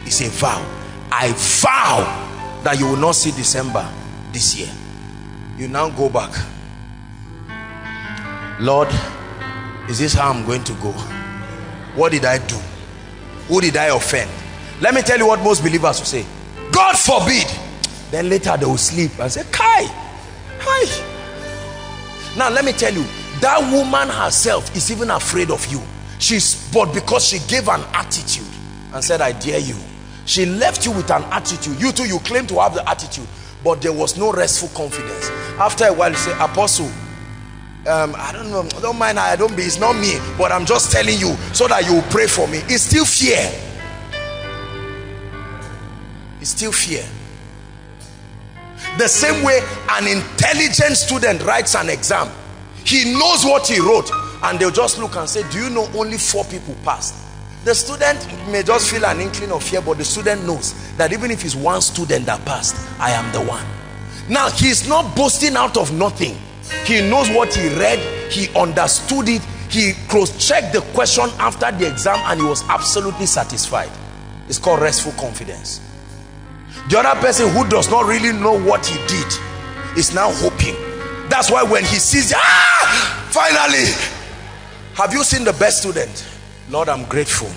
It's a vow. I vow that you will not see December this year you now go back. Lord is this how i'm going to go? What did i do? Who did i offend? Let me tell you what most believers will say. God forbid. Then later they will sleep and say kai hi now let me tell you that woman herself is even afraid of you. She's but because she gave an attitude and said i dare you. She left you with an attitude. You too you claim to have the attitude but there was no restful confidence after a while you say apostle um, I don't know don't mind I don't be it's not me but I'm just telling you so that you pray for me. It's still fear. It's still fear. The same way an intelligent student writes an exam he knows what he wrote and they'll just look and say do you know only four people passed? The student may just feel an inkling of fear but the student knows that even if it's one student that passed I am the one now he's not boasting out of nothing. He knows what he read he understood it he cross-checked the question after the exam and he was absolutely satisfied. It's called restful confidence. The other person who does not really know what he did is now hoping. That's why when he sees ah finally have you seen the best student? Lord i'm grateful.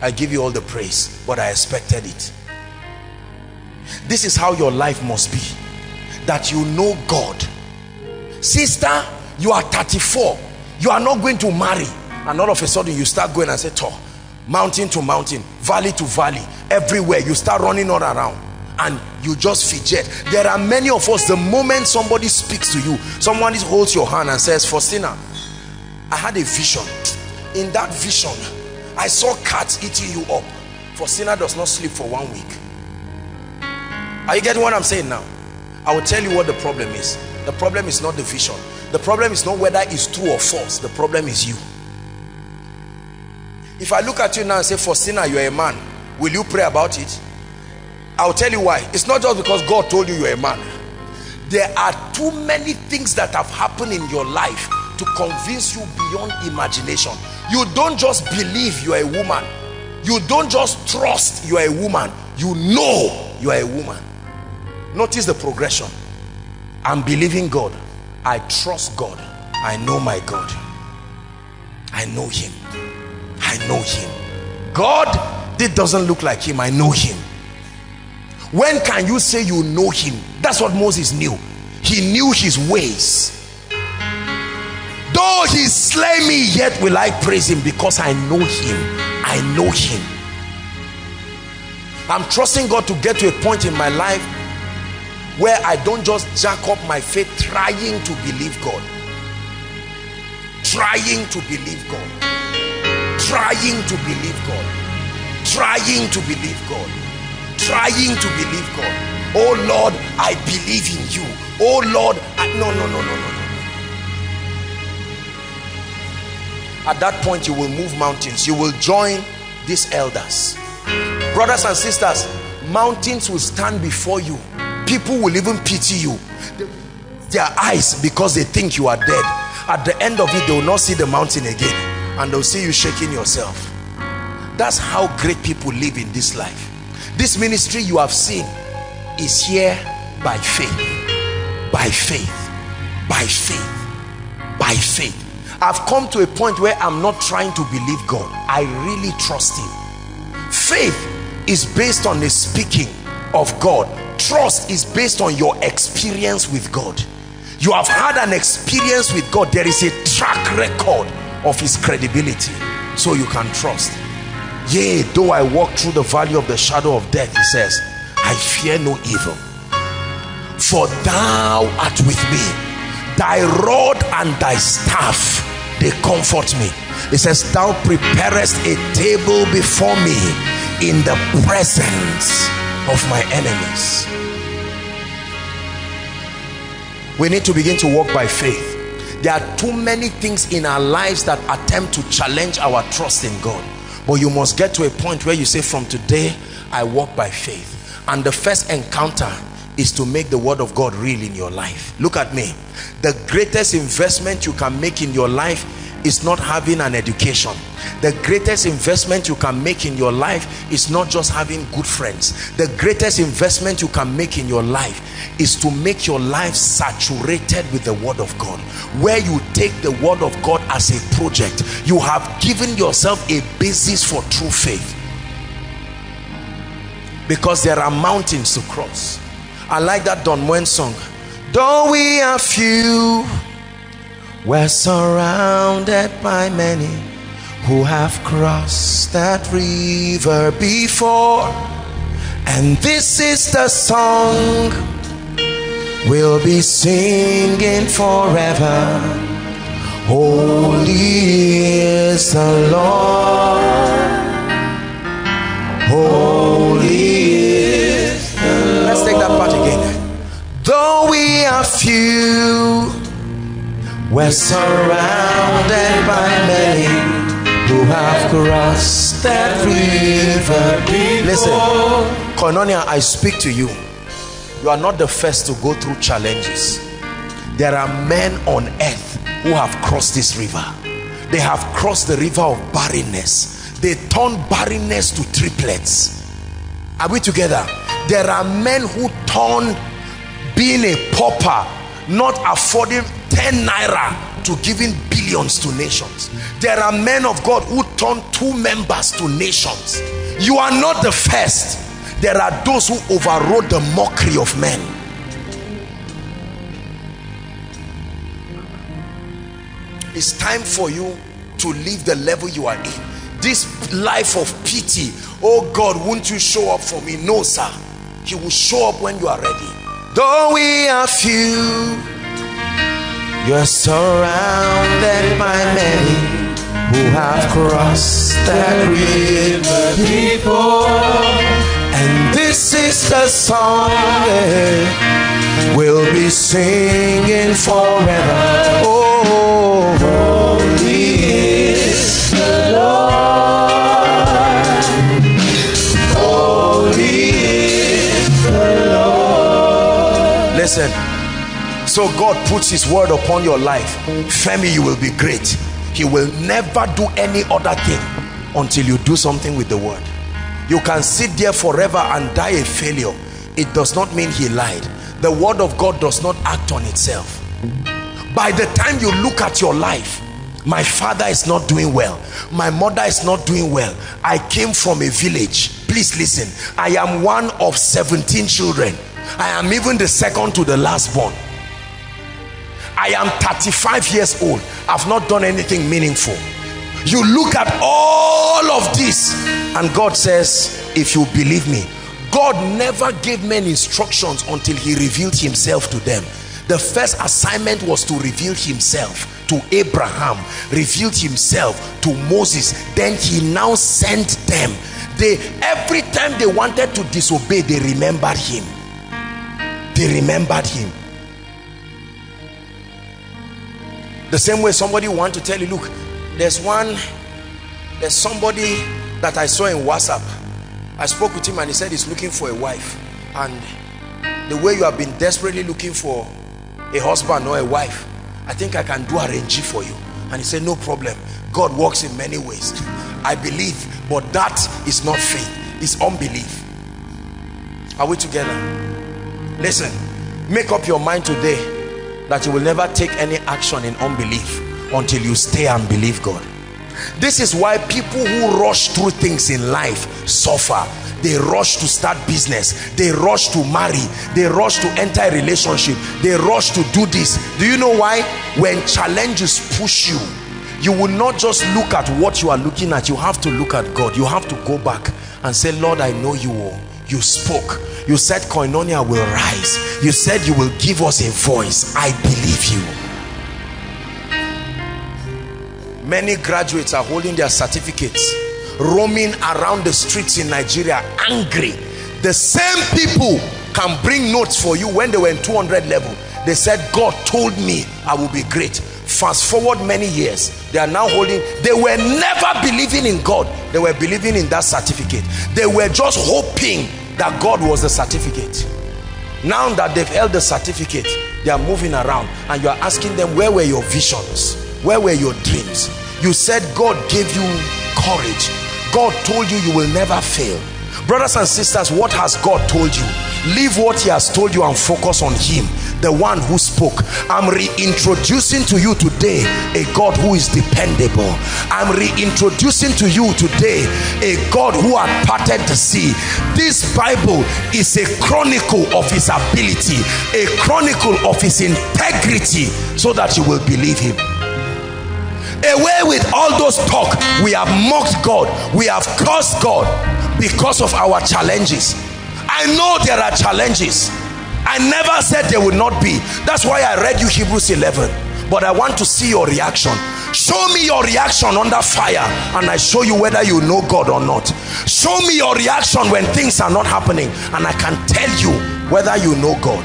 I give you all the praise but i expected it. This is how your life must be that you know god. Sister you are 34 you are not going to marry. And all of a sudden you start going and say toh mountain to mountain valley to valley everywhere. You start running all around. And you just fidget. There are many of us the moment somebody speaks to you someone holds your hand and says Faustina I had a vision. In that vision I saw cats eating you up. Faustina does not sleep for one week. Are you getting what I'm saying now I will tell you what the problem is. The problem is not the vision. The problem is not whether it's true or false. The problem is you. If I look at you now and say Faustina, you're a man. Will you pray about it? I'll tell you why. It's not just because God told you you're a man. There are too many things that have happened in your life to convince you beyond imagination. You don't just believe you're a woman. You don't just trust you're a woman. You know you are a woman notice the progression. I'm believing God. I trust God. I know my God. I know him. I know him. God it doesn't look like him. I know him. When can you say you know him? That's what Moses knew. He knew his ways. Though he slay me yet will I praise him because I know him. I know him. I'm trusting God to get to a point in my life where I don't just jack up my faith trying to believe God. Trying to believe God. Trying to believe God. Trying to believe God. Trying to believe God. Oh Lord I believe in you. Oh Lord I, no no no no no at that point you will move mountains. You will join these elders. Brothers and sisters mountains will stand before you people will even pity you. Their eyes because they think you are dead. At the end of it they will not see the mountain again and they'll see you shaking yourself. That's how great people live in this life. This ministry you have seen is here by faith. By faith. By faith. By faith. I've come to a point where I'm not trying to believe God. I really trust him. Faith is based on the speaking of God. Trust is based on your experience with God. You have had an experience with God. There is a track record of his credibility. So you can trust. Yea though I walk through the valley of the shadow of death he says I fear no evil. For thou art with me. Thy rod and thy staff they comfort me. It says thou preparest a table before me in the presence of my enemies. We need to begin to walk by faith. There are too many things in our lives that attempt to challenge our trust in God. But you must get to a point where you say from today I walk by faith. And the first encounter is to make the word of God real in your life. Look at me. The greatest investment you can make in your life is not having an education. The greatest investment you can make in your life is not just having good friends. The greatest investment you can make in your life is to make your life saturated with the word of God. Where you take the word of God as a project you have given yourself a basis for true faith. Because there are mountains to cross. I like that Don Moen song though we are few we're surrounded by many who have crossed that river before. And this is the song we'll be singing forever. Holy is the Lord. Holy is the Lord. Let's take that part again. Though we are few we're surrounded by many who have crossed that river. Listen, Koinonia, I speak to you. You are not the first to go through challenges. There are men on earth who have crossed this river they have crossed the river of barrenness they turn barrenness to triplets are we together there are men who turn being a pauper not affording 10 naira to giving billions to nations. There are men of god who turn two members to nations. You are not the first. There are those who overrode the mockery of men. It's time for you to leave the level you are in. This life of pity oh god won't you show up for me? No sir. He will show up when you are ready. Though we are few you're surrounded by many who have crossed that river before. And this is the song we'll be singing forever. Oh holy is the lord. Holy is the lord. Listen so god puts his word upon your life. Femi you will be great. He will never do any other thing until you do something with the word. You can sit there forever and die a failure. It does not mean he lied. The word of God does not act on itself. By the time you look at your life my father is not doing well. My mother is not doing well. I came from a village. Please listen. I am one of 17 children. I am even the second to the last born I am 35 years old. I've not done anything meaningful. You look at all of this and God says if you believe me God never gave men instructions until he revealed himself to them. The first assignment was to reveal himself to Abraham revealed himself to Moses. Then he now sent them. They every time they wanted to disobey they remembered him. They remembered him the same way somebody want to tell you look there's one there's somebody that I saw in WhatsApp. I spoke with him and he said he's looking for a wife. And the way you have been desperately looking for a husband or a wife I think I can do arrange for you. And he said no problem. God works in many ways. I believe but that is not faith. It's unbelief. Are we together? Listen make up your mind today that you will never take any action in unbelief until you stay and believe God. This is why people who rush through things in life suffer. They rush to start business. They rush to marry. They rush to enter a relationship. They rush to do this. Do you know why? When challenges push you you will not just look at what you are looking at. You have to look at God. You have to go back and say Lord I know you all you spoke. You said koinonia will rise. You said you will give us a voice. I believe you. Many graduates are holding their certificates roaming around the streets in Nigeria angry. The same people can bring notes for you when they were in 200 level. They said God told me I will be great fast forward many years they are now holding they were never believing in God. They were believing in that certificate. They were just hoping that God was the certificate. Now that they've held the certificate they are moving around and you are asking them where were your visions? Where were your dreams? You said God gave you courage. God told you you will never fail brothers and sisters what has God told you? Leave what he has told you and focus on him the one who spoke. I'm reintroducing to you today a god who is dependable. I'm reintroducing to you today a god who had parted the sea. This bible is a chronicle of his ability a chronicle of his integrity so that you will believe him. Away with all those talk. We have mocked god. We have cursed god because of our challenges i know there are challenges I never said there would not be. That's why I read you Hebrews 11. But I want to see your reaction. Show me your reaction under fire and I show you whether you know God or not. Show me your reaction when things are not happening and I can tell you whether you know God.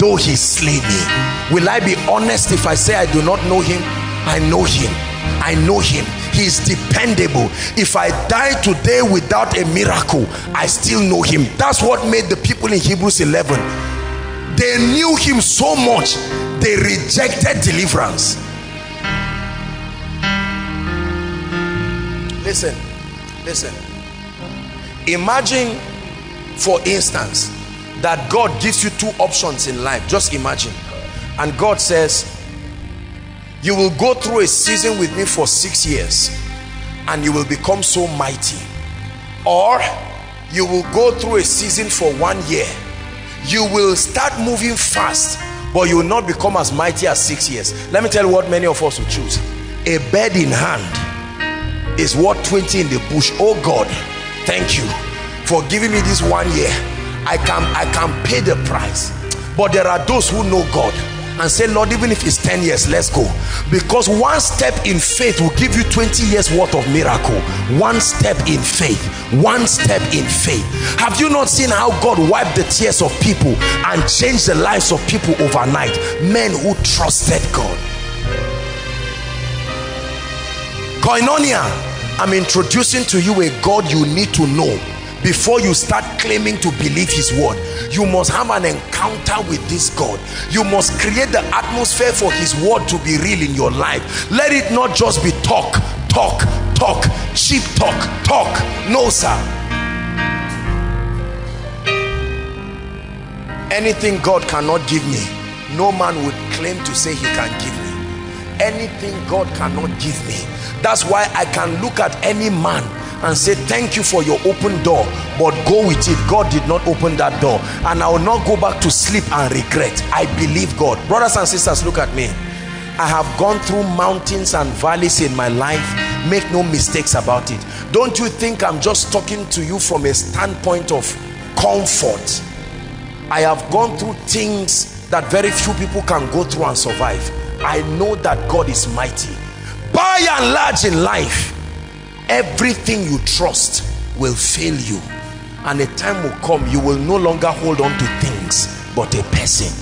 Though he slay me, will I be honest if I say I do not know him? I know him. I know him he's dependable. If i die today without a miracle i still know him. That's what made the people in hebrews 11 they knew him so much they rejected deliverance. Listen listen. Imagine for instance that God gives you two options in life. Just imagine. And God says you will go through a season with me for six years and you will become so mighty. Or you will go through a season for one year. You will start moving fast but you will not become as mighty as six years. Let me tell you what many of us will choose. A bed in hand is what 20 in the bush. Oh god thank you for giving me this one year. I can i can pay the price. But there are those who know god and say lord even if it's 10 years let's go. Because one step in faith will give you 20 years worth of miracle. One step in faith. One step in faith. Have you not seen how god wiped the tears of people and changed the lives of people overnight? Men who trusted god. Koinonia i'm introducing to you a god you need to know before you start claiming to believe his word you must have an encounter with this God. You must create the atmosphere for his word to be real in your life. Let it not just be talk talk talk cheap talk talk. No sir. Anything God cannot give me no man would claim to say he can give me. Anything God cannot give me. That's why I can look at any man and say thank you for your open door but go with it. God did not open that door and i will not go back to sleep and regret. I believe god. Brothers and sisters look at me. I have gone through mountains and valleys in my life. Make no mistakes about it. Don't you think i'm just talking to you from a standpoint of comfort? I have gone through things that very few people can go through and survive. I know that god is mighty. By and large in life everything you trust will fail you. And a time will come you will no longer hold on to things but a person.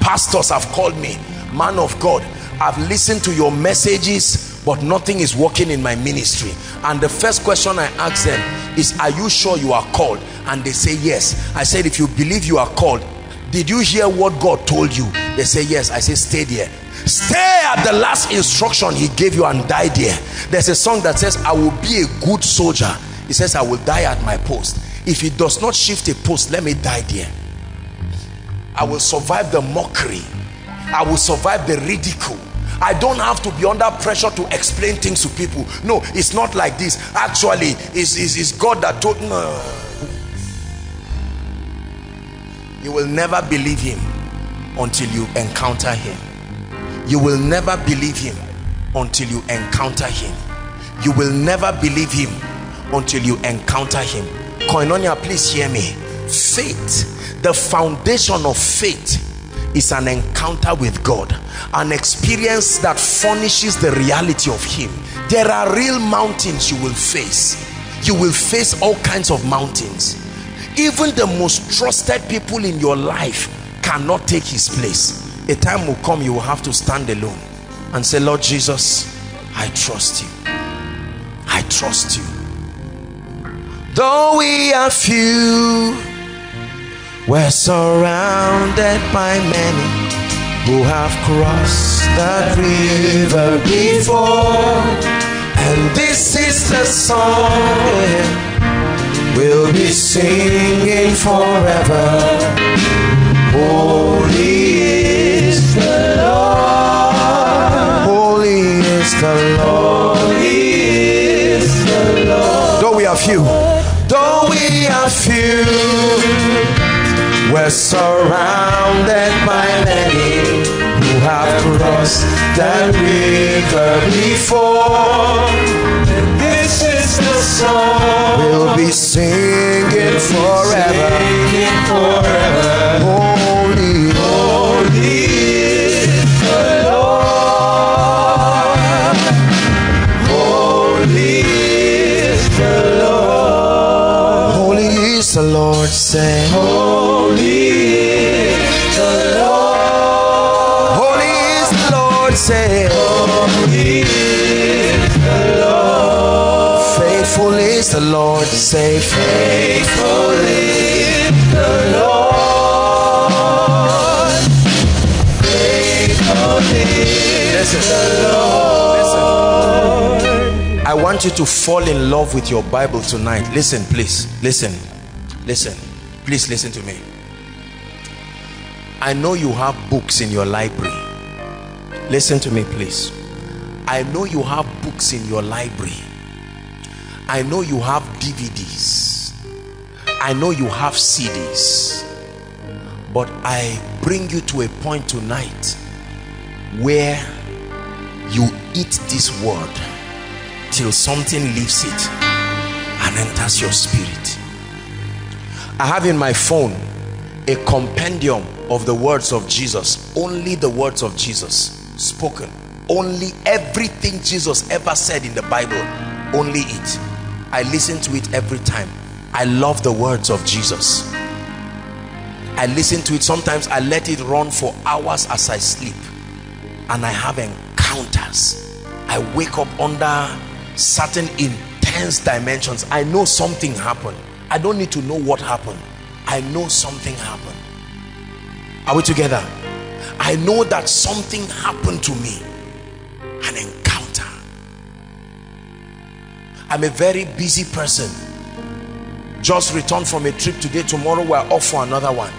Pastors have called me man of God. I've listened to your messages but nothing is working in my ministry. And the first question I ask them is are you sure you are called? And they say yes. I said if you believe you are called did you hear what God told you? They say yes. I say stay there stay at the last instruction he gave you and die there. There's a song that says i will be a good soldier. He says i will die at my post. If he does not shift a post let me die there. I will survive the mockery. I will survive the ridicule. I don't have to be under pressure to explain things to people. No, it's not like this. Actually, it's, it's, it's God that told no. You will never believe him until you encounter him you will never believe him until you encounter him. You will never believe him until you encounter him. Koinonia please hear me. Faith the foundation of faith is an encounter with God an experience that furnishes the reality of him. There are real mountains you will face. You will face all kinds of mountains. Even the most trusted people in your life cannot take his place a time will come you will have to stand alone and say Lord Jesus I trust you. I trust you. Though we are few we're surrounded by many who have crossed that river before. And this is the song we'll be singing forever. Holy Lord. Though we are few, we are few, we're surrounded by many who have crossed that river before. And this is the song we'll be singing forever. Singing forever. Holy, say Holy is the Lord Holy is the Lord say Holy is the Lord Faithful is the Lord say Faithful is the Lord listen, listen. I want you to fall in love with your Bible tonight. Listen, please. Listen. Listen. Please listen to me. I know you have books in your library. Listen to me, please. I know you have books in your library. I know you have DVDs. I know you have CDs. But I bring you to a point tonight where you eat this word till something leaves it and enters your spirit. I have in my phone a compendium of the words of Jesus, only the words of Jesus spoken. Only everything Jesus ever said in the Bible. Only it. I listen to it every time. I love the words of Jesus. I listen to it sometimes. I let it run for hours as I sleep. And I have encounters. I wake up under certain intense dimensions. I know something happened I don't need to know what happened. I know something happened. Are we together? I know that something happened to me. An encounter. I'm a very busy person. Just returned from a trip today. Tomorrow we're off for another one.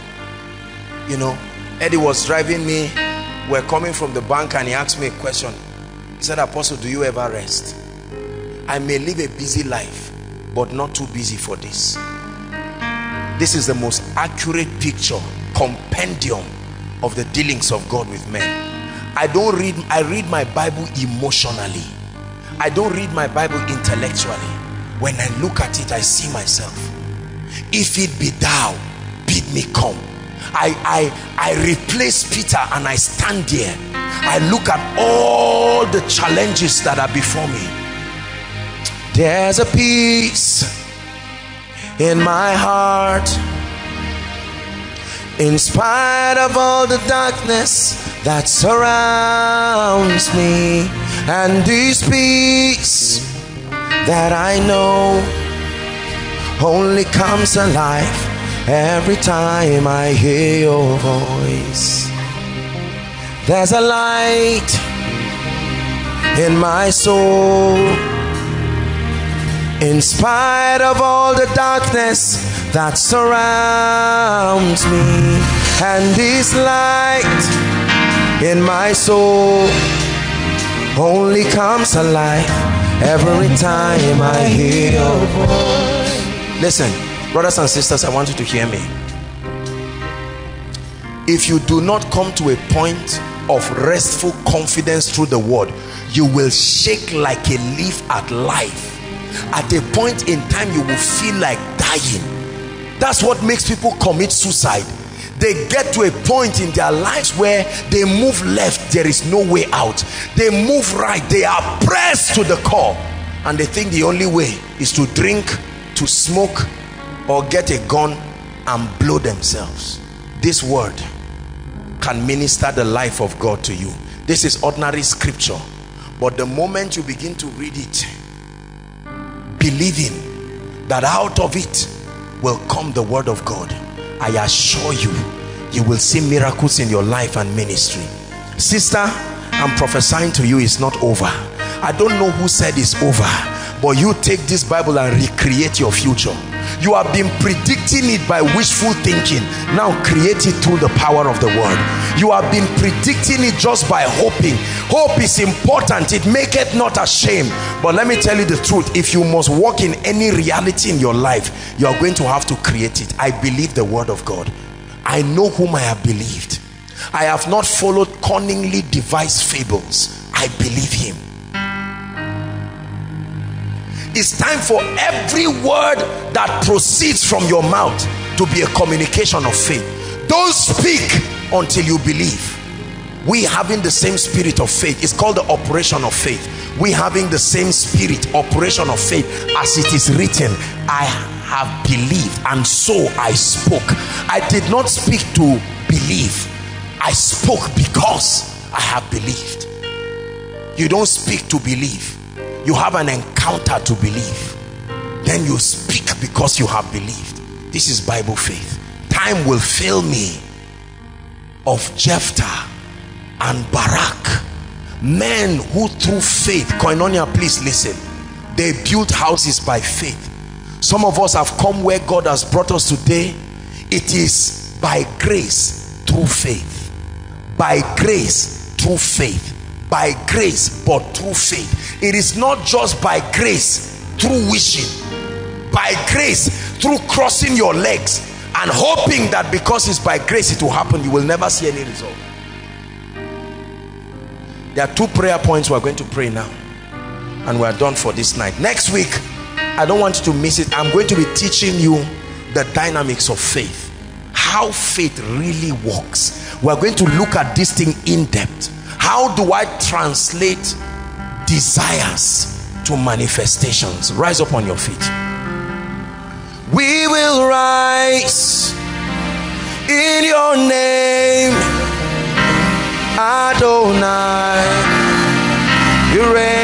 You know Eddie was driving me. We're coming from the bank and he asked me a question. He said apostle do you ever rest? I may live a busy life but not too busy for this. This is the most accurate picture compendium of the dealings of God with men. I don't read I read my Bible emotionally. I don't read my Bible intellectually. When I look at it I see myself. If it be thou bid me come. I I I replace Peter and I stand there. I look at all the challenges that are before me there's a peace in my heart. In spite of all the darkness that surrounds me and this peace that I know only comes alive every time I hear your voice. There's a light in my soul in spite of all the darkness that surrounds me and this light in my soul only comes alive every time I hear your voice. Listen, brothers and sisters, I want you to hear me. If you do not come to a point of restful confidence through the word, you will shake like a leaf at life. At a point in time, you will feel like dying. That's what makes people commit suicide. They get to a point in their lives where they move left there is no way out. They move right they are pressed to the core. And they think the only way is to drink to smoke or get a gun and blow themselves. This word can minister the life of God to you. This is ordinary scripture. But the moment you begin to read it believing that out of it will come the word of God. I assure you you will see miracles in your life and ministry. Sister I'm prophesying to you it's not over. I don't know who said it's over but you take this Bible and recreate your future you have been predicting it by wishful thinking. Now create it through the power of the word. You have been predicting it just by hoping. Hope is important. It make it not ashamed but let me tell you the truth. If you must walk in any reality in your life you are going to have to create it. I believe the word of God. I know whom I have believed. I have not followed cunningly devised fables. I believe him it's time for every word that proceeds from your mouth to be a communication of faith. Don't speak until you believe. We having the same spirit of faith. It's called the operation of faith. We having the same spirit operation of faith as it is written i have believed and so i spoke. I did not speak to believe. I spoke because i have believed. You don't speak to believe you have an encounter to believe. Then you speak because you have believed. This is bible faith. Time will fail me. Of jephthah and barak. Men who through faith koinonia please listen. They built houses by faith. Some of us have come where god has brought us today. It is by grace through faith. By grace through faith by grace but through faith. It is not just by grace through wishing. By grace through crossing your legs and hoping that because it's by grace it will happen you will never see any result. There are two prayer points we're going to pray now and we're done for this night. Next week i don't want you to miss it. I'm going to be teaching you the dynamics of faith how faith really works. We're going to look at this thing in depth how do i translate desires to manifestations? Rise up on your feet. We will rise in your name Adonai, you reign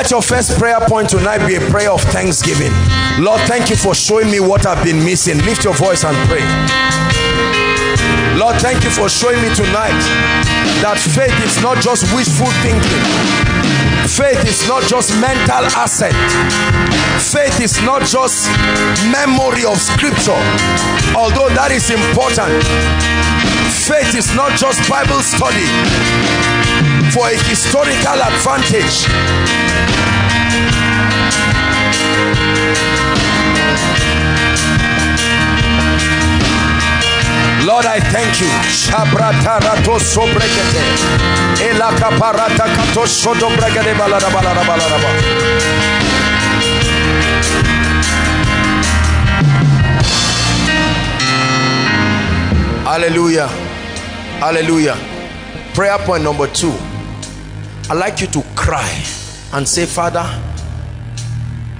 Let your first prayer point tonight be a prayer of thanksgiving. Lord, thank you for showing me what I've been missing. Lift your voice and pray. Lord, thank you for showing me tonight that faith is not just wishful thinking. Faith is not just mental assent. Faith is not just memory of scripture, although that is important. Faith is not just Bible study for a historical advantage. Lord, I thank you. Shabratarato sobrekete. Elaka parata kato Hallelujah. Hallelujah. Prayer point number two. I'd like you to cry and say, Father,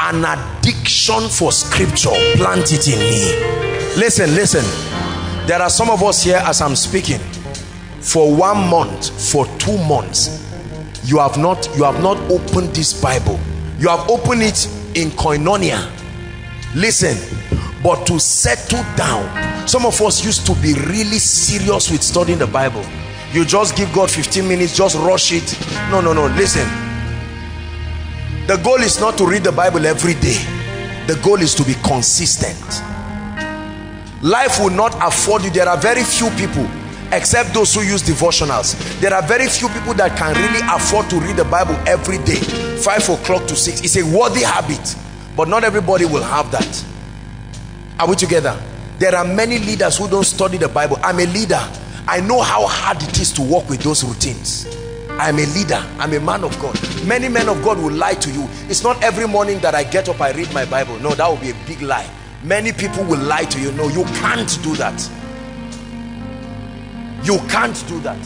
an addiction for scripture, plant it in me. Listen, listen. There are some of us here as I'm speaking. For one month, for two months, you have not you have not opened this Bible. You have opened it in koinonia. Listen, but to settle down. Some of us used to be really serious with studying the Bible. You just give God 15 minutes, just rush it. No, no, no. Listen. The goal is not to read the Bible every day. The goal is to be consistent. Life will not afford you. There are very few people, except those who use devotionals. There are very few people that can really afford to read the Bible every day. Five o'clock to six. It's a worthy habit. But not everybody will have that. Are we together? There are many leaders who don't study the Bible. I'm a leader. I know how hard it is to work with those routines. I'm a leader. I'm a man of God. Many men of God will lie to you. It's not every morning that I get up, I read my Bible. No, that would be a big lie. Many people will lie to you. No, you can't do that. You can't do that.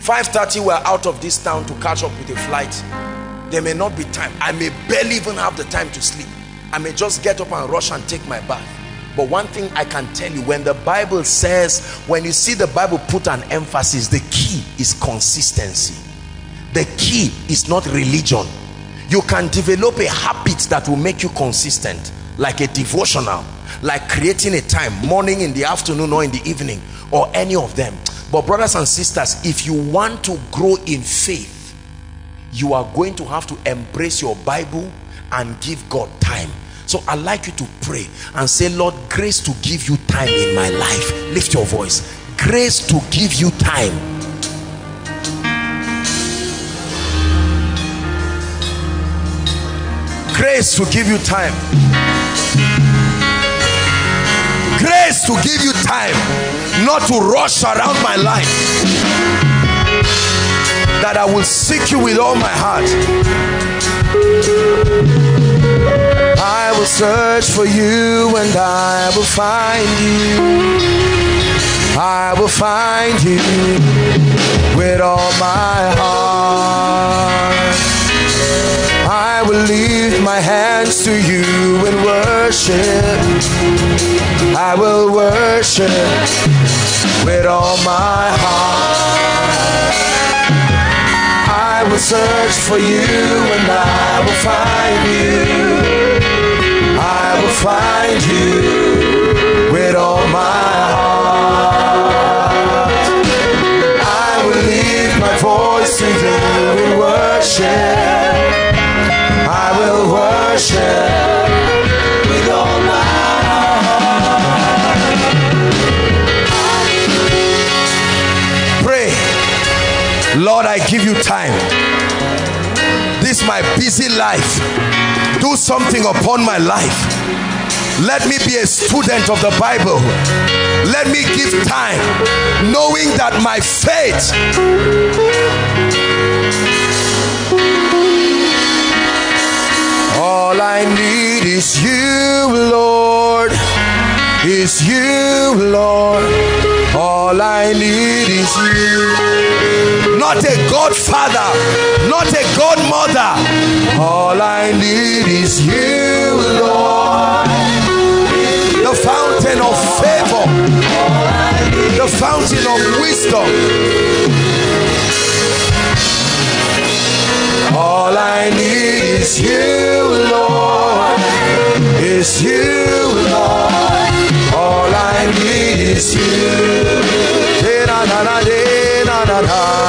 5.30 we're out of this town to catch up with a flight. There may not be time. I may barely even have the time to sleep. I may just get up and rush and take my bath. But one thing I can tell you, when the Bible says, when you see the Bible put an emphasis, the key is consistency. The key is not religion. You can develop a habit that will make you consistent, like a devotional, like creating a time, morning, in the afternoon, or in the evening, or any of them. But brothers and sisters, if you want to grow in faith, you are going to have to embrace your Bible and give God time so I'd like you to pray and say, Lord, grace to give you time in my life. Lift your voice. Grace to give you time. Grace to give you time. Grace to give you time. Not to rush around my life. That I will seek you with all my heart I will search for you and I will find you. I will find you with all my heart. I will lift my hands to you in worship. I will worship with all my heart. I will search for you and I will find you. I will find you with all my heart. I will lift my voice to you in worship. I will worship with all my heart. Pray, Lord, I give you time. This my busy life. Do something upon my life. Let me be a student of the Bible. Let me give time, knowing that my faith all I need is you, Lord. Is you, Lord. All I need is you. Not a godfather, not a godmother. All I need is you, Lord. The fountain of favor, the fountain of wisdom. All I need is you, Lord. Is you, Lord. All I need is you. All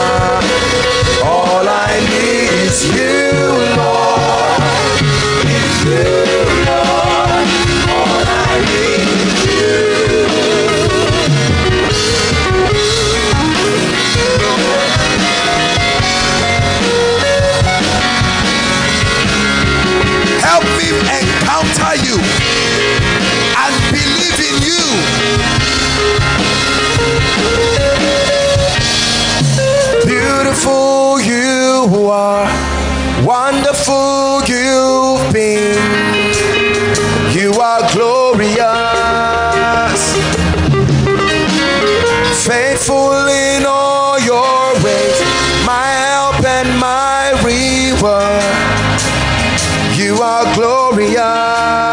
encounter you and believe in you. Beautiful you are, wonderful are glorious,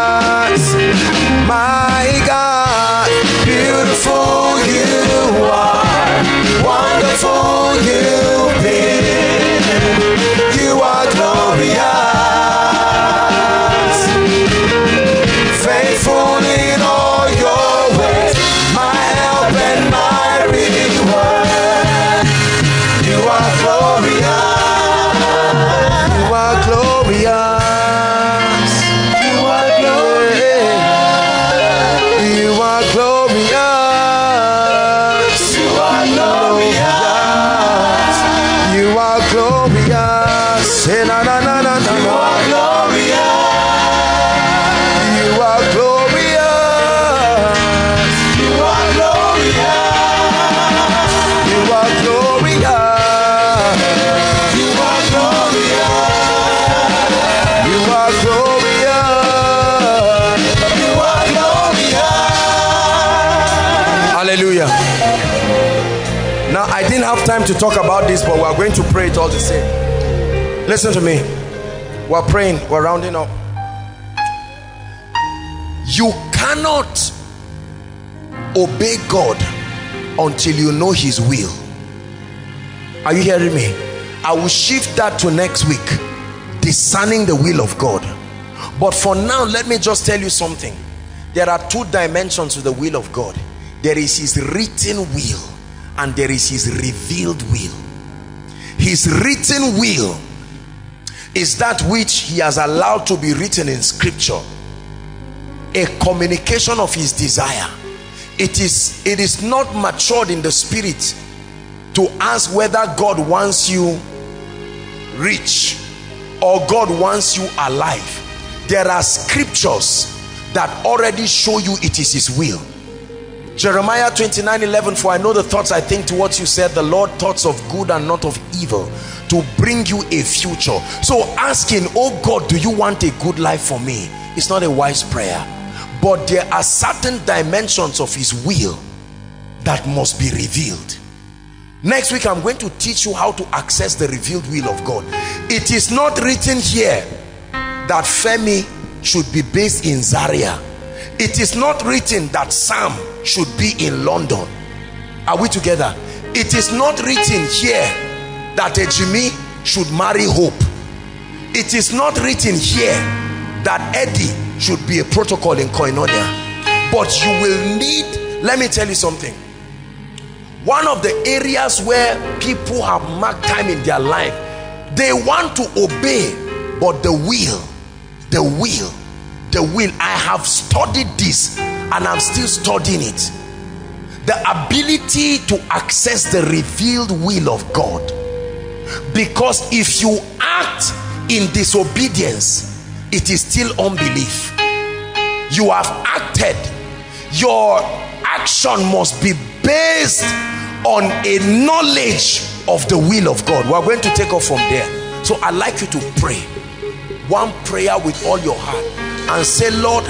to talk about this, but we are going to pray it all the same. Listen to me. We're praying, we're rounding up. You cannot obey God until you know His will. Are you hearing me? I will shift that to next week. Discerning the will of God. But for now, let me just tell you something. There are two dimensions to the will of God. There is his written will and there is his revealed will. His written will is that which he has allowed to be written in scripture. A communication of his desire. It is, it is not matured in the spirit to ask whether God wants you rich or God wants you alive. There are scriptures that already show you it is his will. Jeremiah 29 11 For I know the thoughts I think towards you, said the Lord, thoughts of good and not of evil, to bring you a future. So asking, Oh God, do you want a good life for me? It's not a wise prayer. But there are certain dimensions of his will that must be revealed. next week i'm going to teach you how to access the revealed will of god it is not written here that femi should be based in zaria it is not written that sam should be in london. Are we together? It is not written here that a jimmy should marry hope. It is not written here that eddie should be a protocol in koinonia. But you will need let me tell you something. One of the areas where people have marked time in their life they want to obey but the will the will the will. I have studied this and i'm still studying it. The ability to access the revealed will of god. Because if you act in disobedience it is still unbelief. You have acted. Your action must be based on a knowledge of the will of God. We're going to take off from there. So I'd like you to pray. One prayer with all your heart and say, Lord,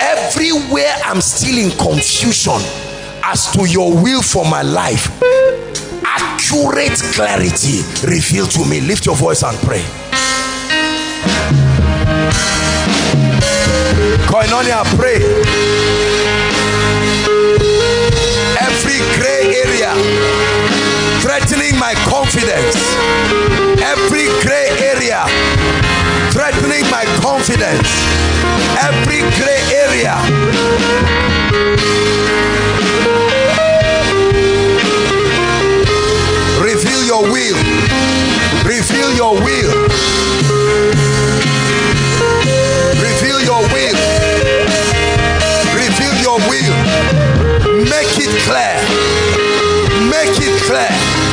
everywhere I'm still in confusion as to your will for my life, accurate clarity reveal to me. Lift your voice and pray. Koinonia, pray every gray area threatening my confidence every gray area threatening my confidence. Every gray area. Reveal your will. Reveal your will. Reveal your will. Reveal your will. Make it clear. Make it clear.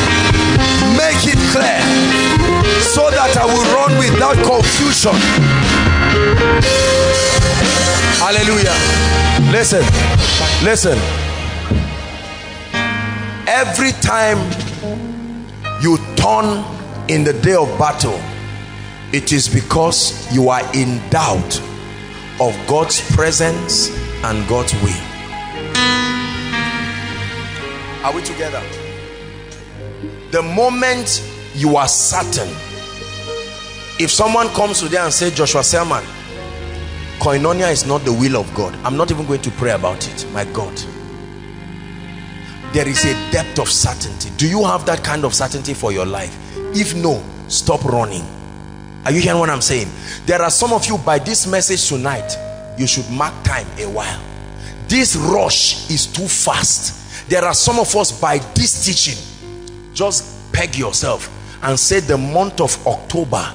I will run without confusion. Hallelujah. Listen. Listen. Every time you turn in the day of battle, it is because you are in doubt of God's presence and God's will. Are we together? The moment you are certain, if someone comes today and say, Joshua Selman, koinonia is not the will of God. I'm not even going to pray about it. My God. There is a depth of certainty. Do you have that kind of certainty for your life? If no, stop running. Are you hearing what I'm saying? There are some of you by this message tonight, you should mark time a while. This rush is too fast there are some of us by this teaching just peg yourself and say the month of October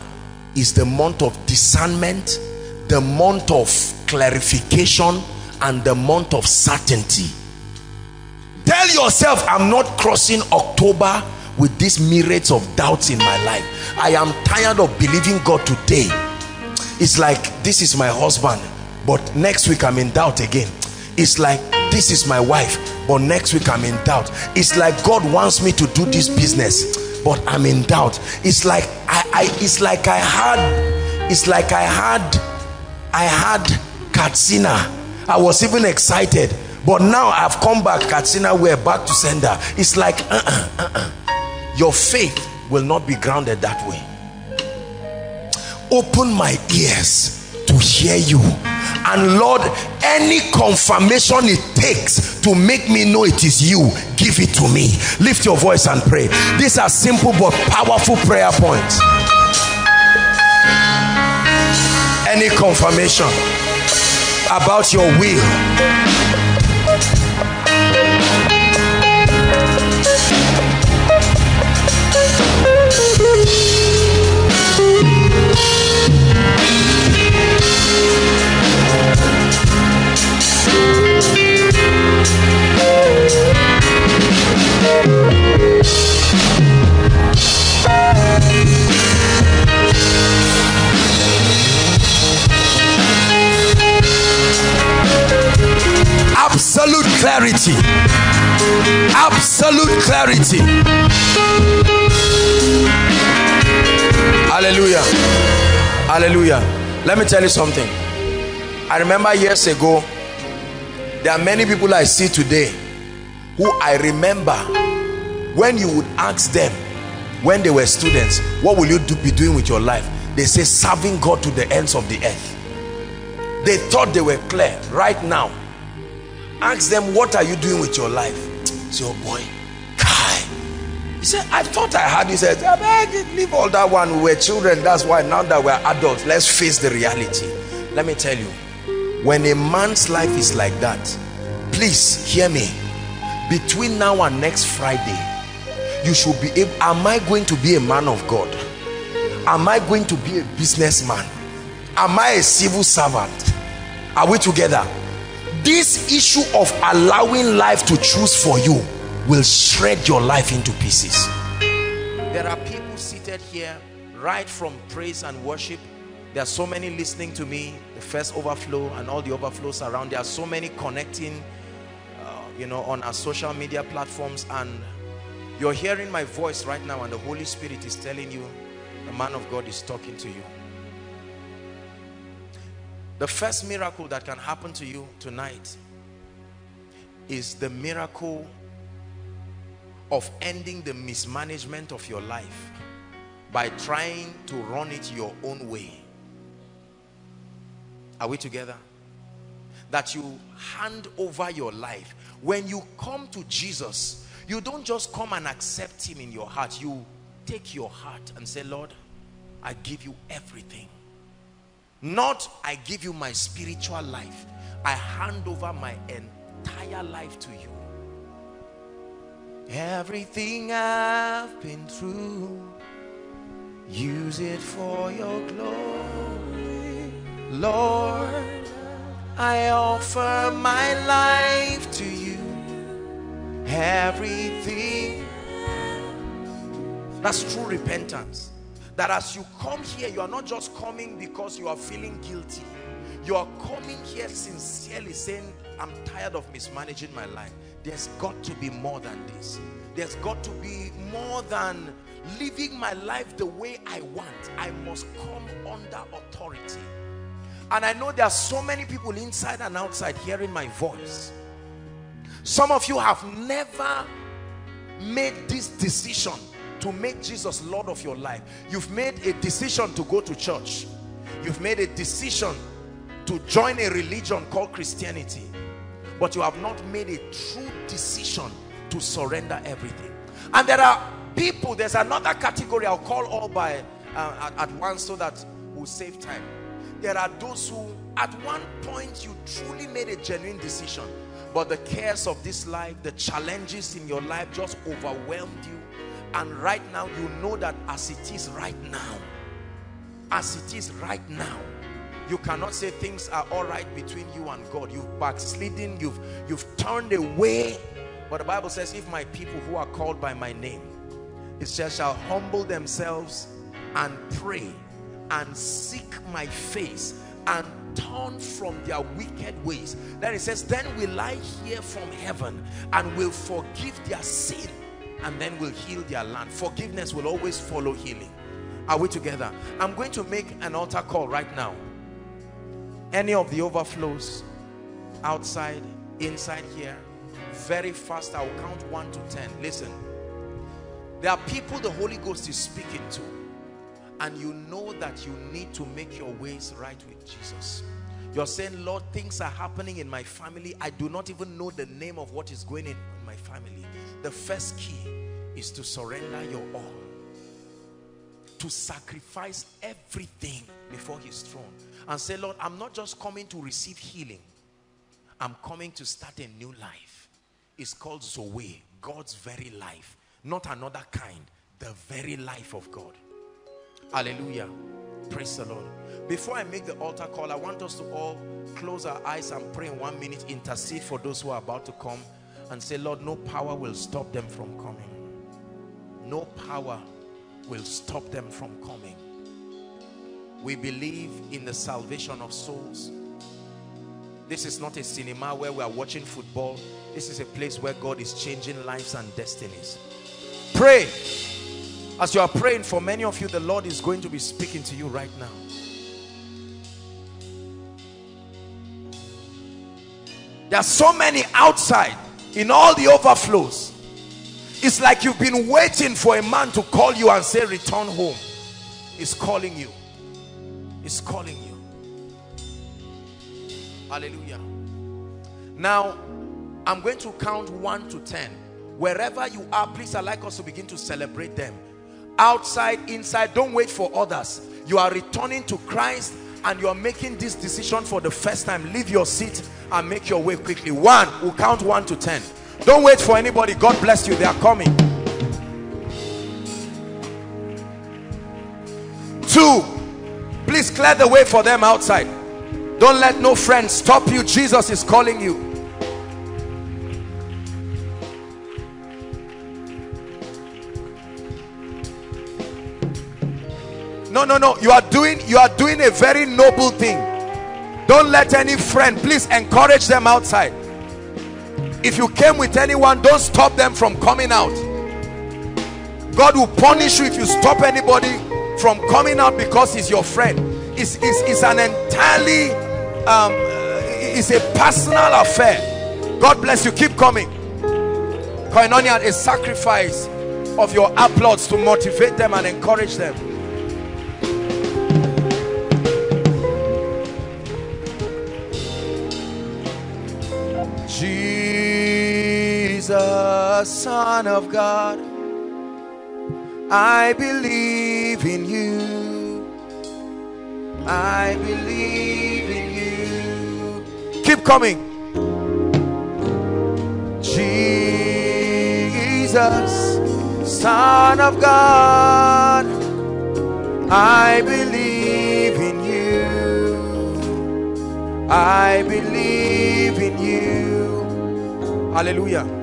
is the month of discernment the month of clarification and the month of certainty. Tell yourself I'm not crossing October with these myriads of doubts in my life. I am tired of believing God today. It's like this is my husband but next week I'm in doubt again. It's like this is my wife but next week i'm in doubt. It's like god wants me to do this business but i'm in doubt. It's like i, I it's like i had it's like i had i had katsina. I was even excited but now i've come back katsina we're back to sender. It's like uh -uh, uh your faith will not be grounded that way. Open my ears to hear you and Lord any confirmation it takes to make me know it is you give it to me. Lift your voice and pray. These are simple but powerful prayer points. Any confirmation about your will absolute clarity. Absolute clarity. Hallelujah. Hallelujah. Let me tell you something. I remember years ago there are many people i see today who i remember when you would ask them when they were students what will you do, be doing with your life? They say serving God to the ends of the earth. They thought they were clear. Right now ask them what are you doing with your life? Say oh boy Kai. he said I thought I had he said leave all that one. We were children that's why now that we're adults let's face the reality. Let me tell you when a man's life is like that please hear me. Between now and next Friday you should be able am I going to be a man of God? Am I going to be a businessman? Am I a civil servant? Are we together? This issue of allowing life to choose for you will shred your life into pieces. There are people seated here right from praise and worship. There are so many listening to me the first overflow and all the overflows around. There are so many connecting uh, you know on our social media platforms and you're hearing my voice right now and the Holy Spirit is telling you the man of God is talking to you. The first miracle that can happen to you tonight is the miracle of ending the mismanagement of your life by trying to run it your own way. Are we together? That you hand over your life. When you come to Jesus you don't just come and accept him in your heart. You take your heart and say lord i give you everything. Not i give you my spiritual life. I hand over my entire life to you. Everything i've been through use it for your glory. Lord i offer my life to you everything. That's true repentance. That as you come here, you are not just coming because you are feeling guilty. You are coming here sincerely saying, I'm tired of mismanaging my life. There's got to be more than this. There's got to be more than living my life the way I want. I must come under authority. And I know there are so many people inside and outside hearing my voice some of you have never made this decision to make Jesus Lord of your life. You've made a decision to go to church. You've made a decision to join a religion called Christianity. But you have not made a true decision to surrender everything. And there are people, there's another category I'll call all by uh, at, at once so that we'll save time. There are those who at one point you truly made a genuine decision but the cares of this life the challenges in your life just overwhelmed you. And right now you know that as it is right now as it is right now you cannot say things are all right between you and God. You've backslidden you've you've turned away. But the Bible says if my people who are called by my name it says shall humble themselves and pray and seek my face and turn from their wicked ways. Then it says, then will I hear from heaven and will forgive their sin and then will heal their land. Forgiveness will always follow healing. Are we together? I'm going to make an altar call right now. Any of the overflows outside, inside here, very fast. I'll count one to ten. Listen. There are people the Holy Ghost is speaking to and you know that you need to make your ways right with Jesus. You're saying Lord things are happening in my family. I do not even know the name of what is going in my family. The first key is to surrender your all. To sacrifice everything before his throne. And say Lord I'm not just coming to receive healing. I'm coming to start a new life. It's called Zoe God's very life. Not another kind the very life of God Hallelujah. Praise the Lord. Before I make the altar call, I want us to all close our eyes and pray in one minute, intercede for those who are about to come and say, Lord, no power will stop them from coming. No power will stop them from coming. We believe in the salvation of souls. This is not a cinema where we are watching football. This is a place where God is changing lives and destinies. Pray as you are praying for many of you, the Lord is going to be speaking to you right now. There are so many outside in all the overflows. It's like you've been waiting for a man to call you and say, return home. He's calling you. He's calling you. Hallelujah. Now, I'm going to count 1 to 10. Wherever you are, please, i like us to begin to celebrate them. Outside, inside, don't wait for others. You are returning to Christ and you are making this decision for the first time. Leave your seat and make your way quickly. One, we'll count 1 to 10. Don't wait for anybody. God bless you. They are coming. Two, please clear the way for them outside. Don't let no friend stop you. Jesus is calling you. No, no, no. You are doing you are doing a very noble thing. Don't let any friend, please encourage them outside. If you came with anyone, don't stop them from coming out. God will punish you if you stop anybody from coming out because he's your friend. It's, it's, it's an entirely, um, it's a personal affair. God bless you. Keep coming. Koinonia, a sacrifice of your applause to motivate them and encourage them. Jesus, Son of God, I believe in you. I believe in you. Keep coming. Jesus, Son of God, I believe in you. I believe in you. Hallelujah.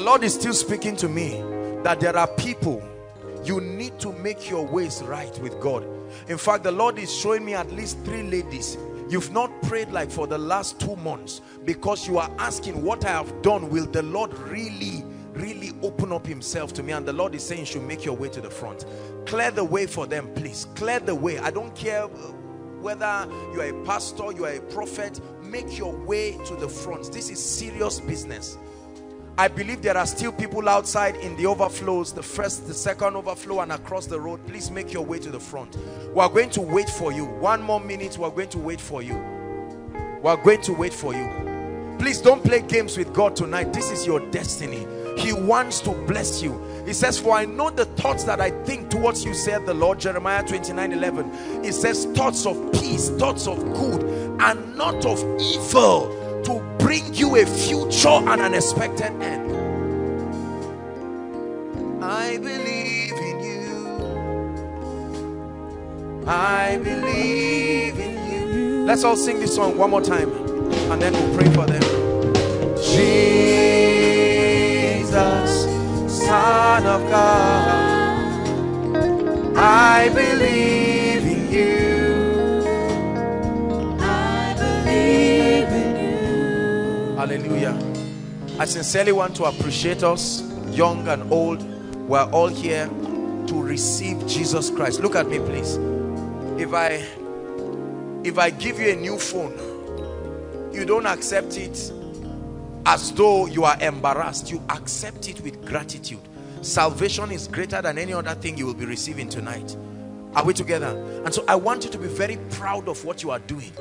The Lord is still speaking to me that there are people you need to make your ways right with God. In fact, the Lord is showing me at least three ladies. You've not prayed like for the last two months because you are asking what I have done. Will the Lord really, really open up himself to me? And the Lord is saying you should make your way to the front. Clear the way for them, please. Clear the way. I don't care uh, whether you are a pastor, you are a prophet, make your way to the front. This is serious business. I believe there are still people outside in the overflows, the first, the second overflow and across the road. Please make your way to the front. We are going to wait for you. One more minute, we are going to wait for you. We are going to wait for you. Please don't play games with God tonight. This is your destiny. He wants to bless you. He says, for I know the thoughts that I think towards you, said the Lord. Jeremiah 29, 11. It says, thoughts of peace, thoughts of good, and not of evil to bring you a future and an expected end. I believe in you. I believe in you. Let's all sing this song one more time and then we'll pray for them. Jesus, Son of God, I believe in you. Hallelujah. I sincerely want to appreciate us, young and old. We're all here to receive Jesus Christ. Look at me, please. If I if I give you a new phone, you don't accept it as though you are embarrassed. You accept it with gratitude. Salvation is greater than any other thing you will be receiving tonight. Are we together? And so I want you to be very proud of what you are doing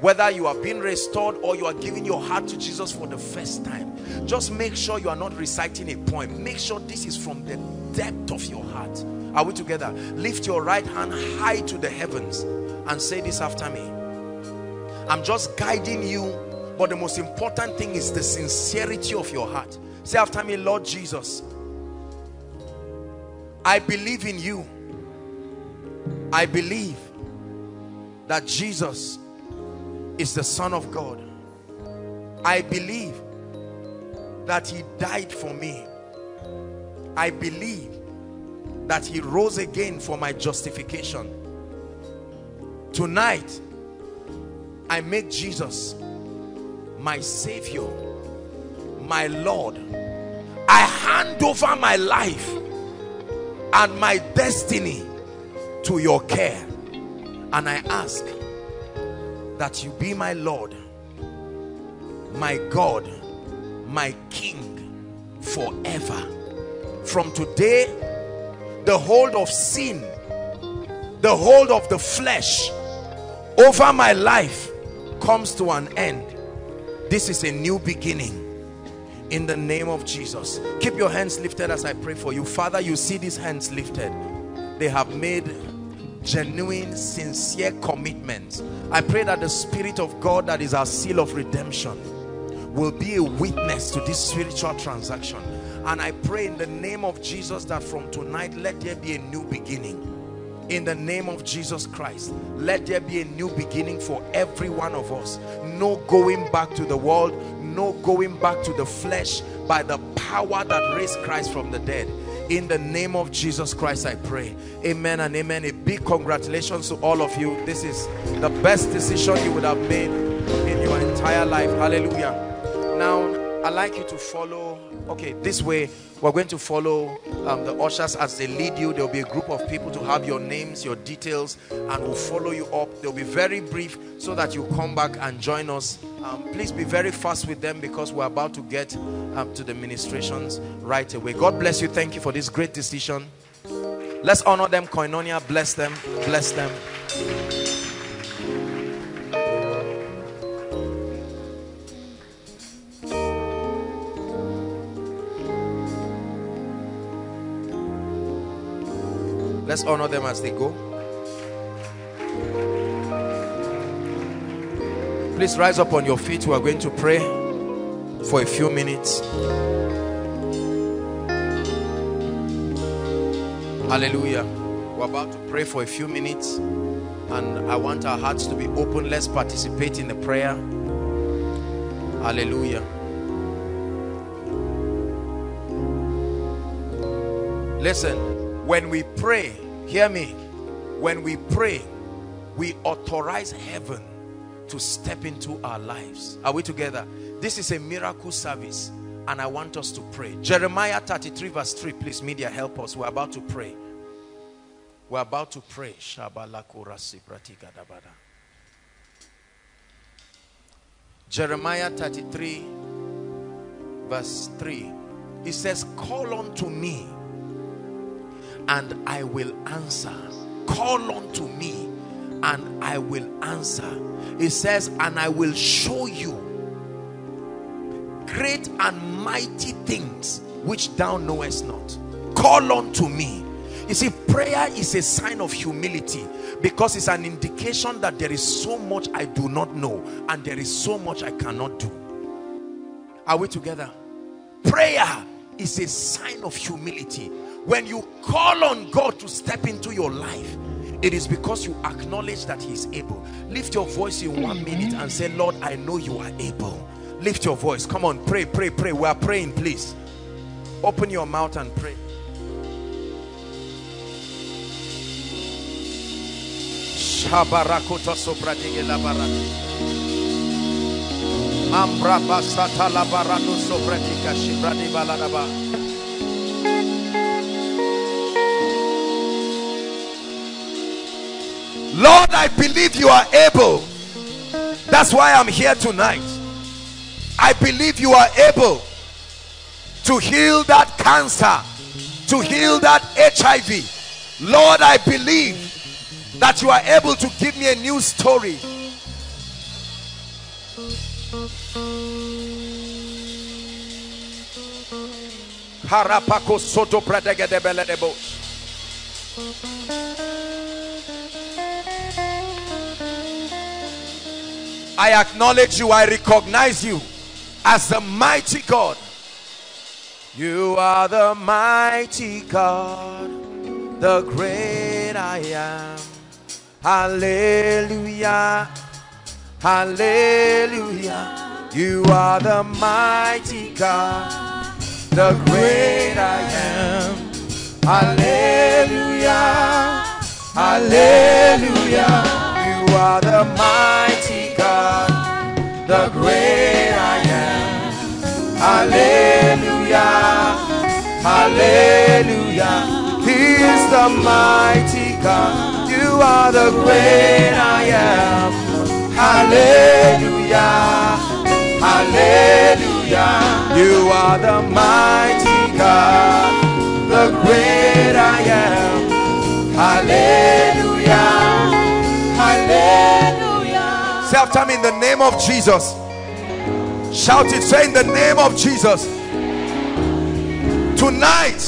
whether you are being restored or you are giving your heart to Jesus for the first time just make sure you are not reciting a poem. Make sure this is from the depth of your heart. Are we together? Lift your right hand high to the heavens and say this after me. I'm just guiding you but the most important thing is the sincerity of your heart. Say after me Lord Jesus I believe in you. I believe that Jesus is the Son of God. I believe that he died for me. I believe that he rose again for my justification. Tonight, I make Jesus my Savior, my Lord. I hand over my life and my destiny to your care. And I ask that you be my Lord, my God, my King, forever. From today, the hold of sin, the hold of the flesh over my life comes to an end. This is a new beginning in the name of Jesus. Keep your hands lifted as I pray for you. Father, you see these hands lifted. They have made genuine, sincere commitments. I pray that the Spirit of God that is our seal of redemption will be a witness to this spiritual transaction. And I pray in the name of Jesus that from tonight, let there be a new beginning. In the name of Jesus Christ, let there be a new beginning for every one of us. No going back to the world, no going back to the flesh by the power that raised Christ from the dead in the name of Jesus Christ I pray. Amen and amen. A big congratulations to all of you. This is the best decision you would have made in your entire life. Hallelujah. Now I'd like you to follow okay this way we're going to follow um, the ushers as they lead you. There'll be a group of people to have your names your details and will follow you up. They'll be very brief so that you come back and join us. Um, please be very fast with them because we're about to get um, to the ministrations right away. God bless you. Thank you for this great decision. Let's honor them. Koinonia bless them. Bless them Let's honor them as they go. Please rise up on your feet. We are going to pray for a few minutes. Hallelujah. We're about to pray for a few minutes and I want our hearts to be open. Let's participate in the prayer. Hallelujah. Listen, when we pray hear me. When we pray we authorize heaven to step into our lives. Are we together? This is a miracle service and I want us to pray. Jeremiah 33 verse 3 please media help us. We're about to pray. We're about to pray. Jeremiah 33 verse 3 he says call unto me and I will answer. Call unto me and I will answer. It says, and I will show you great and mighty things which thou knowest not. Call unto me. You see, prayer is a sign of humility because it's an indication that there is so much I do not know and there is so much I cannot do. Are we together? Prayer is a sign of humility when you call on God to step into your life it is because you acknowledge that he is able. Lift your voice in one minute and say Lord I know you are able. Lift your voice. Come on pray pray pray. We are praying please. Open your mouth and pray. Shabarakota sobradige labarati Ambra basata labarado sobratika shibradi baladaba Lord, I believe you are able. That's why I'm here tonight. I believe you are able to heal that cancer, to heal that HIV. Lord, I believe that you are able to give me a new story. Harapako soto I acknowledge you. I recognize you as the mighty God. You are the mighty God, the great I am. Hallelujah. Hallelujah. You are the mighty God, the great I am. Hallelujah. Hallelujah. You are the mighty the great I am. Hallelujah. Hallelujah. He is the mighty God. You are the great I am. Hallelujah. Hallelujah. You are the mighty God, the great I am. Hallelujah. Say after me in the name of Jesus. Shout it. Say in the name of Jesus. Tonight,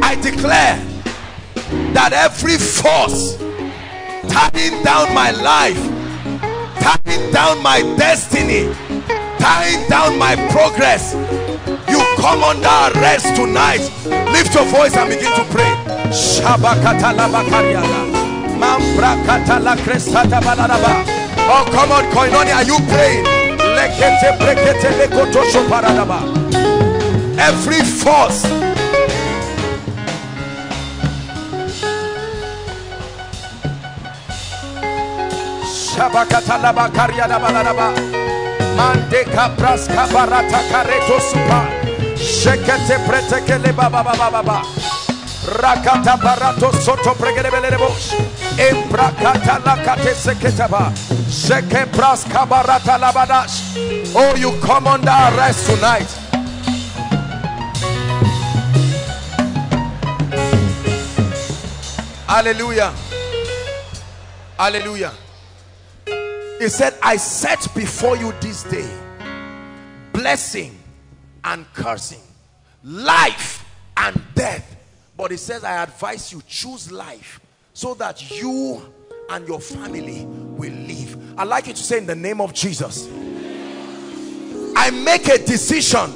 I declare that every force tying down my life, tying down my destiny, tying down my progress, you come under arrest tonight. Lift your voice and begin to pray. Oh, come on, Koinonia, are you praying? Every force. Shabakatalaba Karyada Baladaba Mande Capras Cabarata Careto Supa. Shekete Pretekele Baba Baba Baba Rakata Barato Soto Embrakata Lakate Seketaba Oh you come under arrest tonight. Hallelujah. Hallelujah. He said, I set before you this day blessing and cursing, life and death. But he says, I advise you choose life so that you and your family will live. I'd like you to say in the name of Jesus, I make a decision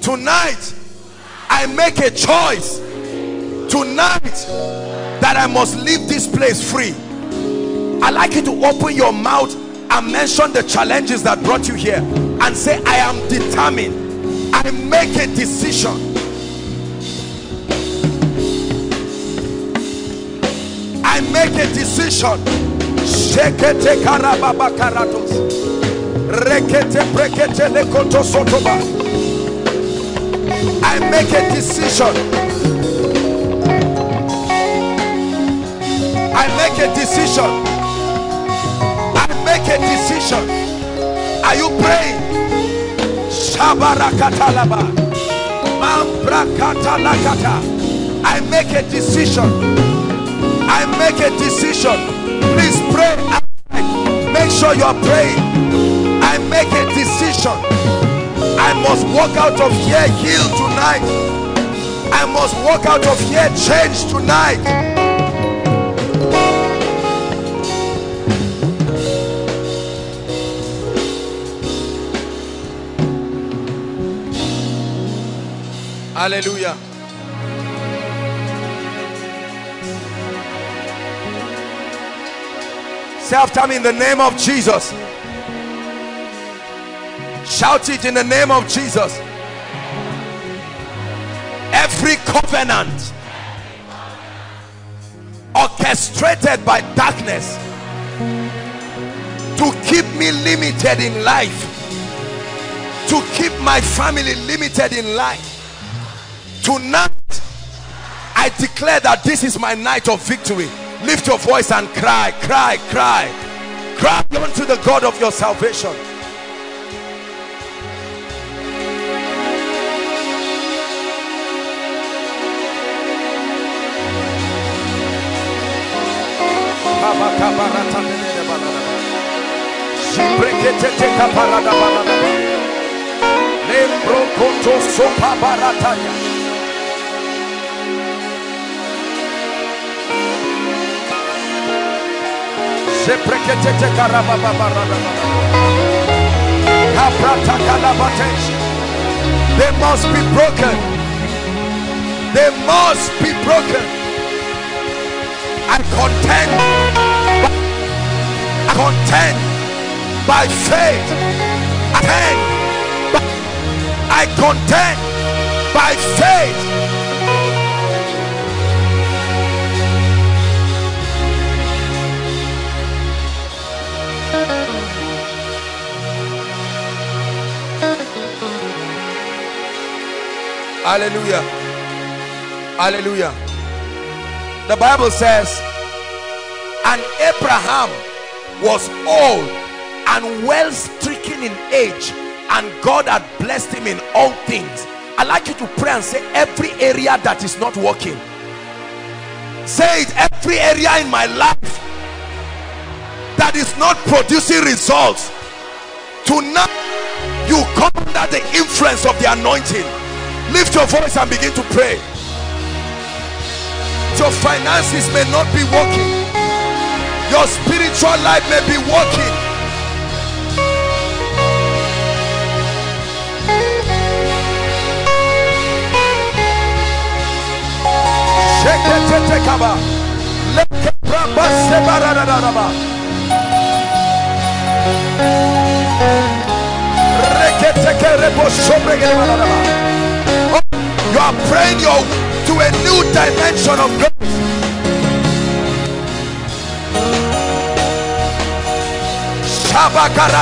tonight. I make a choice tonight that I must leave this place free I'd like you to open your mouth and mention the challenges that brought you here and say I am determined I make a decision I make a decision Shekete karababa karatos Rekete brekete lekoto sotoba I make a decision I make a decision I make a decision. Are you praying? Shabarakatalaba. Mambrakatalakata. I make a decision. I make a decision. Please pray. Make sure you are praying. I make a decision. I must walk out of here healed tonight. I must walk out of here changed tonight. Hallelujah. Say after me in the name of Jesus. Shout it in the name of Jesus. Every covenant orchestrated by darkness to keep me limited in life, to keep my family limited in life Tonight, I declare that this is my night of victory. Lift your voice and cry, cry, cry. Cry unto the God of your salvation. They must be broken. They must be broken. I contend. I contend by faith. I contend by faith. Hallelujah. Hallelujah. The Bible says, and Abraham was old and well stricken in age and God had blessed him in all things I'd like you to pray and say every area that is not working say it every area in my life that is not producing results tonight you come under the influence of the anointing lift your voice and begin to pray. Your finances may not be working. Your spiritual life may be working you are praying your to a new dimension of grace God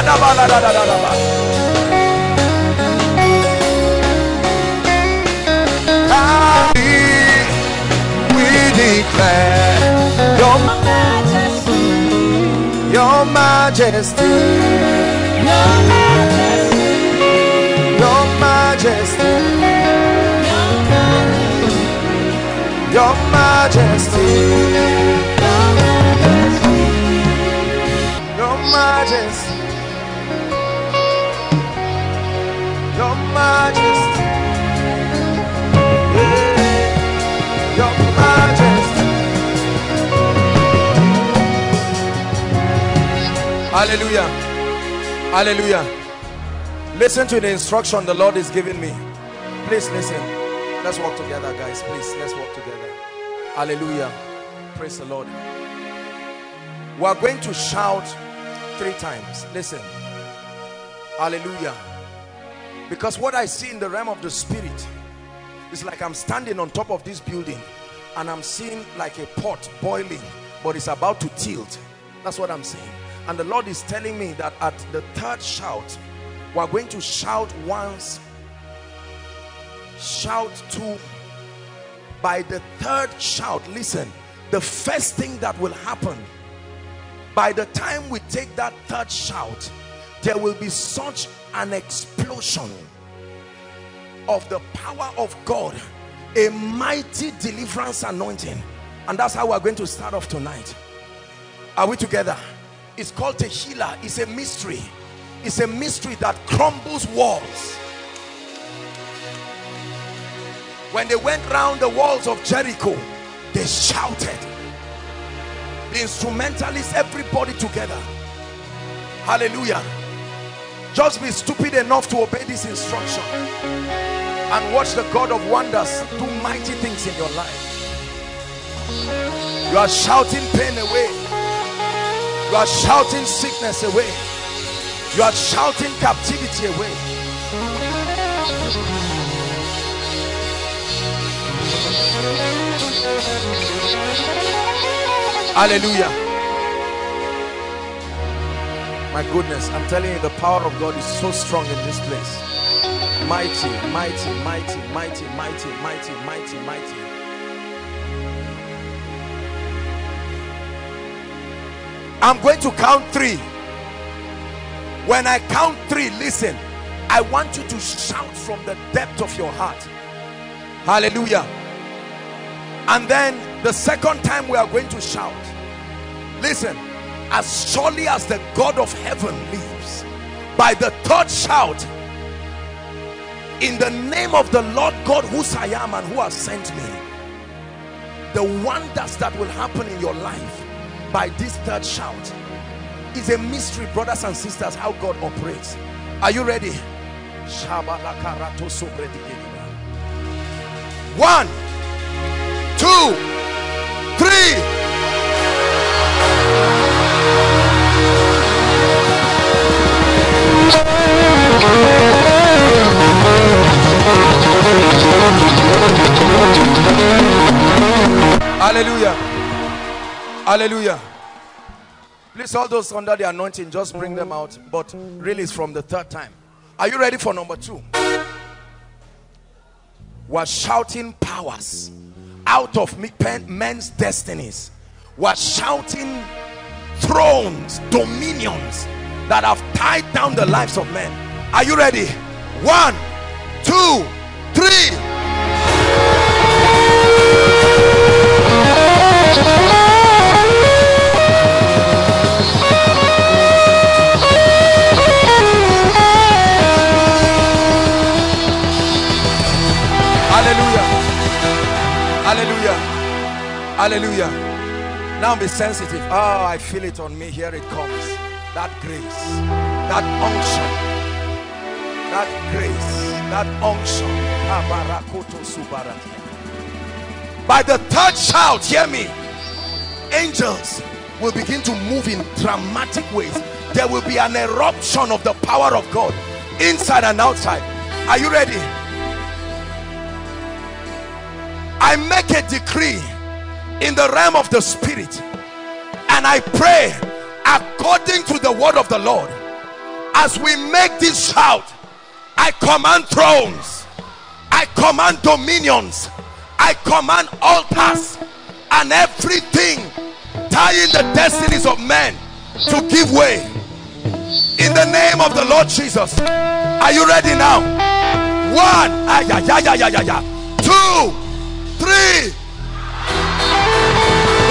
we declare your majesty your majesty. Your majesty your majesty. Your majesty. Your majesty. Your majesty. Hallelujah. Hallelujah. Listen to the instruction the lord is giving me. Please listen let's walk together guys. Please let's walk together. Hallelujah. Praise the lord. We are going to shout three times. Listen. Hallelujah. Because what i see in the realm of the spirit is like i'm standing on top of this building and i'm seeing like a pot boiling but it's about to tilt. That's what i'm saying and the lord is telling me that at the third shout we're going to shout once shout to by the third shout listen the first thing that will happen by the time we take that third shout there will be such an explosion of the power of God a mighty deliverance anointing. And that's how we're going to start off tonight. Are we together? It's called Tehillah it's a mystery. It's a mystery that crumbles walls when they went round the walls of Jericho they shouted. The instrumentalists everybody together. Hallelujah. Just be stupid enough to obey this instruction and watch the God of wonders do mighty things in your life. You are shouting pain away. You are shouting sickness away. You are shouting captivity away Hallelujah. My goodness, I'm telling you, the power of God is so strong in this place. Mighty, mighty, mighty, mighty, mighty, mighty, mighty, mighty. I'm going to count three. When I count three, listen, I want you to shout from the depth of your heart hallelujah. And then the second time we are going to shout. Listen as surely as the God of heaven lives by the third shout in the name of the Lord God whose I am and who has sent me the wonders that will happen in your life by this third shout is a mystery brothers and sisters how God operates. Are you ready one two three Hallelujah. Hallelujah. Please, all those under the anointing, just bring them out. But really, it's from the third time. Are you ready for number two? We're shouting powers out of men's destinies. We're shouting thrones, dominions that have tied down the lives of men. Are you ready? One, two, three. Hallelujah. Now be sensitive. Oh, I feel it on me. Here it comes. That grace, that unction, that grace, that unction. By the third shout, hear me. Angels will begin to move in dramatic ways. There will be an eruption of the power of God inside and outside. Are you ready? I make a decree in the realm of the spirit. And I pray according to the word of the Lord as we make this shout I command thrones I command dominions I command altars and everything tying the destinies of men to give way. In the name of the Lord Jesus. Are you ready now? One. Ah, yeah, yeah, yeah, yeah, yeah. two. Three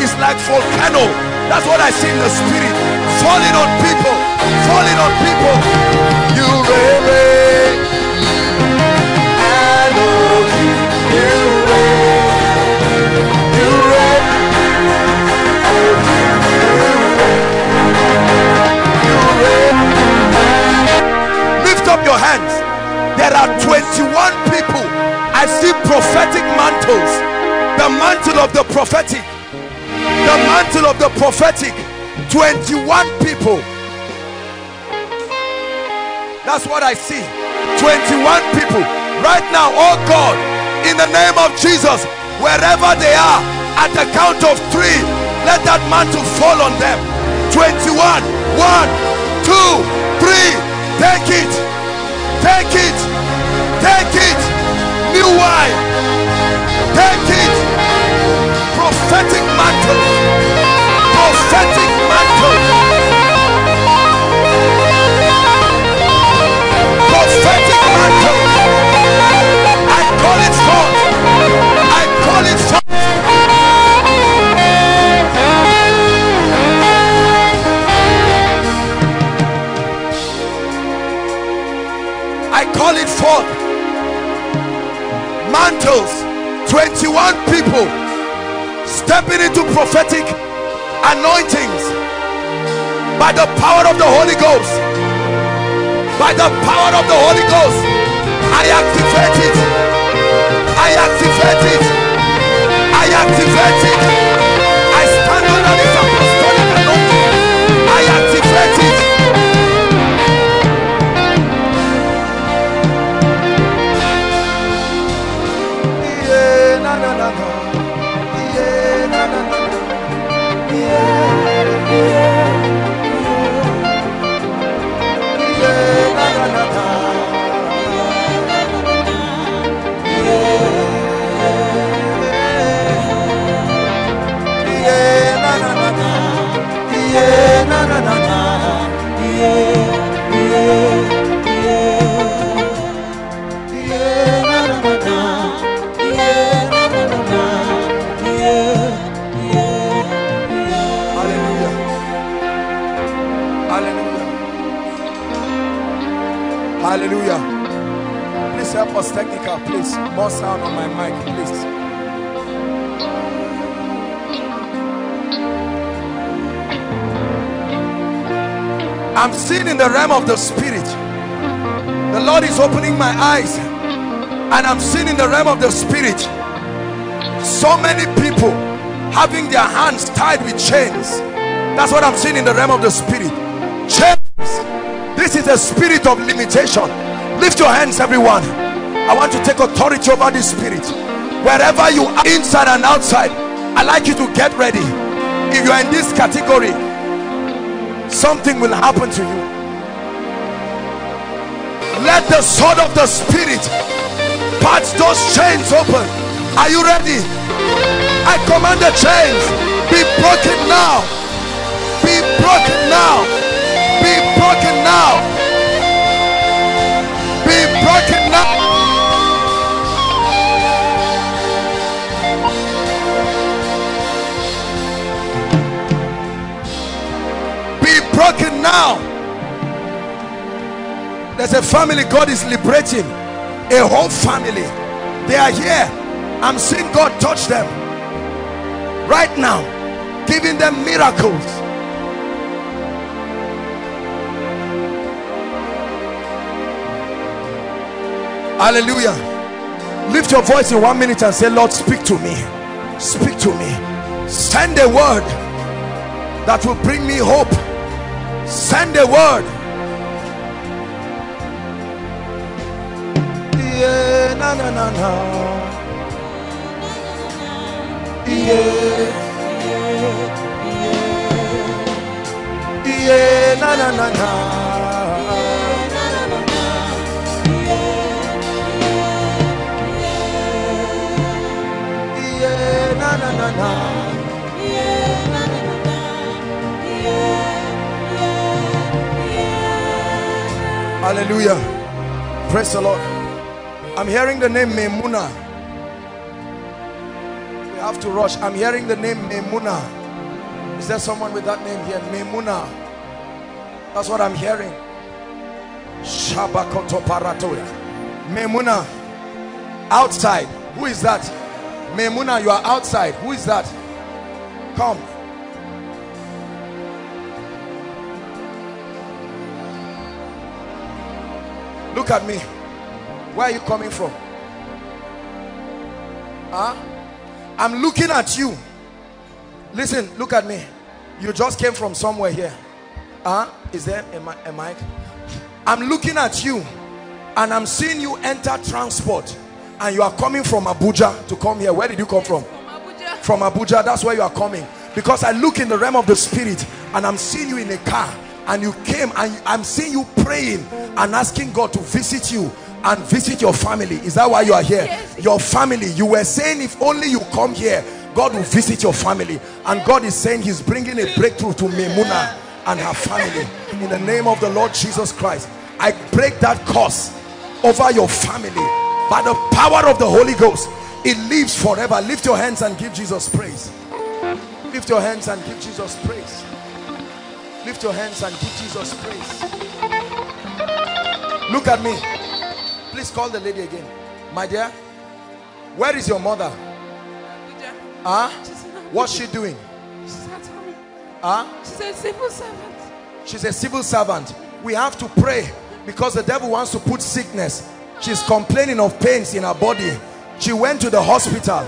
it's like volcano. That's what I see in the spirit. Falling on people. Falling on people. You reign Elohim you reign you reign. You reign. Lift up your hands. There are 21 people. I see prophetic mantles. The mantle of the prophetic the mantle of the prophetic 21 people. That's what I see. 21 people. Right now oh God in the name of Jesus wherever they are at the count of three let that mantle fall on them. 21 one two three. Take it. Take it. Take it. New wine. Take it prophetic mantle. Prophetic I please. More sound on my mic, please. I'm seeing in the realm of the spirit. The Lord is opening my eyes and I'm seeing in the realm of the spirit so many people having their hands tied with chains. That's what I'm seeing in the realm of the spirit. Chains. This is a spirit of limitation. Lift your hands, everyone. I want to take authority over this spirit. Wherever you are, inside and outside, I like you to get ready. If you are in this category, something will happen to you. Let the sword of the spirit part those chains open. Are you ready? I command the chains be broken now. Be broken now. Be broken now. Now. There's a family God is liberating. A whole family. They are here. I'm seeing God touch them right now, giving them miracles. Hallelujah. Lift your voice in one minute and say, Lord, speak to me. Speak to me. Send a word that will bring me hope. Send a word. Yeah, na na na na. Yeah, yeah, na na na na. Yeah, na na na na. Hallelujah. Praise the Lord. I'm hearing the name Memuna. We have to rush. I'm hearing the name Memuna. Is there someone with that name here? Memuna. That's what I'm hearing. Shabakoto Paratoya. Memuna. Outside. Who is that? Memuna, you are outside. Who is that? Come. Look at me. Where are you coming from? Huh? I'm looking at you. Listen, look at me. You just came from somewhere here. Huh? Is there a, a mic? I'm looking at you and I'm seeing you enter transport and you are coming from Abuja to come here. Where did you come from? From Abuja. From Abuja, that's where you are coming. Because I look in the realm of the spirit and I'm seeing you in a car and you came and I'm seeing you praying and asking God to visit you and visit your family. Is that why you are here? Yes. Your family. You were saying if only you come here, God will visit your family. And God is saying he's bringing a breakthrough to Memuna and her family. In the name of the Lord Jesus Christ, I break that curse over your family by the power of the Holy Ghost. It lives forever. Lift your hands and give Jesus praise. Lift your hands and give Jesus praise. Lift your hands and give Jesus praise. Look at me. Please call the lady again. My dear, where is your mother? Huh? She's in Abuja. What's she doing? She's at home. Huh? She's a civil servant. She's a civil servant. We have to pray because the devil wants to put sickness. She's complaining of pains in her body. She went to the hospital.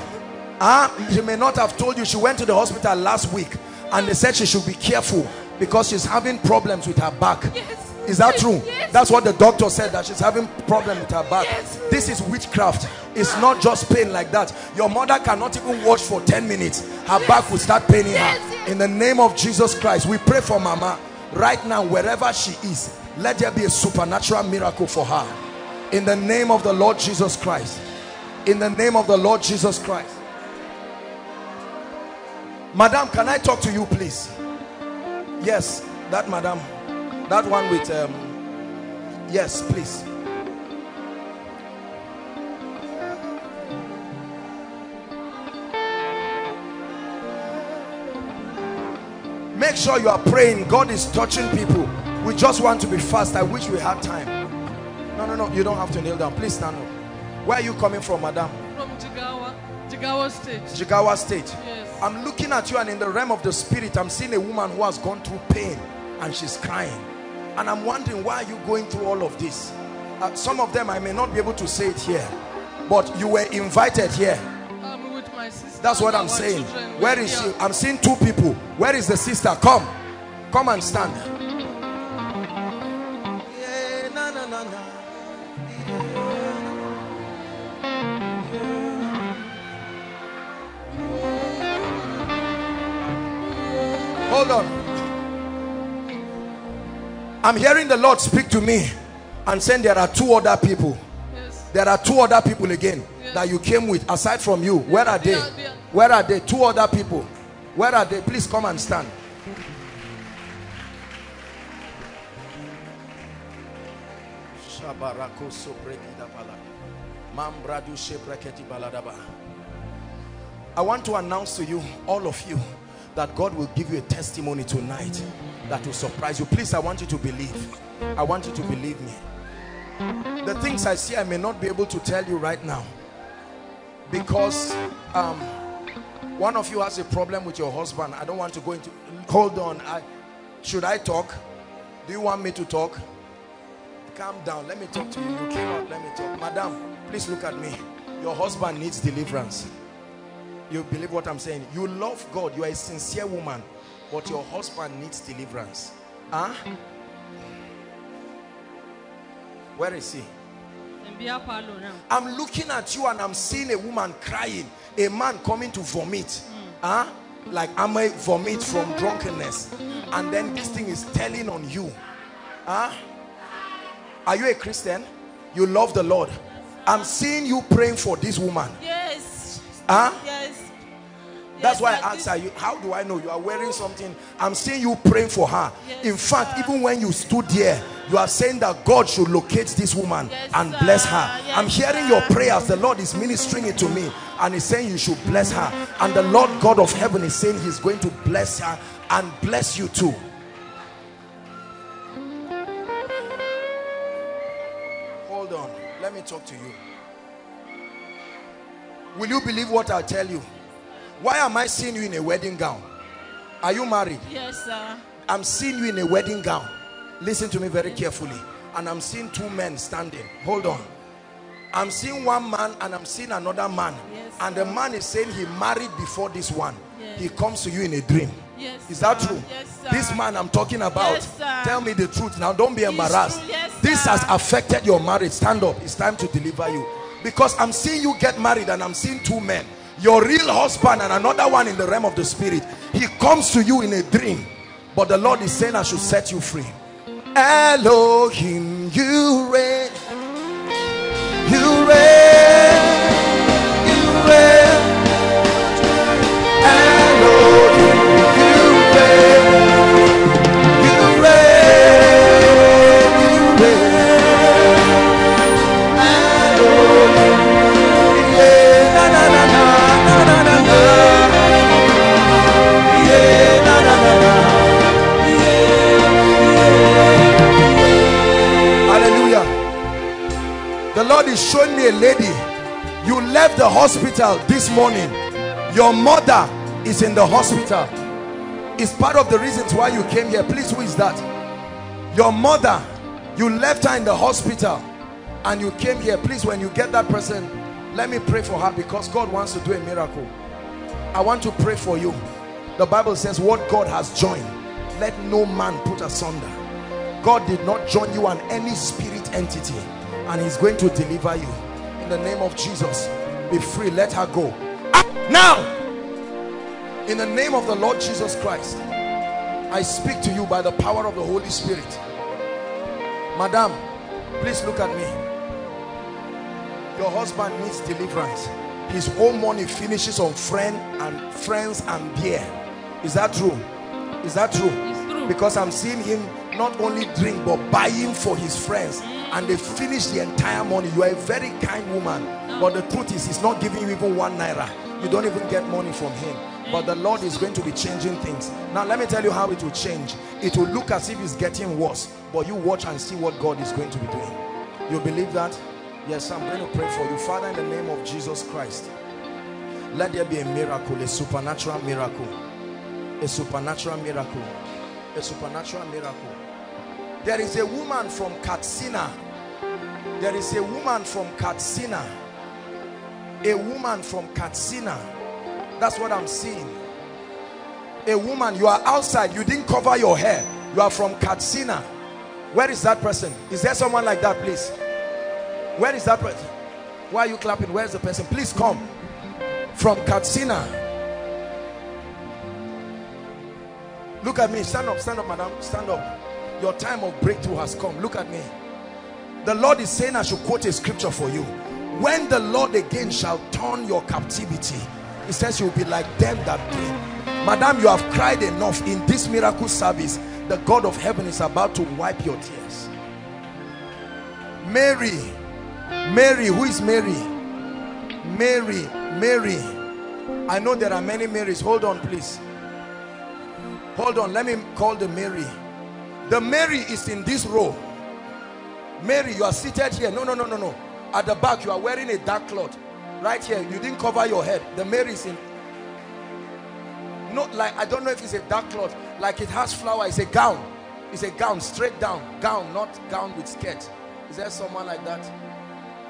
Ah, she may not have told you she went to the hospital last week and they said she should be careful because she's having problems with her back. Yes. Is that true? Yes. That's what the doctor said that she's having problem with her back. Yes. This is witchcraft. It's not just pain like that. Your mother cannot even watch for 10 minutes. Her back will start paining Yes, her. In the name of Jesus Christ, we pray for mama right now wherever she is. Let there be a supernatural miracle for her. In the name of the Lord Jesus Christ. In the name of the Lord Jesus Christ. Madam, can I talk to you please? Yes, that madam. That one with um yes, please. Make sure you are praying. God is touching people. We just want to be fast. I wish we had time. No, no, no. You don't have to kneel down. Please stand up. Where are you coming from, madam? From Jigawa. Jigawa State. Jigawa State. Yes. I'm looking at you and in the realm of the spirit, I'm seeing a woman who has gone through pain and she's crying. And I'm wondering why are you going through all of this? Uh, some of them I may not be able to say it here, but you were invited here. I'm with my sister. That's what I'm saying. Where is she? I'm seeing two people. Where is the sister? Come. Come and stand. Hold on. I'm hearing the Lord speak to me and saying there are two other people. Yes. There are two other people again Yes. that you came with aside from you. Where are they? They are there. Where are they? Two other people. Where are they? Please come and stand. Shabarako sobrekida bala. Mambradu shebreketi baladaba. I want to announce to you, all of you, that God will give you a testimony tonight that will surprise you. Please, I want you to believe. I want you to believe me. The things I see, I may not be able to tell you right now because um, one of you has a problem with your husband. I don't want to go into. Hold on. I, should I talk? Do you want me to talk? Calm down. Let me talk to you. You came out. Let me talk. Madam, please look at me. Your husband needs deliverance. You believe what I'm saying? You love God. You are a sincere woman. But your husband needs deliverance. Huh? Where is he? In beer parlor now. I'm looking at you and I'm seeing a woman crying. A man coming to vomit. Hmm. Huh? Like I'm a vomit from drunkenness. And then this thing is telling on you. Huh? Are you a Christian? You love the Lord. I'm seeing you praying for this woman. Yes. Huh? Yes. That's Yes, why. I asked her, you, how do I know you are wearing something? I'm seeing you praying for her. Yes, In fact, sir. even when you stood there, you are saying that God should locate this woman Yes, and bless her. I'm hearing your prayers. The Lord is ministering it to me and he's saying you should bless her. And the Lord God of heaven is saying he's going to bless her and bless you too. Hold on. Let me talk to you. Will you believe what I tell you? Why am I seeing you in a wedding gown? Are you married? Yes, sir. I'm seeing you in a wedding gown. Listen to me very carefully. And I'm seeing two men standing. Hold on. I'm seeing one man and I'm seeing another man. Yes, and the man is saying he married before this one. Yes. He comes to you in a dream. Yes, Is that sir. true? Yes, sir. This man I'm talking about. Yes, sir. tell me the truth. Now don't be embarrassed. yes, this has affected your marriage. Stand up. It's time to deliver you. Because I'm seeing you get married and I'm seeing two men. Your real husband and another one in the realm of the spirit. He comes to you in a dream. But the Lord is saying I should set you free. Elohim, you reign. You reign. Lord is showing me a lady. You left the hospital this morning. Your mother is in the hospital. It's part of the reasons why you came here. Please, who is that? Your mother, you left her in the hospital and you came here. Please, when you get that person, let me pray for her because God wants to do a miracle. I want to pray for you. The Bible says, What God has joined, let no man put asunder. God did not join you and any spirit entity, and He's going to deliver you. In the name of Jesus, be free. Let her go. Ah, Now, in the name of the Lord Jesus Christ, I speak to you by the power of the Holy Spirit. Madam, please look at me. Your husband needs deliverance. His whole money finishes on friend and friends and beer. Is that true? Is that true? It's true. Because I'm seeing him not only drink but buying for his friends and they finish the entire money. You are a very kind woman, but the truth is, he's not giving you even one naira. You don't even get money from him. But the Lord is going to be changing things. Now, let me tell you how it will change. It will look as if it's getting worse, but you watch and see what God is going to be doing. You believe that? Yes, I'm going to pray for you. Father, in the name of Jesus Christ, let there be a miracle, a supernatural miracle, a supernatural miracle, a supernatural miracle. There is a woman from Katsina. There is a woman from Katsina. A woman from Katsina. That's what I'm seeing. A woman, you are outside, you didn't cover your hair. You are from Katsina. Where is that person? Is there someone like that, please? Where is that person? Why are you clapping? Where's the person? Please come. From Katsina. Look at me. Stand up, stand up, madam. Stand up. Your time of breakthrough has come. Look at me. The Lord is saying I should quote a scripture for you. When the Lord again shall turn your captivity, he says you'll be like them that dream. Madam, you have cried enough in this miracle service. The God of heaven is about to wipe your tears. Mary, Mary, who is Mary? Mary, Mary. I know there are many Marys. Hold on, please. Hold on, let me call the Mary. The Mary is in this row. Mary, you are seated here. No, no, no, no, no. At the back, you are wearing a dark cloth. Right here, you didn't cover your head. The Mary is in. Not like, I don't know if it's a dark cloth. Like it has flower. It's a gown. It's a gown, straight down. Gown, not gown with skirt. Is there someone like that?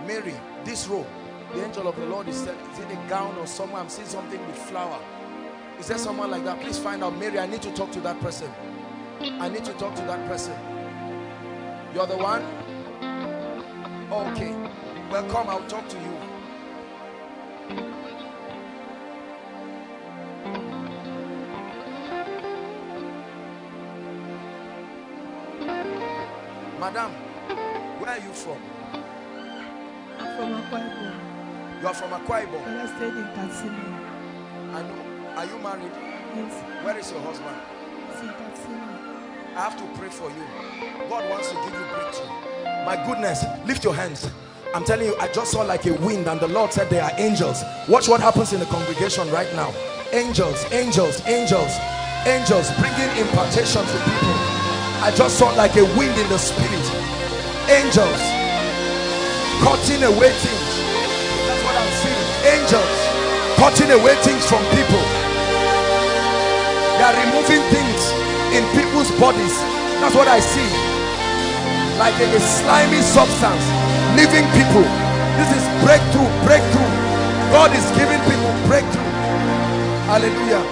Mary, this row. The angel of the Lord is, is it a gown or somewhere? I'm seeing something with flower. Is there someone like that? Please find out. Mary, I need to talk to that person. I need to talk to that person. You're the one? Okay. Well, come, I'll talk to you. Madam, where are you from? I'm from Akwa Ibom, You are from Akwa Ibom. but I stayed in Katsina. I know. Are you married? Yes, Where is your husband? I have to pray for you. God wants to give you breakthrough. My goodness, lift your hands. I'm telling you, I just saw like a wind and the Lord said they are angels. Watch what happens in the congregation right now. Angels, angels, angels, angels bringing impartation to people. I just saw like a wind in the spirit. Angels cutting away things. That's what I'm seeing. Angels cutting away things from people. They are removing things in people's bodies. That's what I see. Like a, a slimy substance living people. This is breakthrough, breakthrough. God is giving people breakthrough. Hallelujah.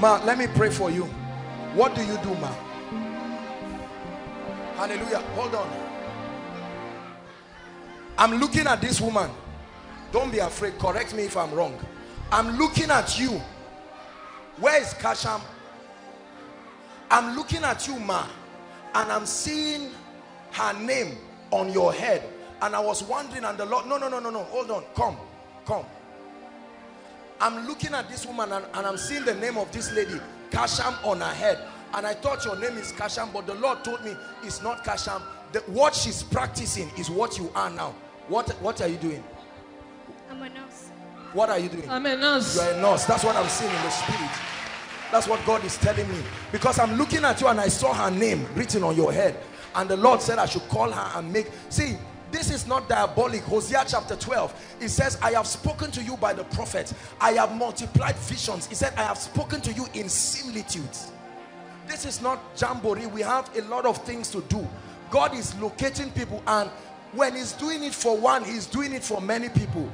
Ma, let me pray for you. What do you do, ma? Hallelujah. Hold on. I'm looking at this woman. Don't be afraid. Correct me if I'm wrong. I'm looking at you. Where is Kasham? I'm looking at you, ma, and I'm seeing her name on your head. And I was wondering, and the Lord, no, no, no, no, no, hold on, come, come. I'm looking at this woman and, and I'm seeing the name of this lady, Kasham, on her head. And I thought your name is Kasham, but the Lord told me it's not Kasham. The, what she's practicing is what you are now. What, what are you doing? I'm a. What are you doing? I'm a nurse. You are a nurse. That's what I'm seeing in the spirit. That's what God is telling me. Because I'm looking at you and I saw her name written on your head. And the Lord said I should call her and make... See, this is not diabolic. Hosea chapter 12. It says, I have spoken to you by the prophet. I have multiplied visions. He said, I have spoken to you in similitudes. This is not jamboree. We have a lot of things to do. God is locating people and when he's doing it for one, he's doing it for many people.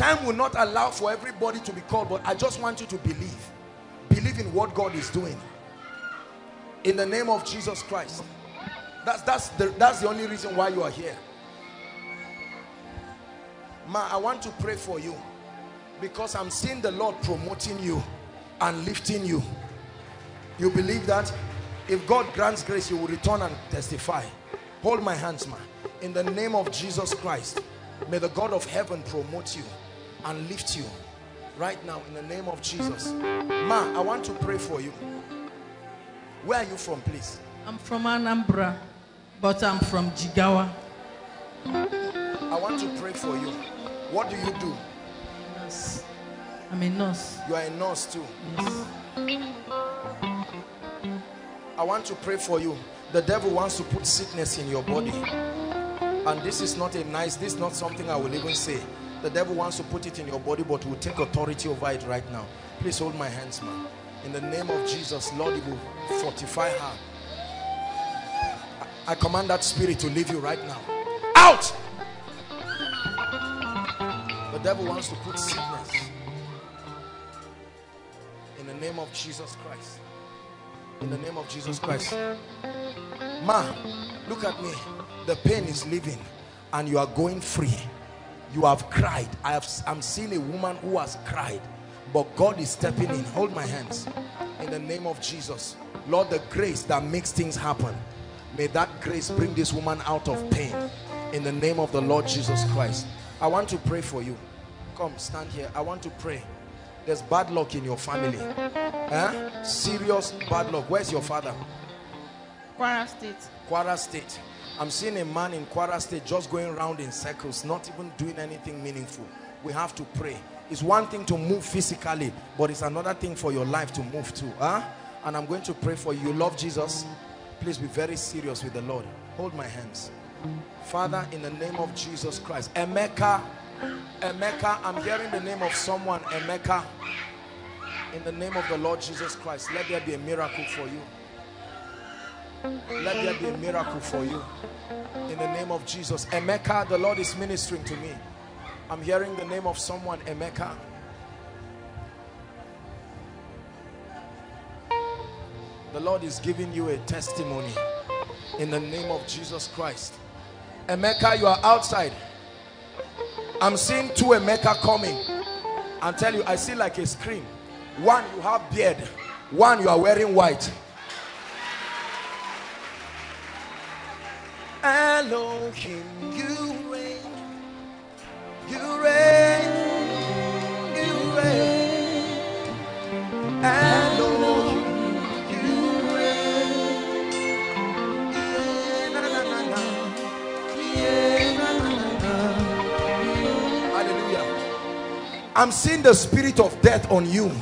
Time will not allow for everybody to be called, but I just want you to believe. Believe in what God is doing. In the name of Jesus Christ. That's, that's, the, that's the only reason why you are here. Ma, I want to pray for you because I'm seeing the Lord promoting you and lifting you. You believe that? If God grants grace, you will return and testify. Hold my hands, ma. In the name of Jesus Christ, may the God of heaven promote you and lift you right now in the name of Jesus. Ma, I want to pray for you. Where are you from, please? I'm from Anambra, but I'm from Jigawa. I want to pray for you. What do you do? Nurse. I'm a nurse. You are a nurse too. Yes. I want to pray for you. The devil wants to put sickness in your body. And this is not a nice, this is not something I will even say. The devil wants to put it in your body, but will take authority over it right now. Please hold my hands, man. In the name of Jesus, Lord, you will fortify her. I, command that spirit to leave you right now. Out! The devil wants to put sickness. In the name of Jesus Christ. In the name of Jesus Christ. Ma, look at me. The pain is leaving and you are going free. You have cried. I have, I'm seeing a woman who has cried, but God is stepping in. Hold my hands. In the name of Jesus. Lord, the grace that makes things happen. May that grace bring this woman out of pain. In the name of the Lord Jesus Christ. I want to pray for you. Come, stand here. I want to pray. There's bad luck in your family. Eh? Serious bad luck. Where's your father? Kwara State. Kwara State. I'm seeing a man in Kwara State just going around in circles, not even doing anything meaningful. We have to pray. It's one thing to move physically, but it's another thing for your life to move too. Huh? And I'm going to pray for you. You love Jesus? Please be very serious with the Lord. Hold my hands. Father, in the name of Jesus Christ. Emeka, Emeka, I'm hearing the name of someone. Emeka, in the name of the Lord Jesus Christ, let there be a miracle for you. Let there be a miracle for you. In the name of Jesus. Emeka, the Lord is ministering to me. I'm hearing the name of someone, Emeka. The Lord is giving you a testimony in the name of Jesus Christ. Emeka, you are outside. I'm seeing two Emeka coming. I tell you, I see like a screen. One, you have beard. One, you are wearing white. Elohim, you reign. You reign. You reign. Elohim, you reign. Yeah, na, na, na, na. Yeah, na, na, na. Hallelujah. I'm seeing the spirit of death on you.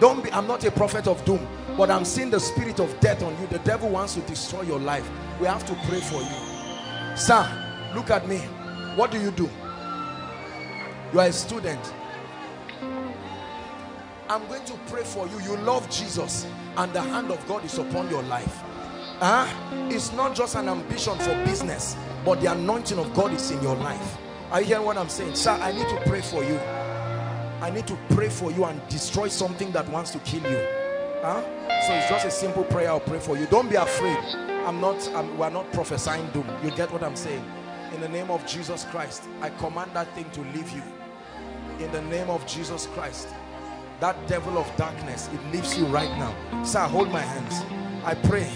Don't be, I'm not a prophet of doom, but I'm seeing the spirit of death on you. The devil wants to destroy your life. We have to pray for you. Sir, look at me. What do you do? You are a student. I'm going to pray for you. You love Jesus and the hand of God is upon your life. Huh? It's not just an ambition for business, but the anointing of God is in your life. Are you hearing what I'm saying? Sir, I need to pray for you. I need to pray for you and destroy something that wants to kill you. Huh? So it's just a simple prayer I'll pray for you. Don't be afraid. I'm not, I'm, we're not prophesying doom. You get what I'm saying? In the name of Jesus Christ, I command that thing to leave you. In the name of Jesus Christ, that devil of darkness, it leaves you right now. Sir, hold my hands. I pray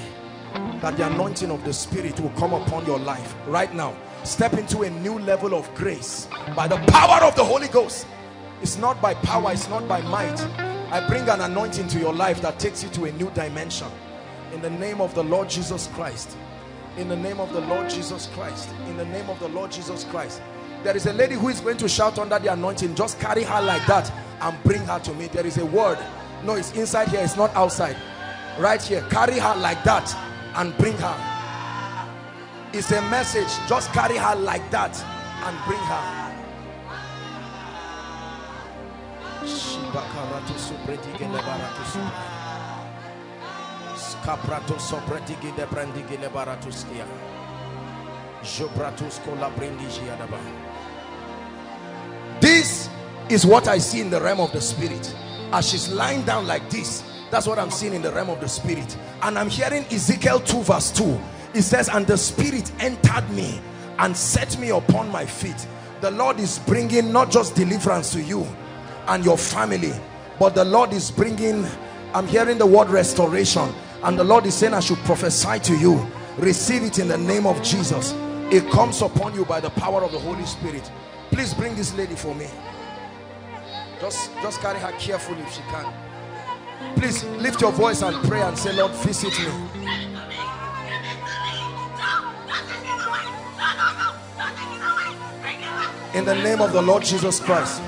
that the anointing of the Spirit will come upon your life right now. Step into a new level of grace by the power of the Holy Ghost. It's not by power, it's not by might. I bring an anointing to your life that takes you to a new dimension. In the name of the Lord Jesus Christ. In the name of the Lord Jesus Christ. In the name of the Lord Jesus Christ. There is a lady who is going to shout under the anointing. Just carry her like that and bring her to me. There is a word. No, it's inside here. It's not outside. Right here. Carry her like that and bring her. It's a message. Just carry her like that and bring her. This is what I see in the realm of the spirit. As she's lying down like this, that's what I'm seeing in the realm of the spirit. And I'm hearing Ezekiel 2 verse 2. It says, and the spirit entered me and set me upon my feet. The Lord is bringing not just deliverance to you and your family, but the Lord is bringing, I'm hearing the word restoration. And the Lord is saying, I should prophesy to you. Receive it in the name of Jesus. It comes upon you by the power of the Holy Spirit. Please bring this lady for me. Just, just carry her carefully if she can. Please lift your voice and pray and say, Lord, visit me. In the name of the Lord Jesus Christ,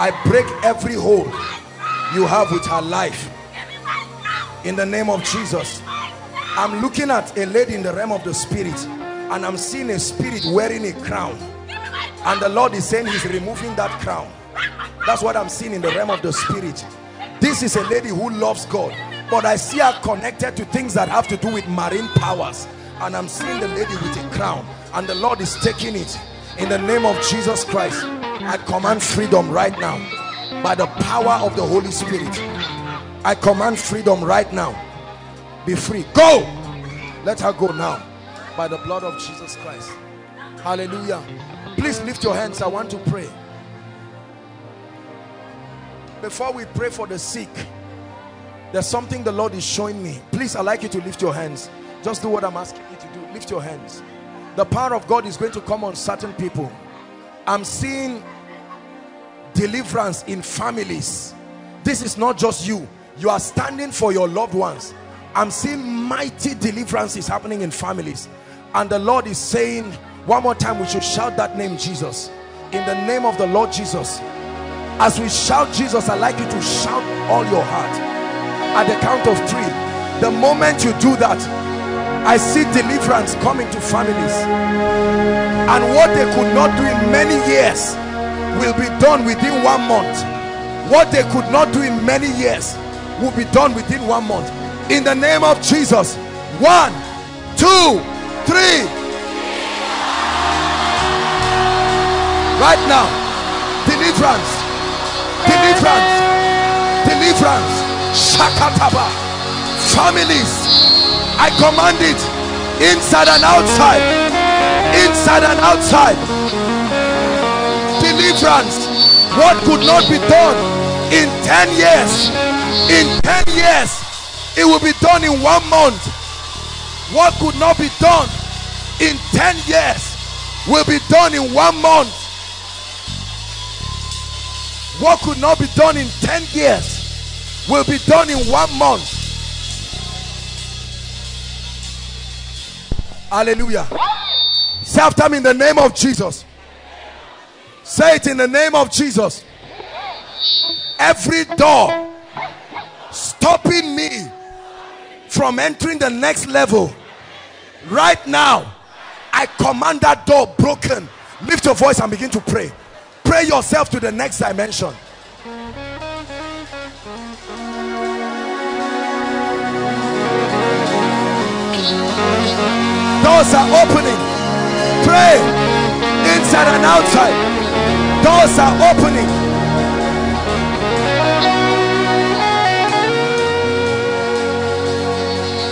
I break every hold you have with her life. In the name of Jesus. I'm looking at a lady in the realm of the spirit and I'm seeing a spirit wearing a crown. And the Lord is saying he's removing that crown. That's what I'm seeing in the realm of the spirit. This is a lady who loves God. But I see her connected to things that have to do with marine powers. And I'm seeing the lady with a crown. And the Lord is taking it. In the name of Jesus Christ, I command freedom right now. By the power of the Holy Spirit. I command freedom right now. Be free. Go! Let her go now. By the blood of Jesus Christ. Hallelujah. Please lift your hands. I want to pray. Before we pray for the sick, There's something the Lord is showing me. Please, I'd like you to lift your hands. Just do what I'm asking you to do. Lift your hands. The power of God is going to come on certain people. I'm seeing deliverance in families. This is not just you. You are standing for your loved ones. I'm seeing mighty deliverances happening in families. And the Lord is saying, one more time, we should shout that name, Jesus. In the name of the Lord Jesus. As we shout Jesus, I'd like you to shout all your heart at the count of three the moment you do that I see deliverance coming to families. And what they could not do in many years will be done within one month. What they could not do in many years will be done within one month. In the name of Jesus. One two three. Right now. Deliverance. Deliverance. Deliverance. Shakataba. Families, I command it inside and outside. Inside and outside. Deliverance. What could not be done in 10 years? In 10 years, it will be done in one month. What could not be done in 10 years will be done in one month. What could not be done in 10 years will be done in one month. Hallelujah. Say after me in the name of Jesus. Say it in the name of Jesus. Every door stopping me from entering the next level right now, I command that door broken. Lift your voice and begin to pray. Pray yourself to the next dimension. Doors are opening. Pray inside and outside. Doors are opening.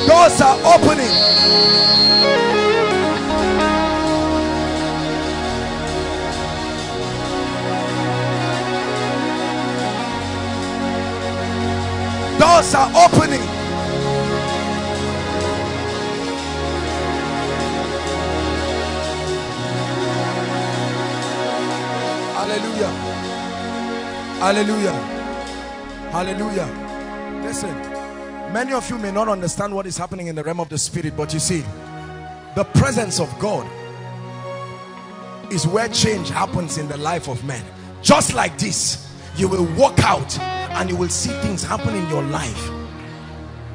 Doors are opening. Doors are opening. Hallelujah. Hallelujah. Hallelujah. Listen, many of you may not understand what is happening in the realm of the spirit, but you see, the presence of God is where change happens in the life of men. Just like this, you will walk out and you will see things happen in your life.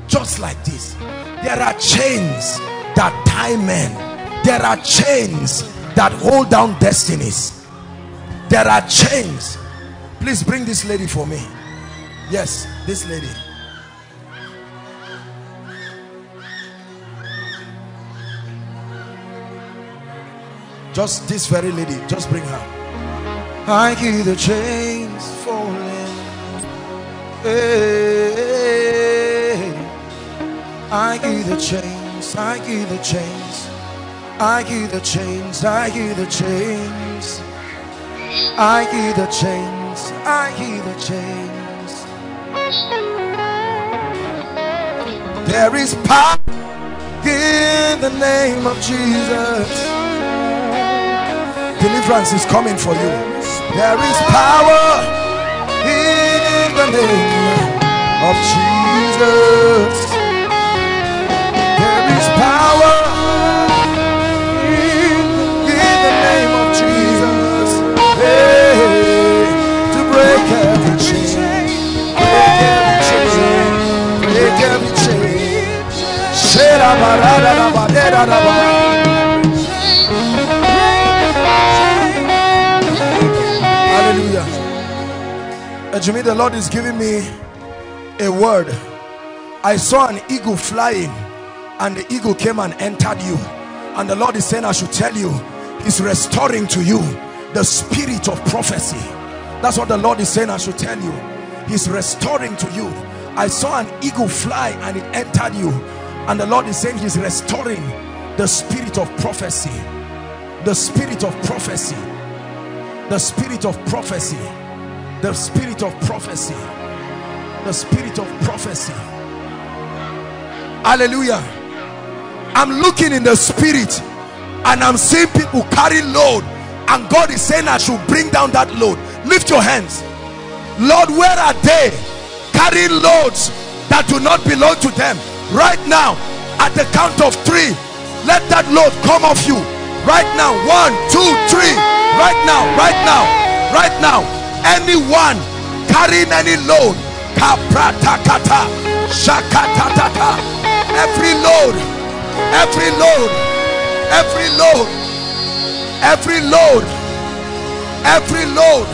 Just like this. There are chains that tie men. There are chains that hold down destinies there are chains. Please bring this lady for me. Yes this lady. Just this very lady. Just bring her. I hear the chains falling. Hey, I hear the chains. I hear the chains. I hear the chains. I hear the chains I hear the chains, I hear the chains. There is power in the name of Jesus. Deliverance is coming for you. There is power in the name of Jesus. Hallelujah. Jimmy, the Lord is giving me a word. I saw an eagle flying, and the eagle came and entered you. And the Lord is saying, I should tell you, He's restoring to you the spirit of prophecy. That's what the Lord is saying, I should tell you. He's restoring to you. I saw an eagle fly and it entered you and the Lord is saying he's restoring the spirit of prophecy the spirit of prophecy the spirit of prophecy the spirit of prophecy the spirit of prophecy Hallelujah. I'm looking in the spirit and I'm seeing people carry load and God is saying I should bring down that load. Lift your hands. Lord, where are they carrying loads that do not belong to them? Right now, at the count of three, let that load come off you. Right now, one, two, three. Right now, right now, right now. Anyone carrying any load, kapratakata, shakatatata, every load, every load, every load, every load, every load,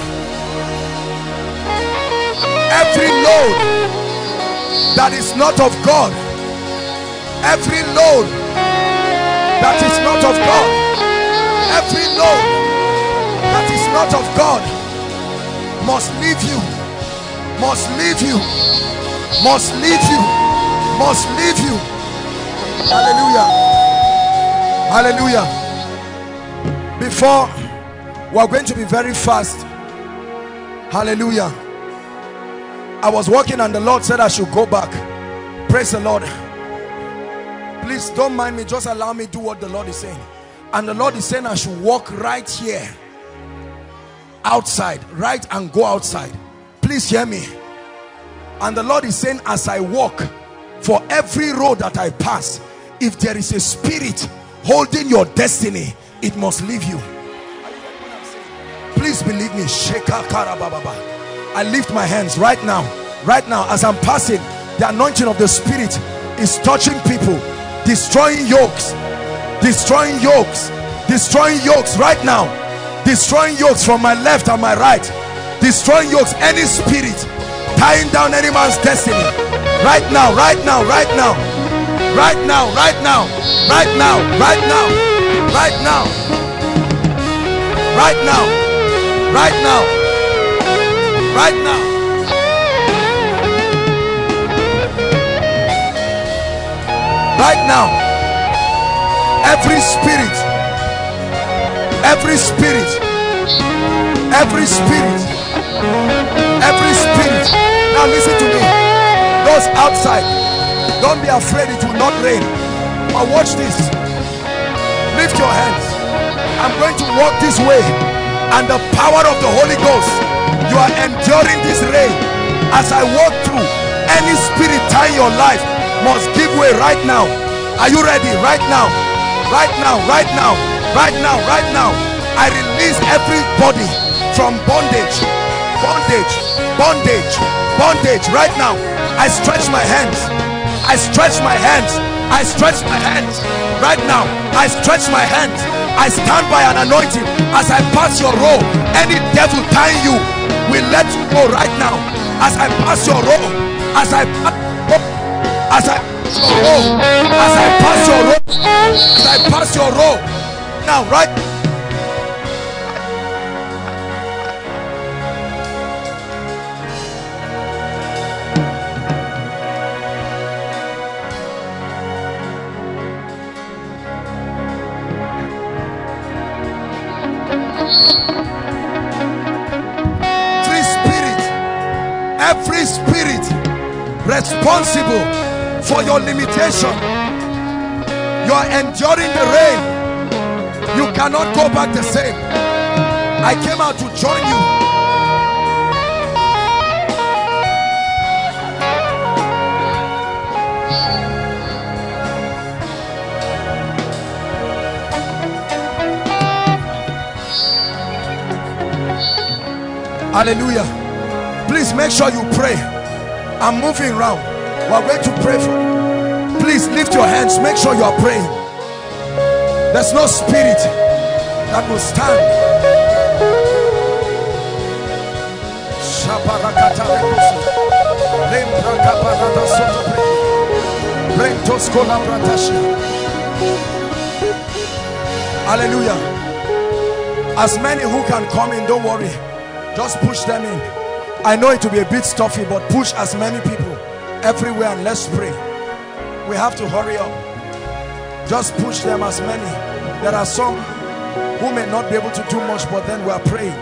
every load that is not of God, every load that is not of God, every load that is not of God must leave you, must leave you, must leave you, must leave you. Hallelujah. Hallelujah. Before we're going to be very fast. Hallelujah. I was walking and the Lord said I should go back. Praise the Lord. Please don't mind me. Just allow me do what the Lord is saying. And the Lord is saying I should walk right here. Outside. Right and go outside. Please hear me. And the Lord is saying as I walk for every road that I pass if there is a spirit holding your destiny it must leave you please believe me I lift my hands right now right now as I'm passing the anointing of the spirit is touching people destroying yokes. Destroying yokes. Destroying yokes right now. Destroying yokes from my left and my right. Destroying yokes. Any spirit tying down any man's destiny. Right now right now right now. Right now right now. Right now right now. Right now. Right now. Right now. Right now right now every spirit every spirit every spirit every spirit. Now listen to me. Those outside don't be afraid it will not rain. But watch this. Lift your hands. I'm going to walk this way. And the power of the holy ghost you are enduring this rain. As i walk through any spirit tying your life must give way right now. Are you ready? Right now. Right now right now right now right now. I release everybody from bondage. Bondage. Bondage. Bondage. Right now. I stretch my hands. I stretch my hands. I stretch my hands. Right now. I stretch my hands. I stand by an anointing. As i pass your row any devil tying you will let you go right now. As i pass your row as i as i row as i pass your row as i pass your row now right. Every spirit. Every spirit responsible for your limitation. You are enduring the rain. You cannot go back the same. I came out to join you. Hallelujah. Please make sure you pray. I'm moving around we're going to pray for please lift your hands. Make sure you are praying. There's no spirit that will stand. Hallelujah. As many who can come in don't worry. Just push them in. I know it will be a bit stuffy but push as many people everywhere and let's pray we have to hurry up just push them as many there are some who may not be able to do much but then we are praying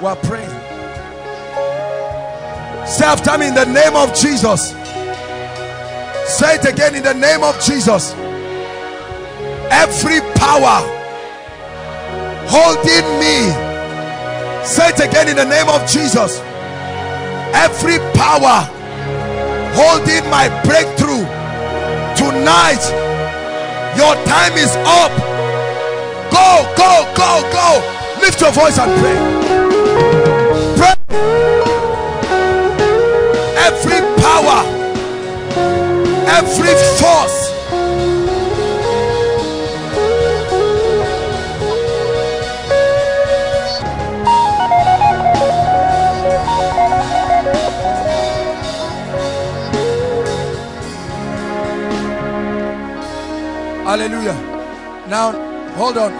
we are praying say after me in the name of jesus Say it again in the name of Jesus. Every power holding me. Say it again in the name of Jesus. Every power holding my breakthrough tonight. Your time is up. Go, go, go, go. Lift your voice and pray. Pray. Every power, every force Hallelujah. Now, hold on.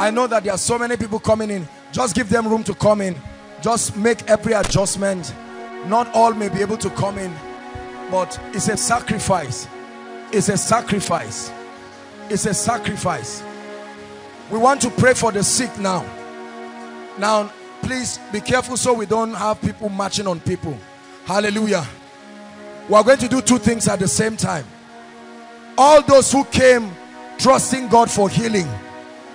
I know that there are so many people coming in. Just give them room to come in. Just make every adjustment. Not all may be able to come in, but it's a sacrifice. It's a sacrifice. It's a sacrifice. We want to pray for the sick now. Now, please be careful so we don't have people marching on people. Hallelujah. We are going to do two things at the same time all those who came trusting God for healing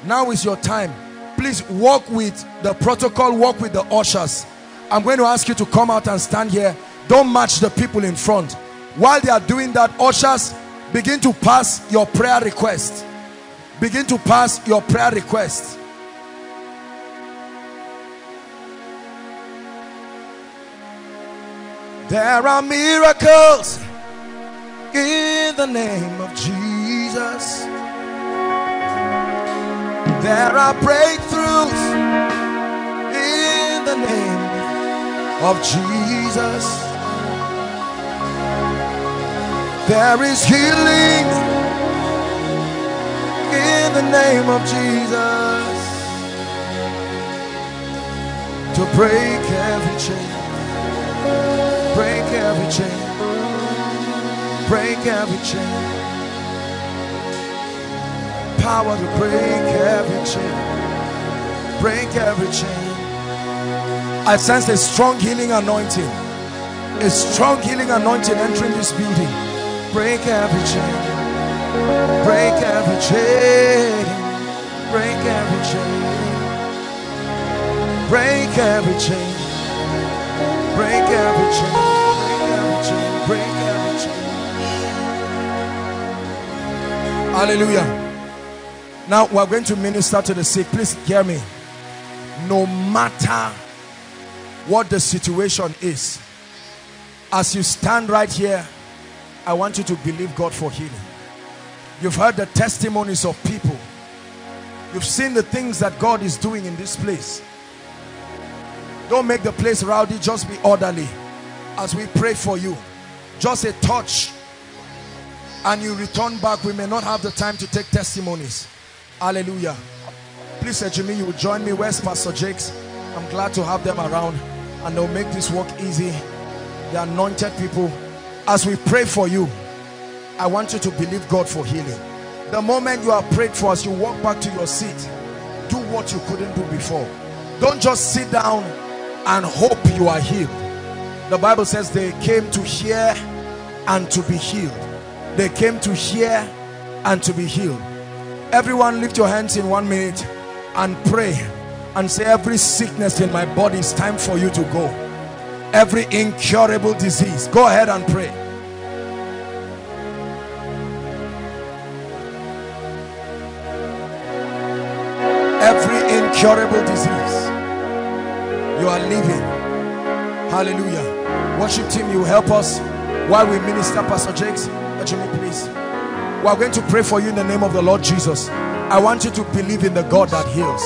now is your time. Please walk with the protocol walk with the ushers. I'm going to ask you to come out and stand here. Don't match the people in front. While they are doing that ushers begin to pass your prayer request. Begin to pass your prayer request. There are miracles in the name of Jesus. There are breakthroughs in the name of Jesus. There is healing in the name of Jesus to break every chain, break every chain break every chain. Power to break every chain. Break every chain. I sense a strong healing anointing. A strong healing anointing entering this building. Break every chain. Break every chain. Break every chain. Break every chain. Break every chain. Hallelujah. Now we're going to minister to the sick. Please hear me. No matter what the situation is, as you stand right here, I want you to believe God for healing. You've heard the testimonies of people. You've seen the things that God is doing in this place. Don't make the place rowdy, just be orderly. As we pray for you, just a touch and you return back, we may not have the time to take testimonies. Hallelujah. Please, Sir Jimmy, you will join me. Where's Pastor Jakes? I'm glad to have them around and they'll make this work easy. The anointed people. As we pray for you, I want you to believe God for healing. The moment you are prayed for, as you walk back to your seat, do what you couldn't do before. Don't just sit down and hope you are healed. The Bible says they came to hear and to be healed. They came to hear and to be healed. Everyone lift your hands in one minute and pray and say every sickness in my body is time for you to go. Every incurable disease. Go ahead and pray. Every incurable disease. You are living. Hallelujah. Worship team, you help us while we minister Pastor Jakes. Jimmy, please. We are going to pray for you in the name of the Lord Jesus. I want you to believe in the God that heals.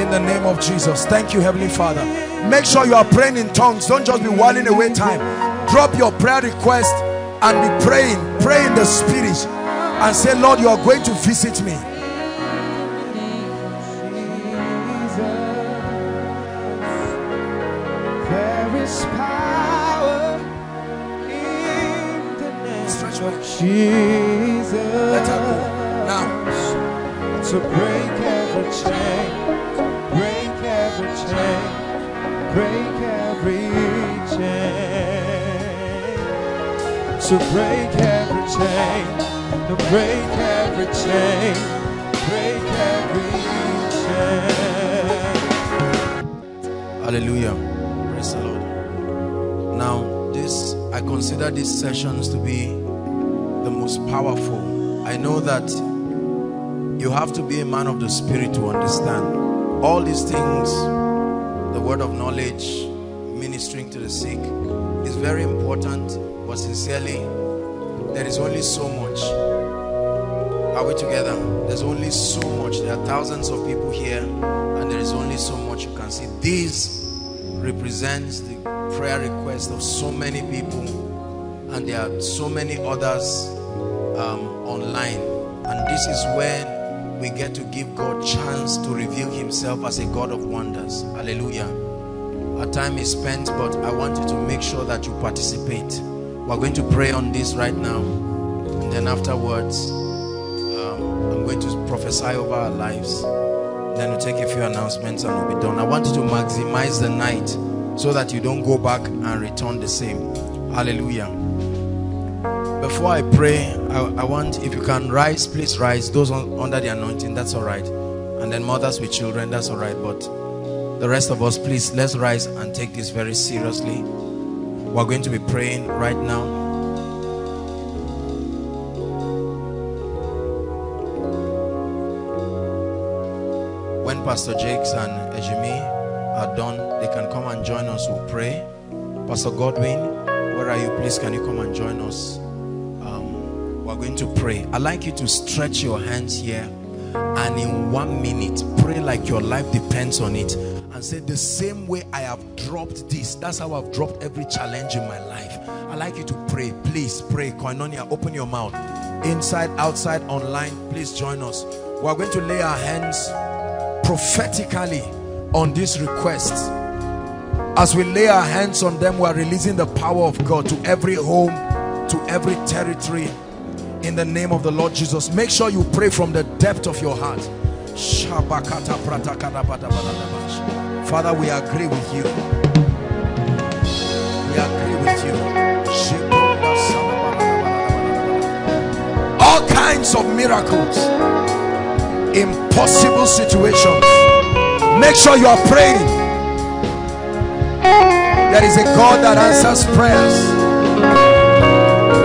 In the name of Jesus. Thank you, Heavenly Father. Make sure you are praying in tongues. Don't just be whiling away time. Drop your prayer request and be praying. Pray in the spirit and say, Lord, you are going to visit me. There is power Stretch. Jesus Let her go. Now. to break every chain, break every chain, break every chain. to break every chain, to break every chain, break every chain. Hallelujah. Praise the Lord. Now, this I consider these sessions to be the most powerful. I know that you have to be a man of the spirit to understand all these things, the word of knowledge, ministering to the sick is very important, but sincerely, there is only so much. Are we together? There's only so much. There are thousands of people here, and there is only so much you can see. This represents the prayer request of so many people, and there are so many others um, online. And this is when we get to give God chance to reveal himself as a God of wonders. Hallelujah. Our time is spent, but I want you to make sure that you participate. We're going to pray on this right now. And then afterwards, um, I'm going to prophesy over our lives. Then we'll take a few announcements and we'll be done. I want you to maximize the night so that you don't go back and return the same. Hallelujah. Before I pray, I, I want, if you can rise, please rise. Those on, under the anointing, that's all right. And then mothers with children, that's all right. But the rest of us, please, let's rise and take this very seriously. We're going to be praying right now. When Pastor Jakes and Ejimi are done, they can come and join us. We'll pray. Pastor Godwin, where are you? Please, can you come and join us? Going to pray. I'd like you to stretch your hands here and in one minute, pray like your life depends on it and say, The same way I have dropped this, that's how I've dropped every challenge in my life. I'd like you to pray. Please pray. Koinonia, open your mouth. Inside, outside, online, please join us. We're going to lay our hands prophetically on these requests. As we lay our hands on them, we are releasing the power of God to every home, to every territory in the name of the Lord Jesus. Make sure you pray from the depth of your heart. Father, we agree with you. We agree with you. All kinds of miracles, impossible situations. Make sure you are praying. There is a God that answers prayers.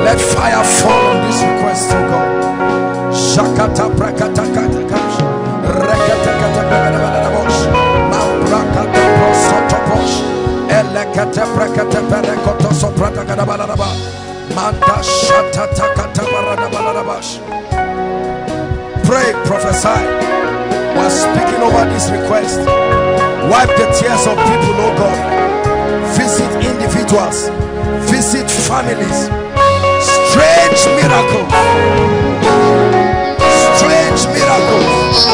Let fire fall on this request, oh God. Shakata prakata katakash. Rekata katakadabadabosh. Mambrakata prosotoposh. Elekata prakata perekoto soprata kadabadaba. Manda shatata katabaradabadabash. Pray, prophesy. We're speaking over this request. Wipe the tears of people, oh God. Visit individuals. Visit families strange miracles. Strange miracles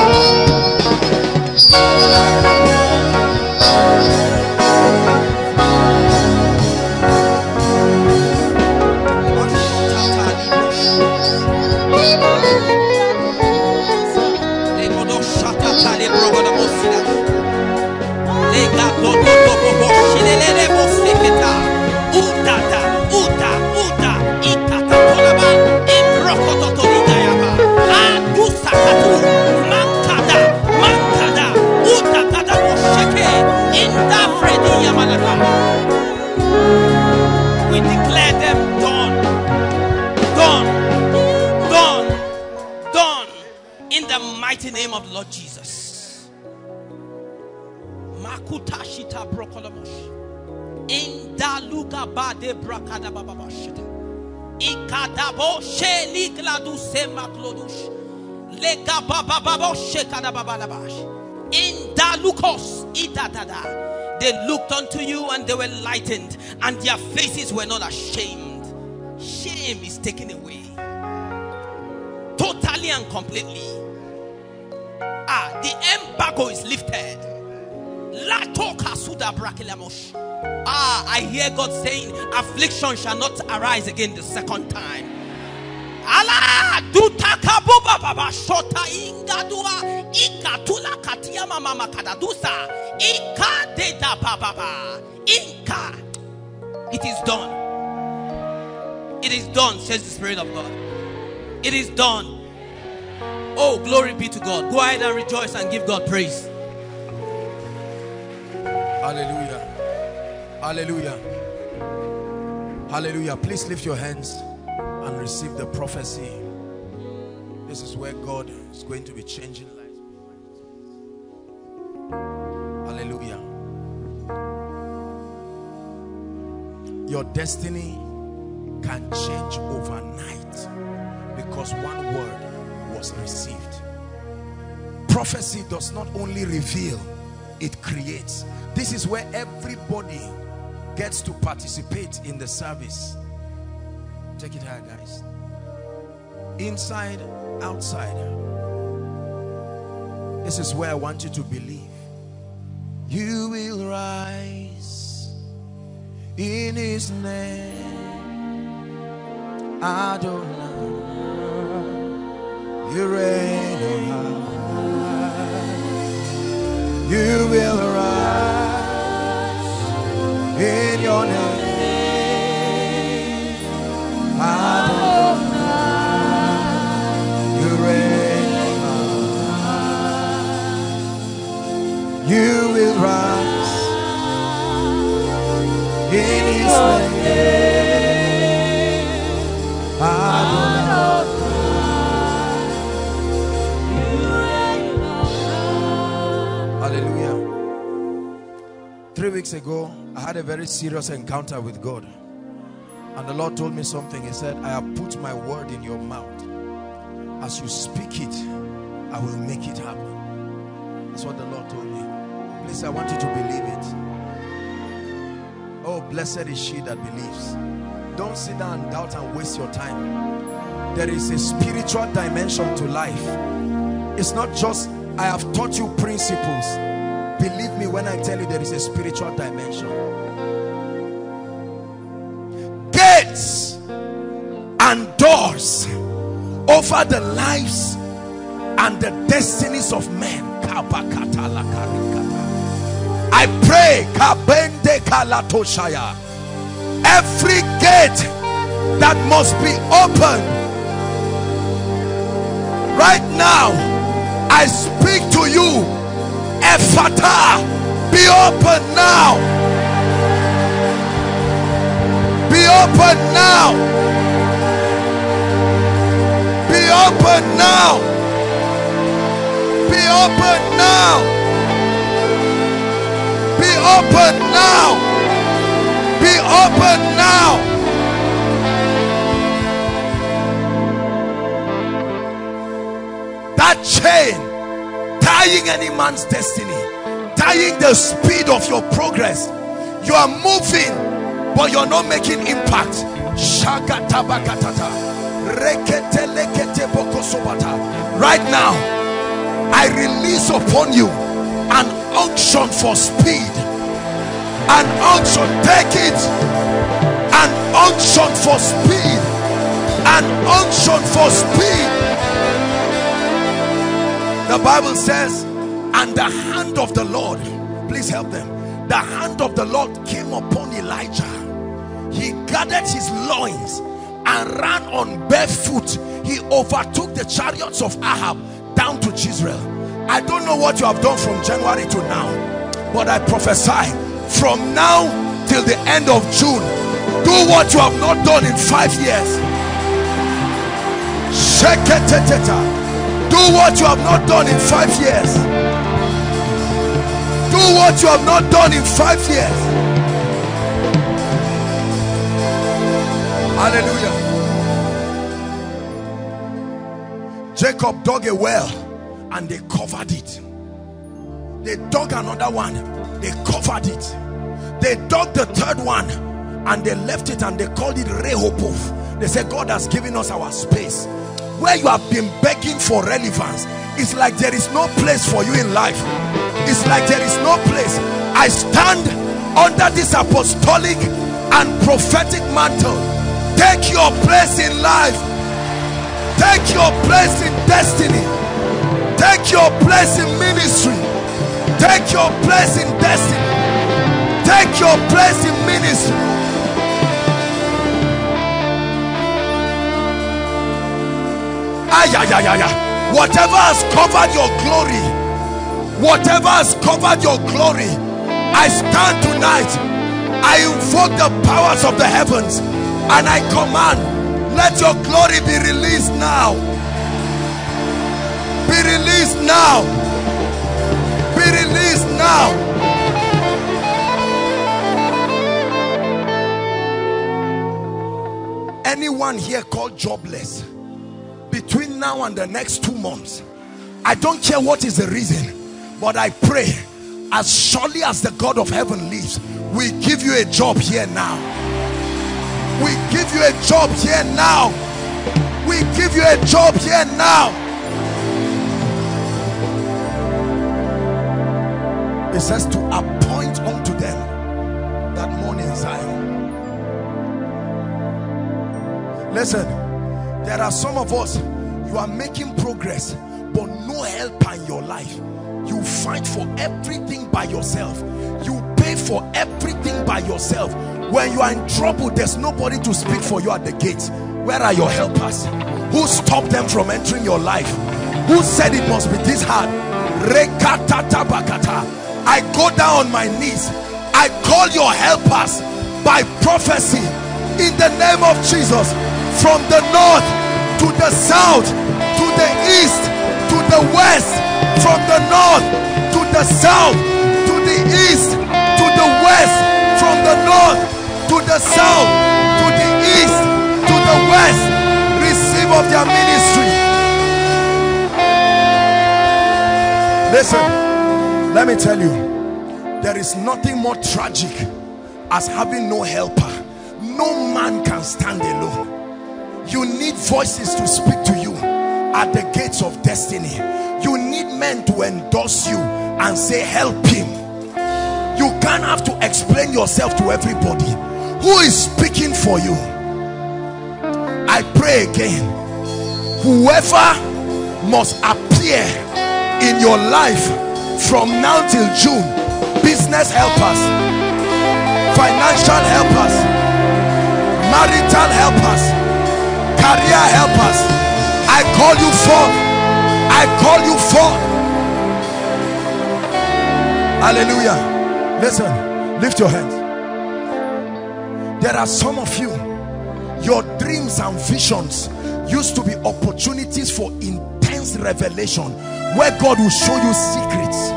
They looked unto you and they were lightened, and their faces were not ashamed. Shame is taken away. Totally and completely. Ah, the embargo is lifted. Lato kasuda brakelamosh. Ah, I hear God saying, affliction shall not arise again the second time. Allah, shota ikatula mama inka. It is done. It is done, says the Spirit of God. It is done. Oh, glory be to God. Go ahead and rejoice and give God praise. Hallelujah. Hallelujah. Hallelujah. Please lift your hands and receive the prophecy. This is where God is going to be changing lives. Hallelujah. Your destiny can change overnight because one word was received. Prophecy does not only reveal, it creates. This is where everybody gets to participate in the service. Take it higher, guys. Inside, outside. This is where I want you to believe. You will rise in his name. Adonai. You reign. You will rise in your name. Adonai. You reign. You will rise in his name. Adonai. Hallelujah. Three weeks ago, had a very serious encounter with God. And the Lord told me something. He said, I have put my word in your mouth. As you speak it, I will make it happen. That's what the Lord told me. Please, I want you to believe it. Oh, blessed is she that believes. Don't sit down and doubt and waste your time. There is a spiritual dimension to life. It's not just, I have taught you principles. Believe me when I tell you there is a spiritual dimension. Over the lives and the destinies of men. I pray every gate that must be opened right now I speak to you. Ephphatha be open now. Be open now open now. Be open now. Be open now. Be open now. That chain tying any man's destiny tying the speed of your progress. You are moving but you're not making impact right now I release upon you an unction for speed an unction take it an unction for speed an unction for speed. The bible says and the hand of the lord please help them the hand of the lord came upon elijah. He gathered his loins and ran on barefoot. He overtook the chariots of ahab down to jezreel. I don't know what you have done from january to now but i prophesy from now till the end of june do what you have not done in five years. Do what you have not done in five years. Do what you have not done in five years hallelujah. Jacob dug a well and they covered it. They dug another one. They covered it. They dug the third one and they left it and they called it rehoboth. They said god has given us our space. Where you have been begging for relevance it's like there is no place for you in life. It's like there is no place. I stand under this apostolic and prophetic mantle take your place in life. Take your place in destiny. Take your place in ministry. Take your place in destiny. Take your place in ministry. Ay, ay, ay, ay, ay. Whatever has covered your glory, whatever has covered your glory, I stand tonight. I invoke the powers of the heavens and I command, let your glory be released now. Be released now. Be released now. Anyone here called jobless between now and the next two months, I don't care what is the reason, but I pray as surely as the God of heaven lives, we give you a job here now. We give you a job here now. We give you a job here now. It says to appoint unto them that morning Zion. Listen, there are some of us, you are making progress, but no helper in your life. You fight for everything by yourself. You pay for everything by yourself. When you are in trouble, there's nobody to speak for you at the gates. Where are your helpers? Who stopped them from entering your life? Who said it must be this hard? I go down on my knees. I call your helpers by prophecy in the name of Jesus from the north to the south to the east to the west from the north to the south to the east to the west from the north to the south to the east to the west receive of their ministry. Listen let me tell you there is nothing more tragic as having no helper. No man can stand alone. You need voices to speak to you at the gates of destiny. You need men to endorse you and say help him. You can't have to explain yourself to everybody who is speaking for you? I pray again. Whoever must appear in your life from now till june business helpers financial helpers marital helpers career helpers I call you forth I call you forth hallelujah. Listen lift your hands there are some of you your dreams and visions used to be opportunities for intense revelation where God will show you secrets.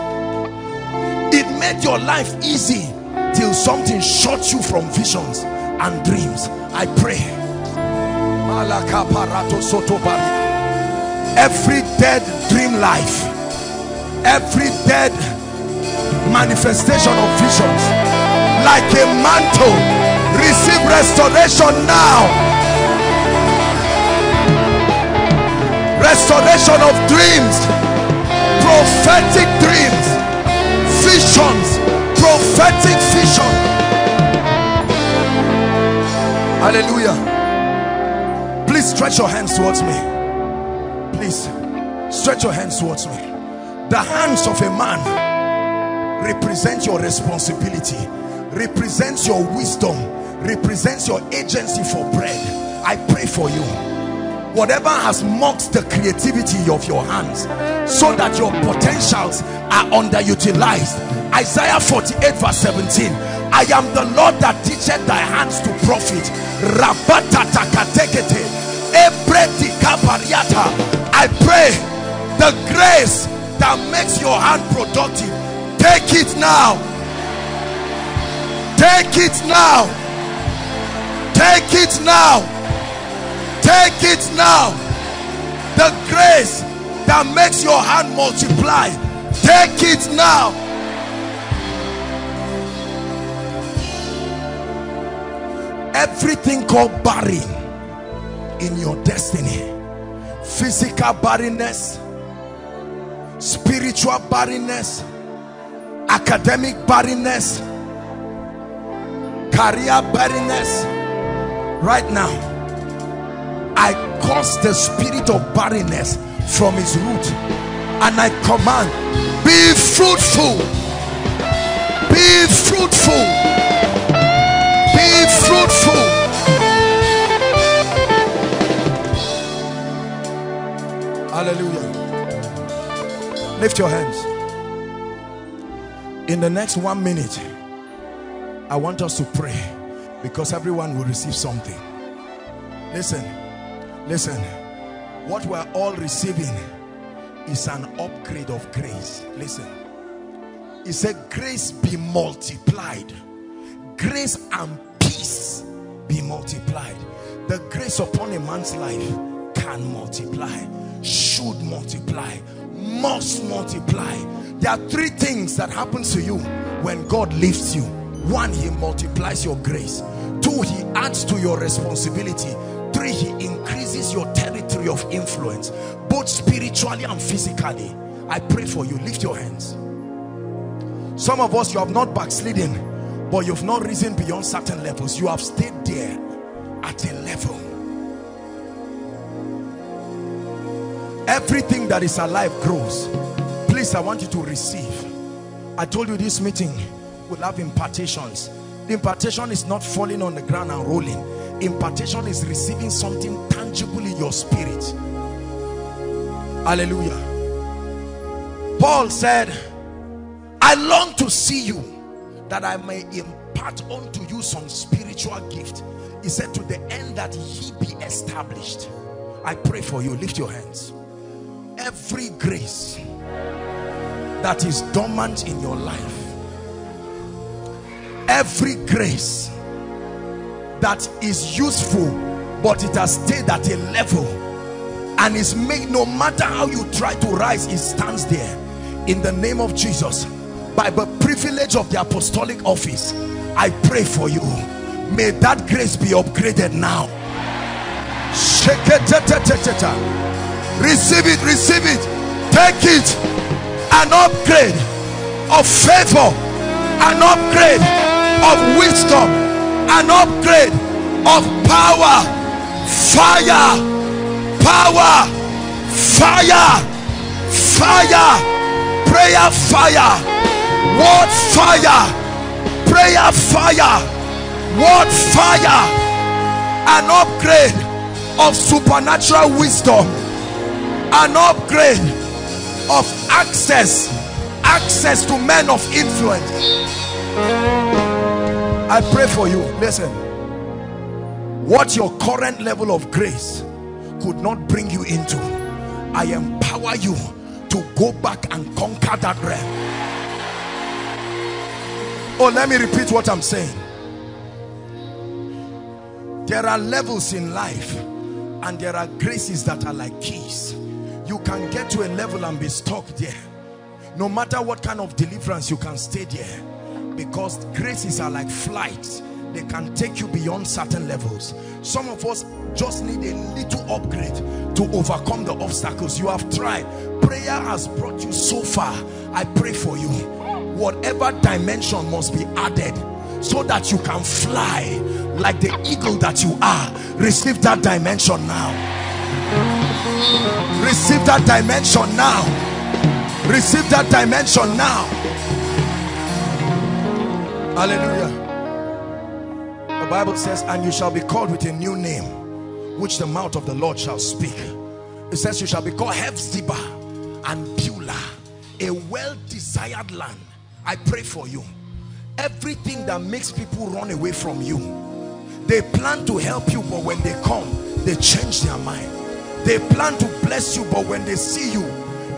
It made your life easy till something shut you from visions and dreams. I pray. Every dead dream life every dead manifestation of visions like a mantle receive restoration now restoration of dreams prophetic dreams visions prophetic vision hallelujah Please stretch your hands towards me. Please stretch your hands towards me. The hands of a man represent your responsibility, represents your wisdom, represents your agency for bread. I pray for you. Whatever has mocked the creativity of your hands so that your potentials are underutilized. Isaiah 48 verse 17 I am the Lord that teacheth thy hands to profit. I pray the grace that makes your hand productive. Take it now. Take it now. Take it now. Take it now. The grace that makes your hand multiply. Take it now. everything called barren in your destiny physical barrenness spiritual barrenness academic barrenness career barrenness right now I cause the spirit of barrenness from its root. And I command be fruitful. Be fruitful. Be fruitful. Hallelujah. Lift your hands. In the next one minute, I want us to pray because everyone will receive something. Listen, listen. What we're all receiving is an upgrade of grace. Listen. He said, Grace be multiplied. Grace and peace be multiplied. The grace upon a man's life can multiply, should multiply, must multiply. There are three things that happens to you when God lifts you. One, he multiplies your grace. Two, he adds to your responsibility. Three, he increases your territory of influence, both spiritually and physically. I pray for you. Lift your hands. Some of us, you have not backslidden, but you've not risen beyond certain levels. You have stayed there at a level. Everything that is alive grows. Please, I want you to receive. I told you this meeting will have impartations. Impartation is not falling on the ground and rolling. Impartation is receiving something tangible in your spirit. Hallelujah. Paul said, I long to see you that I may impart unto you some spiritual gift. He said to the end that he be established. I pray for you. Lift your hands. Every grace that is dormant in your life every grace that is useful but it has stayed at a level. And is made no matter how you try to rise it stands there. In the name of Jesus by the privilege of the apostolic office I pray for you. May that grace be upgraded now. Shake it. receive it receive it. Take it. An upgrade of favor. An upgrade of wisdom an upgrade of power fire power fire fire prayer fire word fire prayer fire word fire an upgrade of supernatural wisdom an upgrade of access access to men of influence I pray for you. Listen. What your current level of grace could not bring you into I empower you to go back and conquer that realm. Oh let me repeat what I'm saying. There are levels in life and there are graces that are like keys. You can get to a level and be stuck there. No matter what kind of deliverance you can stay there because graces are like flights. They can take you beyond certain levels. Some of us just need a little upgrade to overcome the obstacles. You have tried. Prayer has brought you so far. I pray for you. Whatever dimension must be added so that you can fly like the eagle that you are. Receive that dimension now. Receive that dimension now. Receive that dimension now hallelujah. The bible says and you shall be called with a new name which the mouth of the lord shall speak. It says you shall be called Hephzibah and Beulah a well-desired land. I pray for you. Everything that makes people run away from you they plan to help you but when they come they change their mind. They plan to bless you but when they see you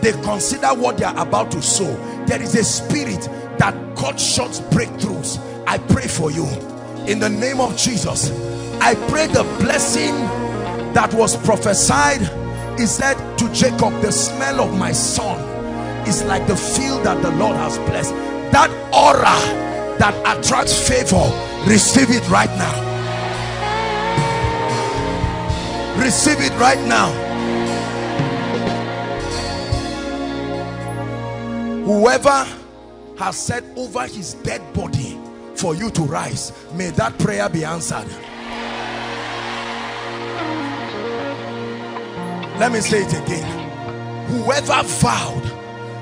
they consider what they are about to sow. There is a spirit that cut short breakthroughs i pray for you. In the name of jesus i pray the blessing that was prophesied is said to jacob the smell of my son is like the field that the lord has blessed. That aura that attracts favor receive it right now. Receive it right now. Whoever has said over his dead body for you to rise. May that prayer be answered. Let me say it again. Whoever vowed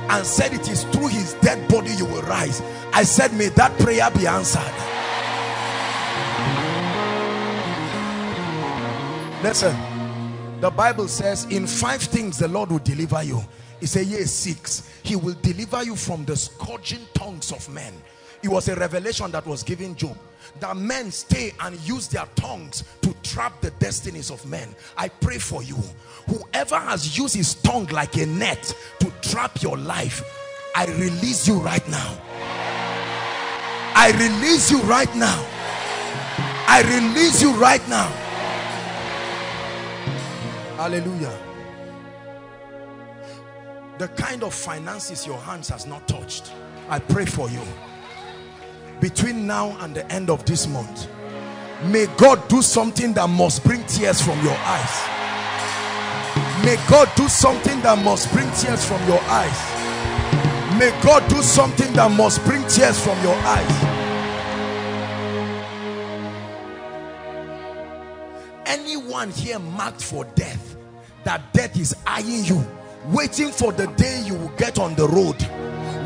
and said it is through his dead body you will rise I said may that prayer be answered. Listen The Bible says in five things the Lord will deliver you. He said, six. He will deliver you from the scourging tongues of men. It was a revelation that was given Job. That men stay and use their tongues to trap the destinies of men. I pray for you. Whoever has used his tongue like a net to trap your life, I release you right now. I release you right now. I release you right now. Hallelujah. The kind of finances your hands has not touched. I pray for you. Between now and the end of this month, may God do something that must bring tears from your eyes. May God do something that must bring tears from your eyes. May God do something that must bring tears from your eyes. anyone here marked for death that death is eyeing you waiting for the day you will get on the road.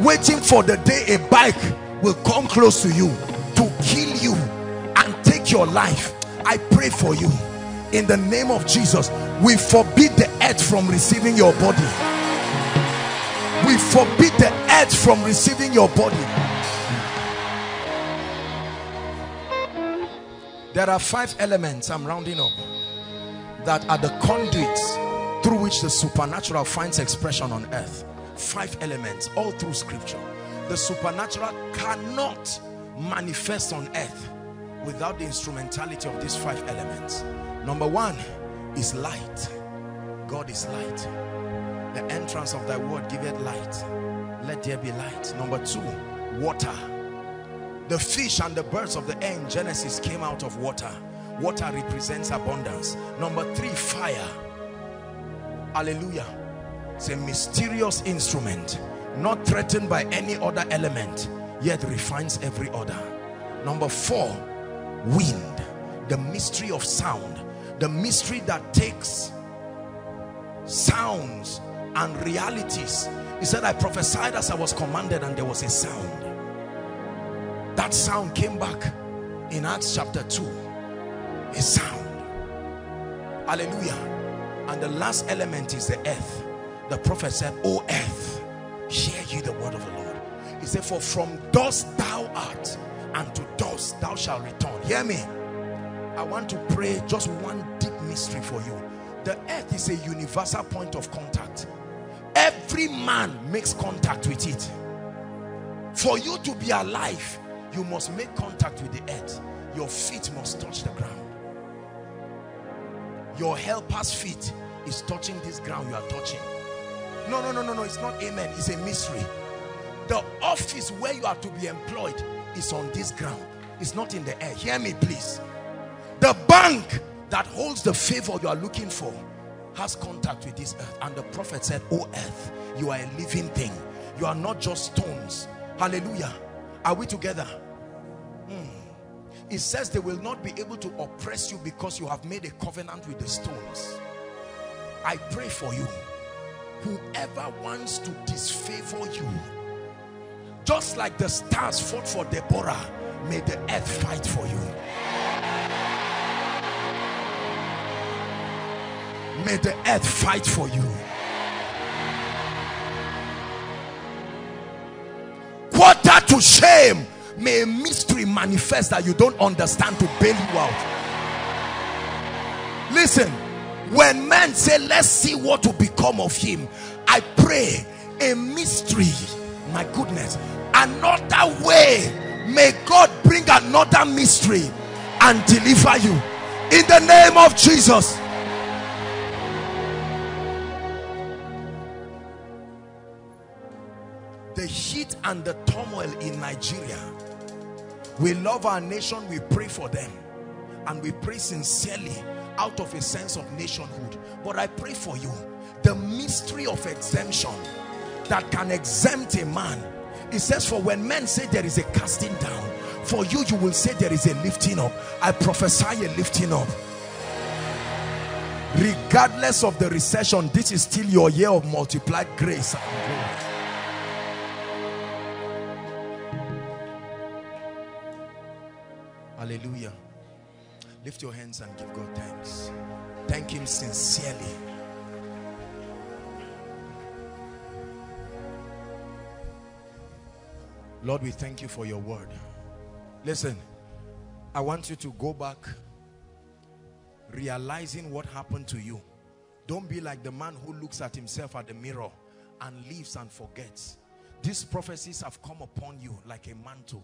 Waiting for the day a bike will come close to you to kill you and take your life. I pray for you. In the name of jesus we forbid the earth from receiving your body. We forbid the earth from receiving your body. There are five elements i'm rounding up that are the conduits through which the supernatural finds expression on earth. Five elements all through scripture. The supernatural cannot manifest on earth without the instrumentality of these five elements. Number one is light. God is light. The entrance of thy word giveth light. Let there be light. Number two water. The fish and the birds of the air in genesis came out of water. Water represents abundance. Number three fire hallelujah. It's a mysterious instrument not threatened by any other element yet refines every other number four wind the mystery of sound the mystery that takes sounds and realities. He said i prophesied as i was commanded and there was a sound. That sound came back in acts chapter 2 a sound. Hallelujah and the last element is the earth. The prophet said "O earth hear ye the word of the lord. He said for from dust thou art and to dust thou shalt return. Hear me. I want to pray just one deep mystery for you. The earth is a universal point of contact. Every man makes contact with it. For you to be alive you must make contact with the earth. Your feet must touch the ground your helper's feet is touching this ground you are touching. No no no no no it's not amen. It's a mystery. The office where you are to be employed is on this ground. It's not in the air. Hear me please. The bank that holds the favor you are looking for has contact with this earth. And the prophet said oh earth you are a living thing. You are not just stones. Hallelujah. Are we together it says they will not be able to oppress you because you have made a covenant with the stones. I pray for you. Whoever wants to disfavor you just like the stars fought for Deborah may the earth fight for you. May the earth fight for you. Quarter to shame may a mystery manifest that you don't understand to bail you out. Listen when men say let's see what will become of him i pray a mystery my goodness another way. May god bring another mystery and deliver you. In the name of jesus. The heat and the turmoil in nigeria we love our nation we pray for them. And we pray sincerely out of a sense of nationhood. But i pray for you. The mystery of exemption that can exempt a man. It says for when men say there is a casting down for you you will say there is a lifting up. I prophesy a lifting up. Regardless of the recession this is still your year of multiplied grace Hallelujah. Lift your hands and give God thanks. thank him sincerely. Lord, we thank you for your word. Listen, I want you to go back realizing what happened to you. Don't be like the man who looks at himself at the mirror and leaves and forgets. These prophecies have come upon you like a mantle.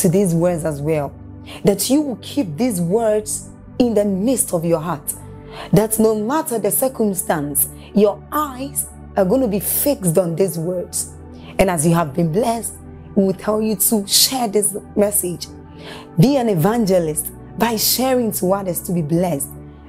to these words as well. That you will keep these words in the midst of your heart. That no matter the circumstance, your eyes are going to be fixed on these words. And as you have been blessed, we will tell you to share this message. Be an evangelist by sharing to others to be blessed